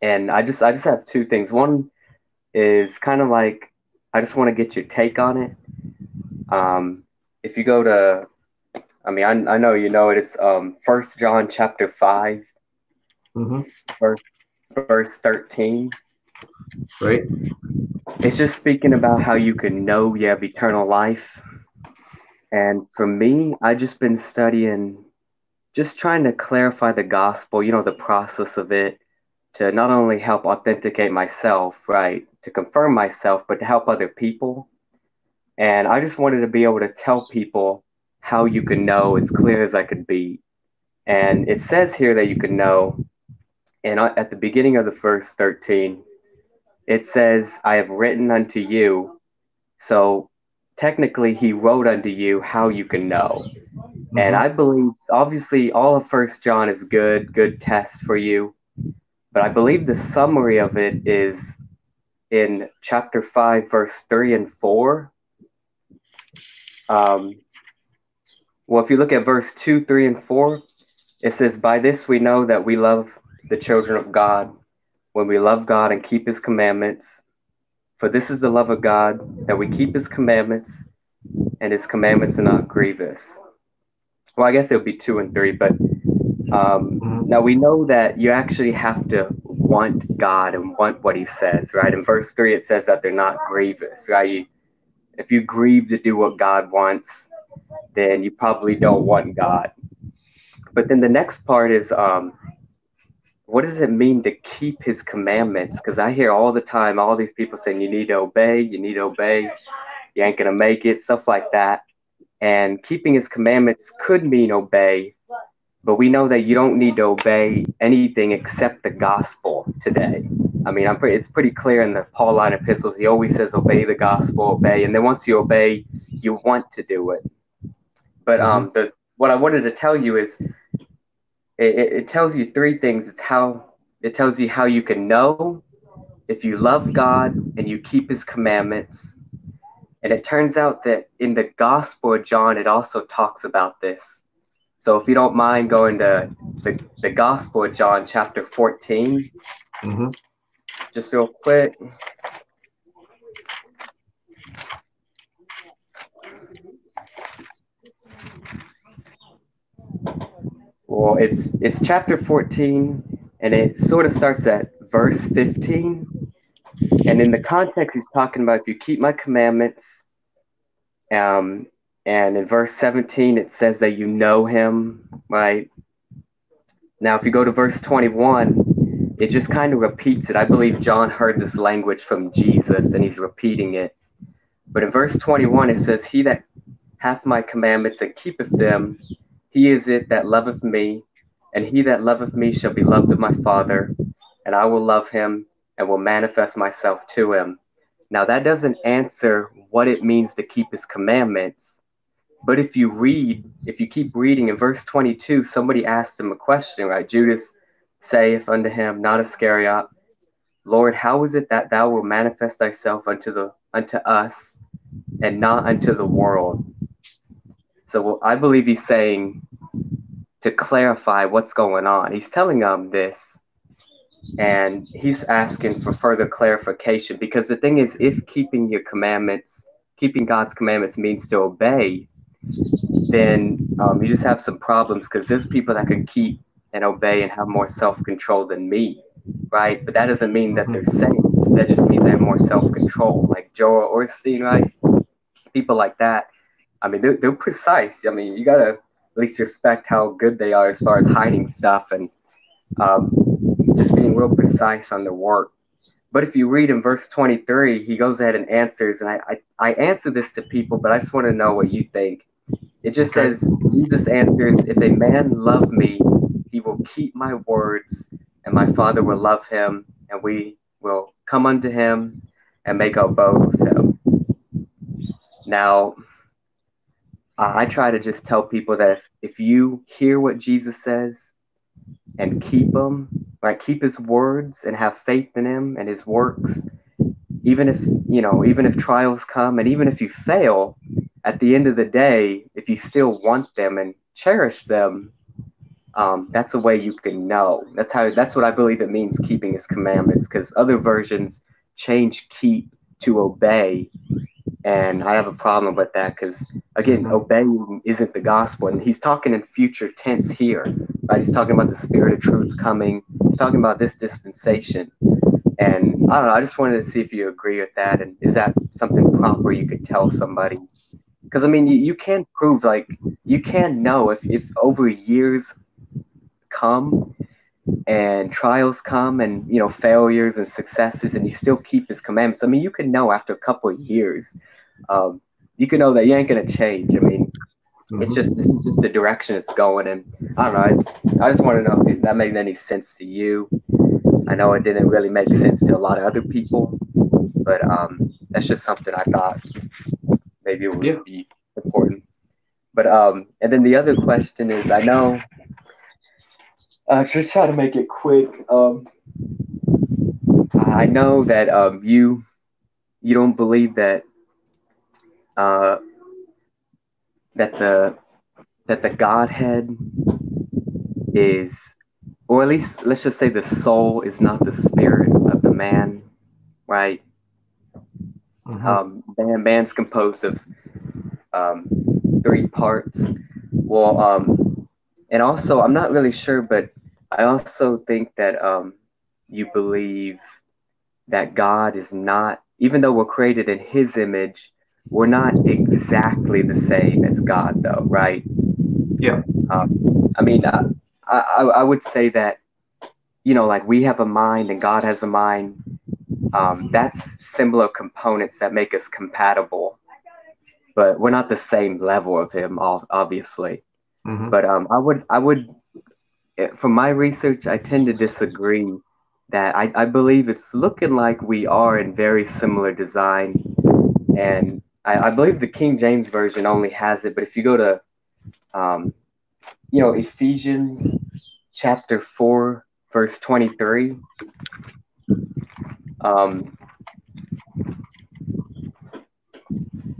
And I just I just have two things. One is kind of like I just want to get your take on it. Um, if you go to, I mean, I, I know you know it is um, First John chapter 5 hmm verse verse thirteen. Right. It's just speaking about how you can know you have eternal life. And for me, I just been studying, just trying to clarify the gospel, you know, the process of it, to not only help authenticate myself, right, to confirm myself, but to help other people. And I just wanted to be able to tell people how you can know as clear as I could be. And it says here that you can know, and at the beginning of the first 13, it says, I have written unto you. So technically, he wrote unto you how you can know. And mm-hmm. I believe, obviously, all of First John is good, good test for you. But I believe the summary of it is in chapter 5, verse 3 and 4. Um, well, if you look at verse 2, 3, and 4, it says, By this we know that we love the children of God, when we love God and keep his commandments. For this is the love of God, that we keep his commandments, and his commandments are not grievous. Well, I guess it would be 2 and 3, but um, now we know that you actually have to want God and want what he says, right? In verse 3, it says that they're not grievous, right? You, if you grieve to do what God wants, then you probably don't want God. But then the next part is um, what does it mean to keep his commandments? Because I hear all the time all these people saying you need to obey, you need to obey, you ain't gonna make it, stuff like that. And keeping his commandments could mean obey, but we know that you don't need to obey anything except the gospel today. I mean, I'm pretty, it's pretty clear in the Pauline epistles. He always says, "Obey the gospel, obey," and then once you obey, you want to do it. But um, the what I wanted to tell you is, it, it, tells you three things. It's how it tells you how you can know if you love God and you keep His commandments. And it turns out that in the Gospel of John, it also talks about this. So if you don't mind going to the, the Gospel of John, chapter 14, hmm just real quick. Well, it's it's chapter 14, and it sort of starts at verse 15. And in the context, he's talking about if you keep my commandments, um, and in verse 17, it says that you know him, right? Now, if you go to verse 21, it just kind of repeats it. I believe John heard this language from Jesus and he's repeating it. But in verse 21, it says, He that hath my commandments and keepeth them, he is it that loveth me, and he that loveth me shall be loved of my Father, and I will love him and will manifest myself to him. Now, that doesn't answer what it means to keep his commandments. But if you read, if you keep reading in verse 22, somebody asked him a question, right? Judas saith unto him, not Iscariot, Lord, how is it that thou wilt manifest thyself unto the unto us and not unto the world? So I believe he's saying to clarify what's going on. He's telling them this and he's asking for further clarification because the thing is if keeping your commandments, keeping God's commandments means to obey, then um, you just have some problems because there's people that can keep and obey and have more self-control than me, right? But that doesn't mean that they're saved. That just means they have more self-control, like Joel Osteen, right? People like that. I mean, they're, they're precise. I mean, you gotta at least respect how good they are as far as hiding stuff and um, just being real precise on their work. But if you read in verse 23, he goes ahead and answers, and I, I, I answer this to people, but I just want to know what you think. It just Okay. says, Jesus answers, If a man love me, he will keep my words, and my Father will love him, and we will come unto him and make our abode with him. Now, I try to just tell people that if, if you hear what Jesus says and keep them, like keep his words and have faith in him and his works even if you know even if trials come and even if you fail at the end of the day if you still want them and cherish them um, that's a way you can know. That's how that's what i believe it means keeping his commandments because other versions change keep to obey. And i have a problem with that because again obeying isn't the gospel. And he's talking in future tense here right? He's talking about the spirit of truth coming. He's talking about this dispensation. And I don't know. I just wanted to see if you agree with that, and is that something proper you could tell somebody? Because I mean, you, you can prove like you can know if if over years come and trials come and you know failures and successes, and you still keep His commandments. I mean, you can know after a couple of years, um, you can know that you ain't gonna change. I mean, it's just this is just the direction it's going, and I don't know. It's I just want to know if that made any sense to you. I know it didn't really make sense to a lot of other people, but um, that's just something I thought maybe it would Yeah. be important. But um, and then the other question is, I know, uh, just try to make it quick. Um, I know that um, you you don't believe that uh, that the that the Godhead is or at least let's just say the soul is not the spirit of the man, right? Um, man, man's composed of um, three parts. Well, um, and also I'm not really sure, but I also think that um, you believe that God is not, even though we're created in His image, we're not exactly the same as God, though, right? Yeah. Um, I mean, I, I, I would say that, you know, like we have a mind and God has a mind. Um, that's similar components that make us compatible, but we're not the same level of Him, obviously. Mhm. But um, I would, I would, eh, from my research, I tend to disagree. That I, I believe it's looking like we are in very similar design, and I, I believe the King James version only has it. But if you go to um, you know, Ephesians chapter 4, verse 23. Um,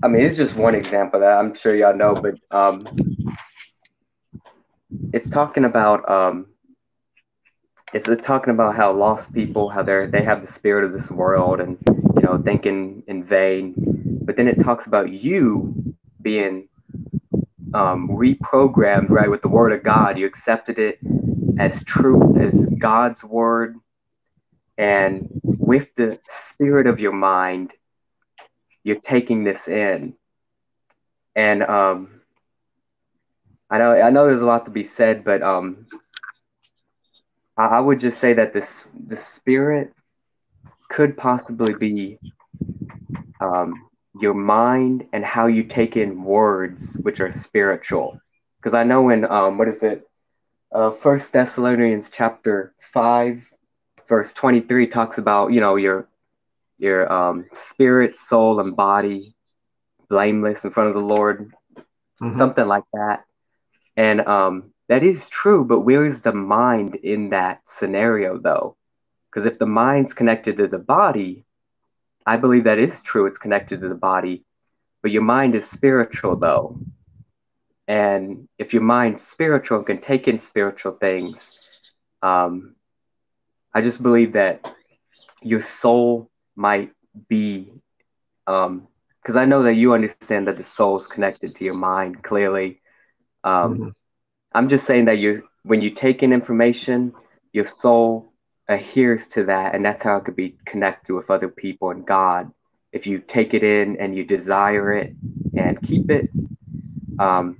I mean, it's just one example that I'm sure y'all know, but um, it's talking about um, it's talking about how lost people, how they're they have the spirit of this world, and you know, thinking in vain. But then it talks about you being um, reprogrammed right with the word of God. You accepted it as truth, as God's word, and with the spirit of your mind, you're taking this in. And um, I know I know there's a lot to be said, but um, I, I would just say that this the spirit could possibly be um, your mind and how you take in words which are spiritual. Because i know in um, what is it? Uh, first thessalonians chapter 5 verse 23 talks about you know your your um, spirit soul and body blameless in front of the lord. Mhm. something like that and um, that is true but where is the mind in that scenario though because if the mind's connected to the body I believe that is true. It's connected to the body, but your mind is spiritual though. And if your mind's spiritual and can take in spiritual things, um, I just believe that your soul might be, because I know that you understand that the soul is connected to your mind clearly. Um, Mhm. I'm just saying that you, when you take in information, your soul adheres to that, and that's how it could be connected with other people and God. If you take it in and you desire it and keep it, um,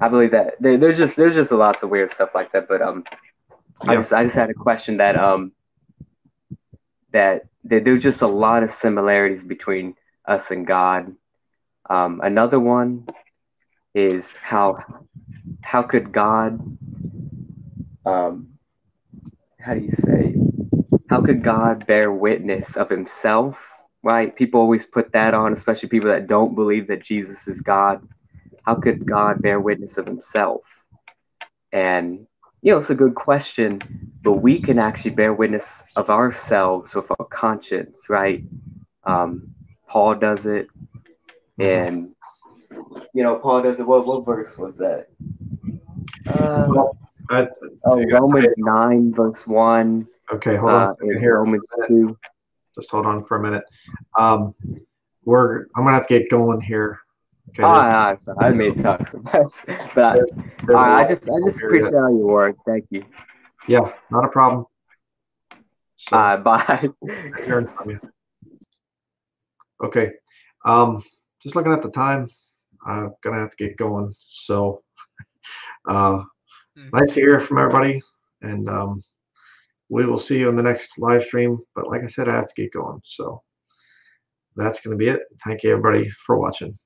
I believe that there, there's just there's just a lots of weird stuff like that. But um, I just I just had a question that um that, that there's just a lot of similarities between us and God. Um, another one is how how could God um, how do you say how could God bear witness of himself? Right? People always put that on, especially people that don't believe that Jesus is God. How could God bear witness of himself? And you know, it's a good question, but we can actually bear witness of ourselves with our conscience, right? Um, Paul does it, and you know, Paul does it. What what verse was that? Uh, I, oh, Romans nine verse one. Okay, hold uh, on. and Here, Romans two. just hold on for a minute. Um, we're I'm gonna have to get going here. Okay. Oh, I, I, I may talk so much, but I, I, just I just appreciate all your work. Thank you. Yeah, not a problem. So, Uh, bye. hearing from you. Okay. Um, just looking at the time, I'm gonna have to get going. So, uh, nice to hear from everybody, and um, we will see you in the next live stream. But like I said, I have to get going. So that's gonna be it. Thank you, everybody, for watching.